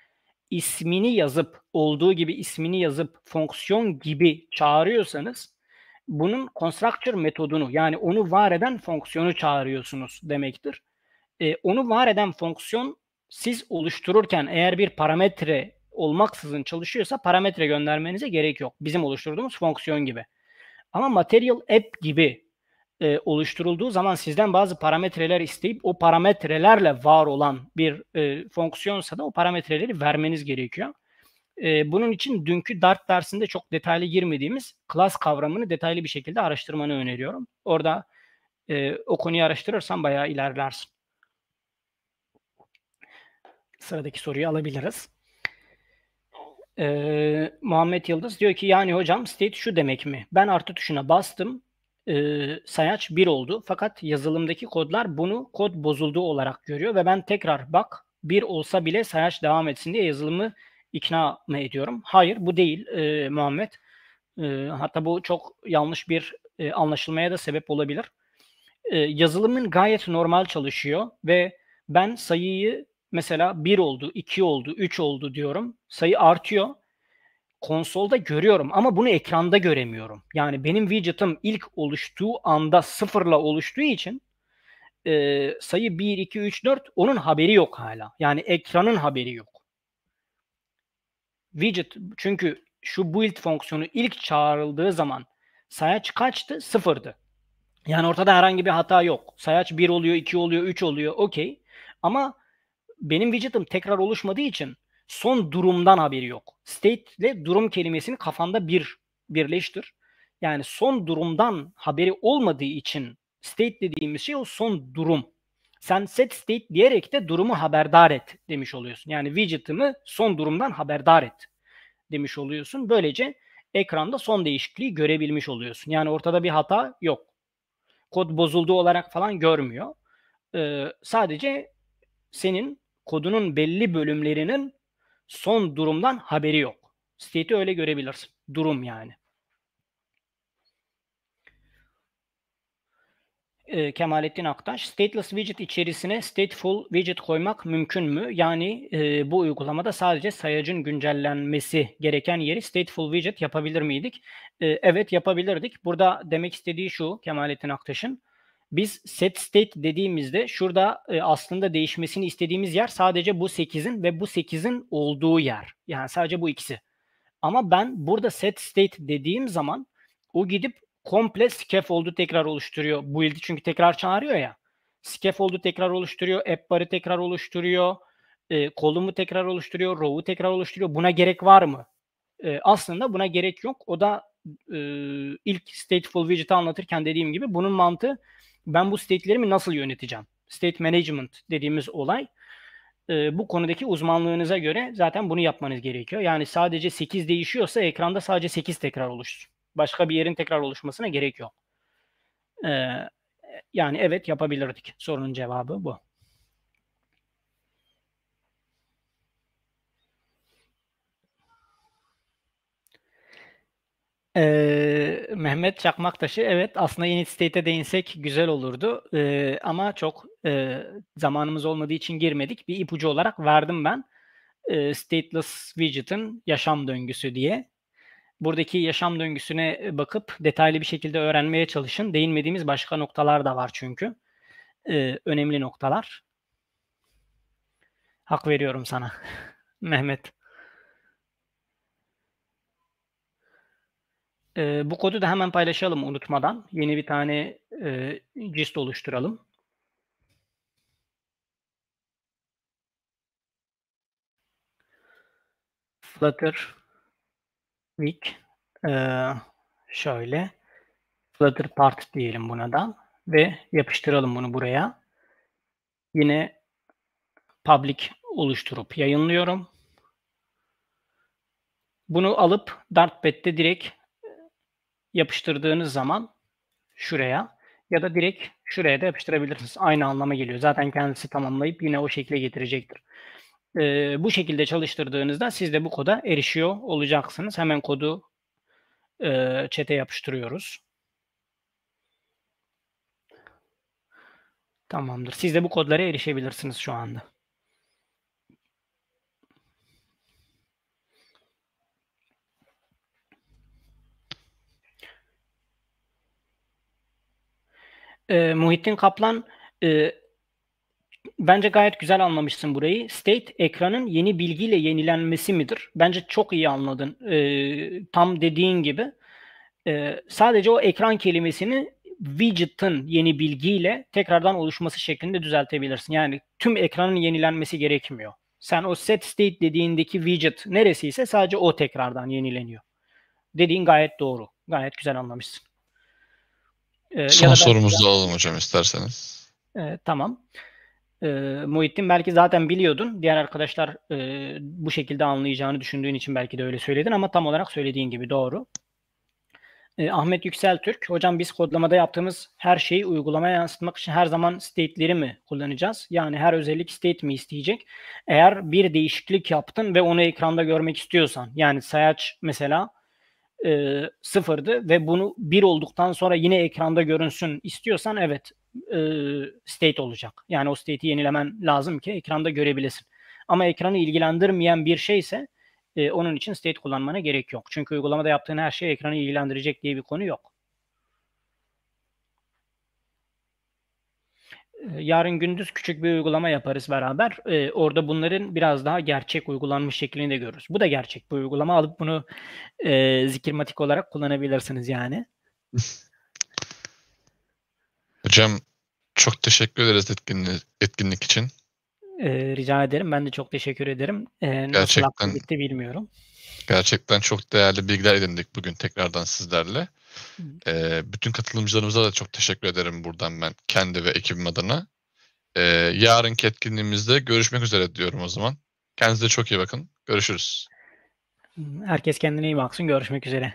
ismini yazıp olduğu gibi ismini yazıp fonksiyon gibi çağırıyorsanız bunun constructor metodunu yani onu var eden fonksiyonu çağırıyorsunuz demektir. E, onu var eden fonksiyon siz oluştururken eğer bir parametre olmaksızın çalışıyorsa parametre göndermenize gerek yok. Bizim oluşturduğumuz fonksiyon gibi. Ama material app gibi e, oluşturulduğu zaman sizden bazı parametreler isteyip o parametrelerle var olan bir e, fonksiyonsa da o parametreleri vermeniz gerekiyor. E, bunun için dünkü Dart dersinde çok detaylı girmediğimiz class kavramını detaylı bir şekilde araştırmanı öneriyorum. Orada e, o konuyu araştırırsan bayağı ilerlersin. Sıradaki soruyu alabiliriz. Ee, Muhammed Yıldız diyor ki yani hocam state şu demek mi? Ben artı tuşuna bastım e, sayaç 1 oldu. Fakat yazılımdaki kodlar bunu kod bozulduğu olarak görüyor ve ben tekrar bak 1 olsa bile sayaç devam etsin diye yazılımı ikna mı ediyorum? Hayır bu değil e, Muhammed. E, hatta bu çok yanlış bir e, anlaşılmaya da sebep olabilir. E, yazılımın gayet normal çalışıyor ve ben sayıyı mesela 1 oldu, 2 oldu, 3 oldu diyorum. Sayı artıyor konsolda görüyorum ama bunu ekranda göremiyorum. Yani benim widget'ım ilk oluştuğu anda sıfırla oluştuğu için e, sayı 1, 2, 3, 4 onun haberi yok hala. Yani ekranın haberi yok. Widget çünkü şu build fonksiyonu ilk çağrıldığı zaman sayaç kaçtı? Sıfırdı. Yani ortada herhangi bir hata yok. Sayaç 1 oluyor, 2 oluyor, 3 oluyor. Okey. Ama benim widget'ım tekrar oluşmadığı için son durumdan haberi yok. State ile durum kelimesini kafanda bir birleştir. Yani son durumdan haberi olmadığı için state dediğimiz şey o son durum. Sen set state diyerek de durumu haberdar et demiş oluyorsun. Yani widget'ımı son durumdan haberdar et demiş oluyorsun. Böylece ekranda son değişikliği görebilmiş oluyorsun. Yani ortada bir hata yok. Kod bozuldu olarak falan görmüyor. Ee, sadece senin kodunun belli bölümlerinin son durumdan haberi yok. State'i öyle görebilirsin. Durum yani. E, Kemalettin Aktaş. Stateless widget içerisine stateful widget koymak mümkün mü? Yani e, bu uygulamada sadece sayacın güncellenmesi gereken yeri stateful widget yapabilir miydik? E, evet yapabilirdik. Burada demek istediği şu Kemalettin Aktaş'ın. Biz set state dediğimizde şurada e, aslında değişmesini istediğimiz yer sadece bu 8'in ve bu 8'in olduğu yer. Yani sadece bu ikisi. Ama ben burada set state dediğim zaman o gidip komple scaffold'u tekrar oluşturuyor. Build'i çünkü tekrar çağırıyor ya. Scaffold'u tekrar oluşturuyor. App bar'ı tekrar oluşturuyor. E, kolumu tekrar oluşturuyor. Row'u tekrar oluşturuyor. Buna gerek var mı? E, aslında buna gerek yok. O da e, ilk stateful widget'ı anlatırken dediğim gibi bunun mantığı ben bu state'lerimi nasıl yöneteceğim? State management dediğimiz olay e, bu konudaki uzmanlığınıza göre zaten bunu yapmanız gerekiyor. Yani sadece 8 değişiyorsa ekranda sadece 8 tekrar oluşsun. Başka bir yerin tekrar oluşmasına gerek yok. E, yani evet yapabilirdik. Sorunun cevabı bu. Ee, Mehmet Çakmaktaşı evet aslında init state'e değinsek güzel olurdu ee, ama çok e, zamanımız olmadığı için girmedik. Bir ipucu olarak verdim ben e, stateless widget'ın yaşam döngüsü diye. Buradaki yaşam döngüsüne bakıp detaylı bir şekilde öğrenmeye çalışın. Değinmediğimiz başka noktalar da var çünkü. Ee, önemli noktalar. Hak veriyorum sana Mehmet. Ee, bu kodu da hemen paylaşalım unutmadan. Yeni bir tane e, gist oluşturalım. Flutter week ee, şöyle Flutter part diyelim buna da ve yapıştıralım bunu buraya. Yine public oluşturup yayınlıyorum. Bunu alıp Dartpad'de direkt yapıştırdığınız zaman şuraya ya da direkt şuraya da yapıştırabilirsiniz. Aynı anlama geliyor. Zaten kendisi tamamlayıp yine o şekilde getirecektir. Ee, bu şekilde çalıştırdığınızda siz de bu koda erişiyor olacaksınız. Hemen kodu e, chat'e yapıştırıyoruz. Tamamdır. Siz de bu kodlara erişebilirsiniz şu anda. e, Muhittin Kaplan e, bence gayet güzel anlamışsın burayı. State ekranın yeni bilgiyle yenilenmesi midir? Bence çok iyi anladın. E, tam dediğin gibi. E, sadece o ekran kelimesini widget'ın yeni bilgiyle tekrardan oluşması şeklinde düzeltebilirsin. Yani tüm ekranın yenilenmesi gerekmiyor. Sen o set state dediğindeki widget neresiyse sadece o tekrardan yenileniyor. Dediğin gayet doğru. Gayet güzel anlamışsın. Ee, Son sorumuzu da alalım hocam isterseniz. E, tamam. E, Muhittin belki zaten biliyordun. Diğer arkadaşlar e, bu şekilde anlayacağını düşündüğün için belki de öyle söyledin ama tam olarak söylediğin gibi doğru. E, Ahmet Yüksel Türk, hocam biz kodlamada yaptığımız her şeyi uygulamaya yansıtmak için her zaman state'leri mi kullanacağız? Yani her özellik state mi isteyecek? Eğer bir değişiklik yaptın ve onu ekranda görmek istiyorsan, yani sayaç mesela e, sıfırdı ve bunu bir olduktan sonra yine ekranda görünsün istiyorsan evet e, state olacak. Yani o state'i yenilemen lazım ki ekranda görebilesin. Ama ekranı ilgilendirmeyen bir şeyse e, onun için state kullanmana gerek yok. Çünkü uygulamada yaptığın her şey ekranı ilgilendirecek diye bir konu yok. yarın gündüz küçük bir uygulama yaparız beraber. Ee, orada bunların biraz daha gerçek uygulanmış şeklini de görürüz. Bu da gerçek bir uygulama. Alıp bunu e, zikirmatik olarak kullanabilirsiniz yani. Hocam çok teşekkür ederiz etkinlik, etkinlik için. Ee, rica ederim. Ben de çok teşekkür ederim. Ee, gerçekten, bitti bilmiyorum. Gerçekten çok değerli bilgiler edindik bugün tekrardan sizlerle. Ee, bütün katılımcılarımıza da çok teşekkür ederim buradan ben kendi ve ekibim adına. Ee, yarınki etkinliğimizde görüşmek üzere diyorum o zaman. Kendinize çok iyi bakın. Görüşürüz. Herkes kendine iyi baksın. Görüşmek üzere.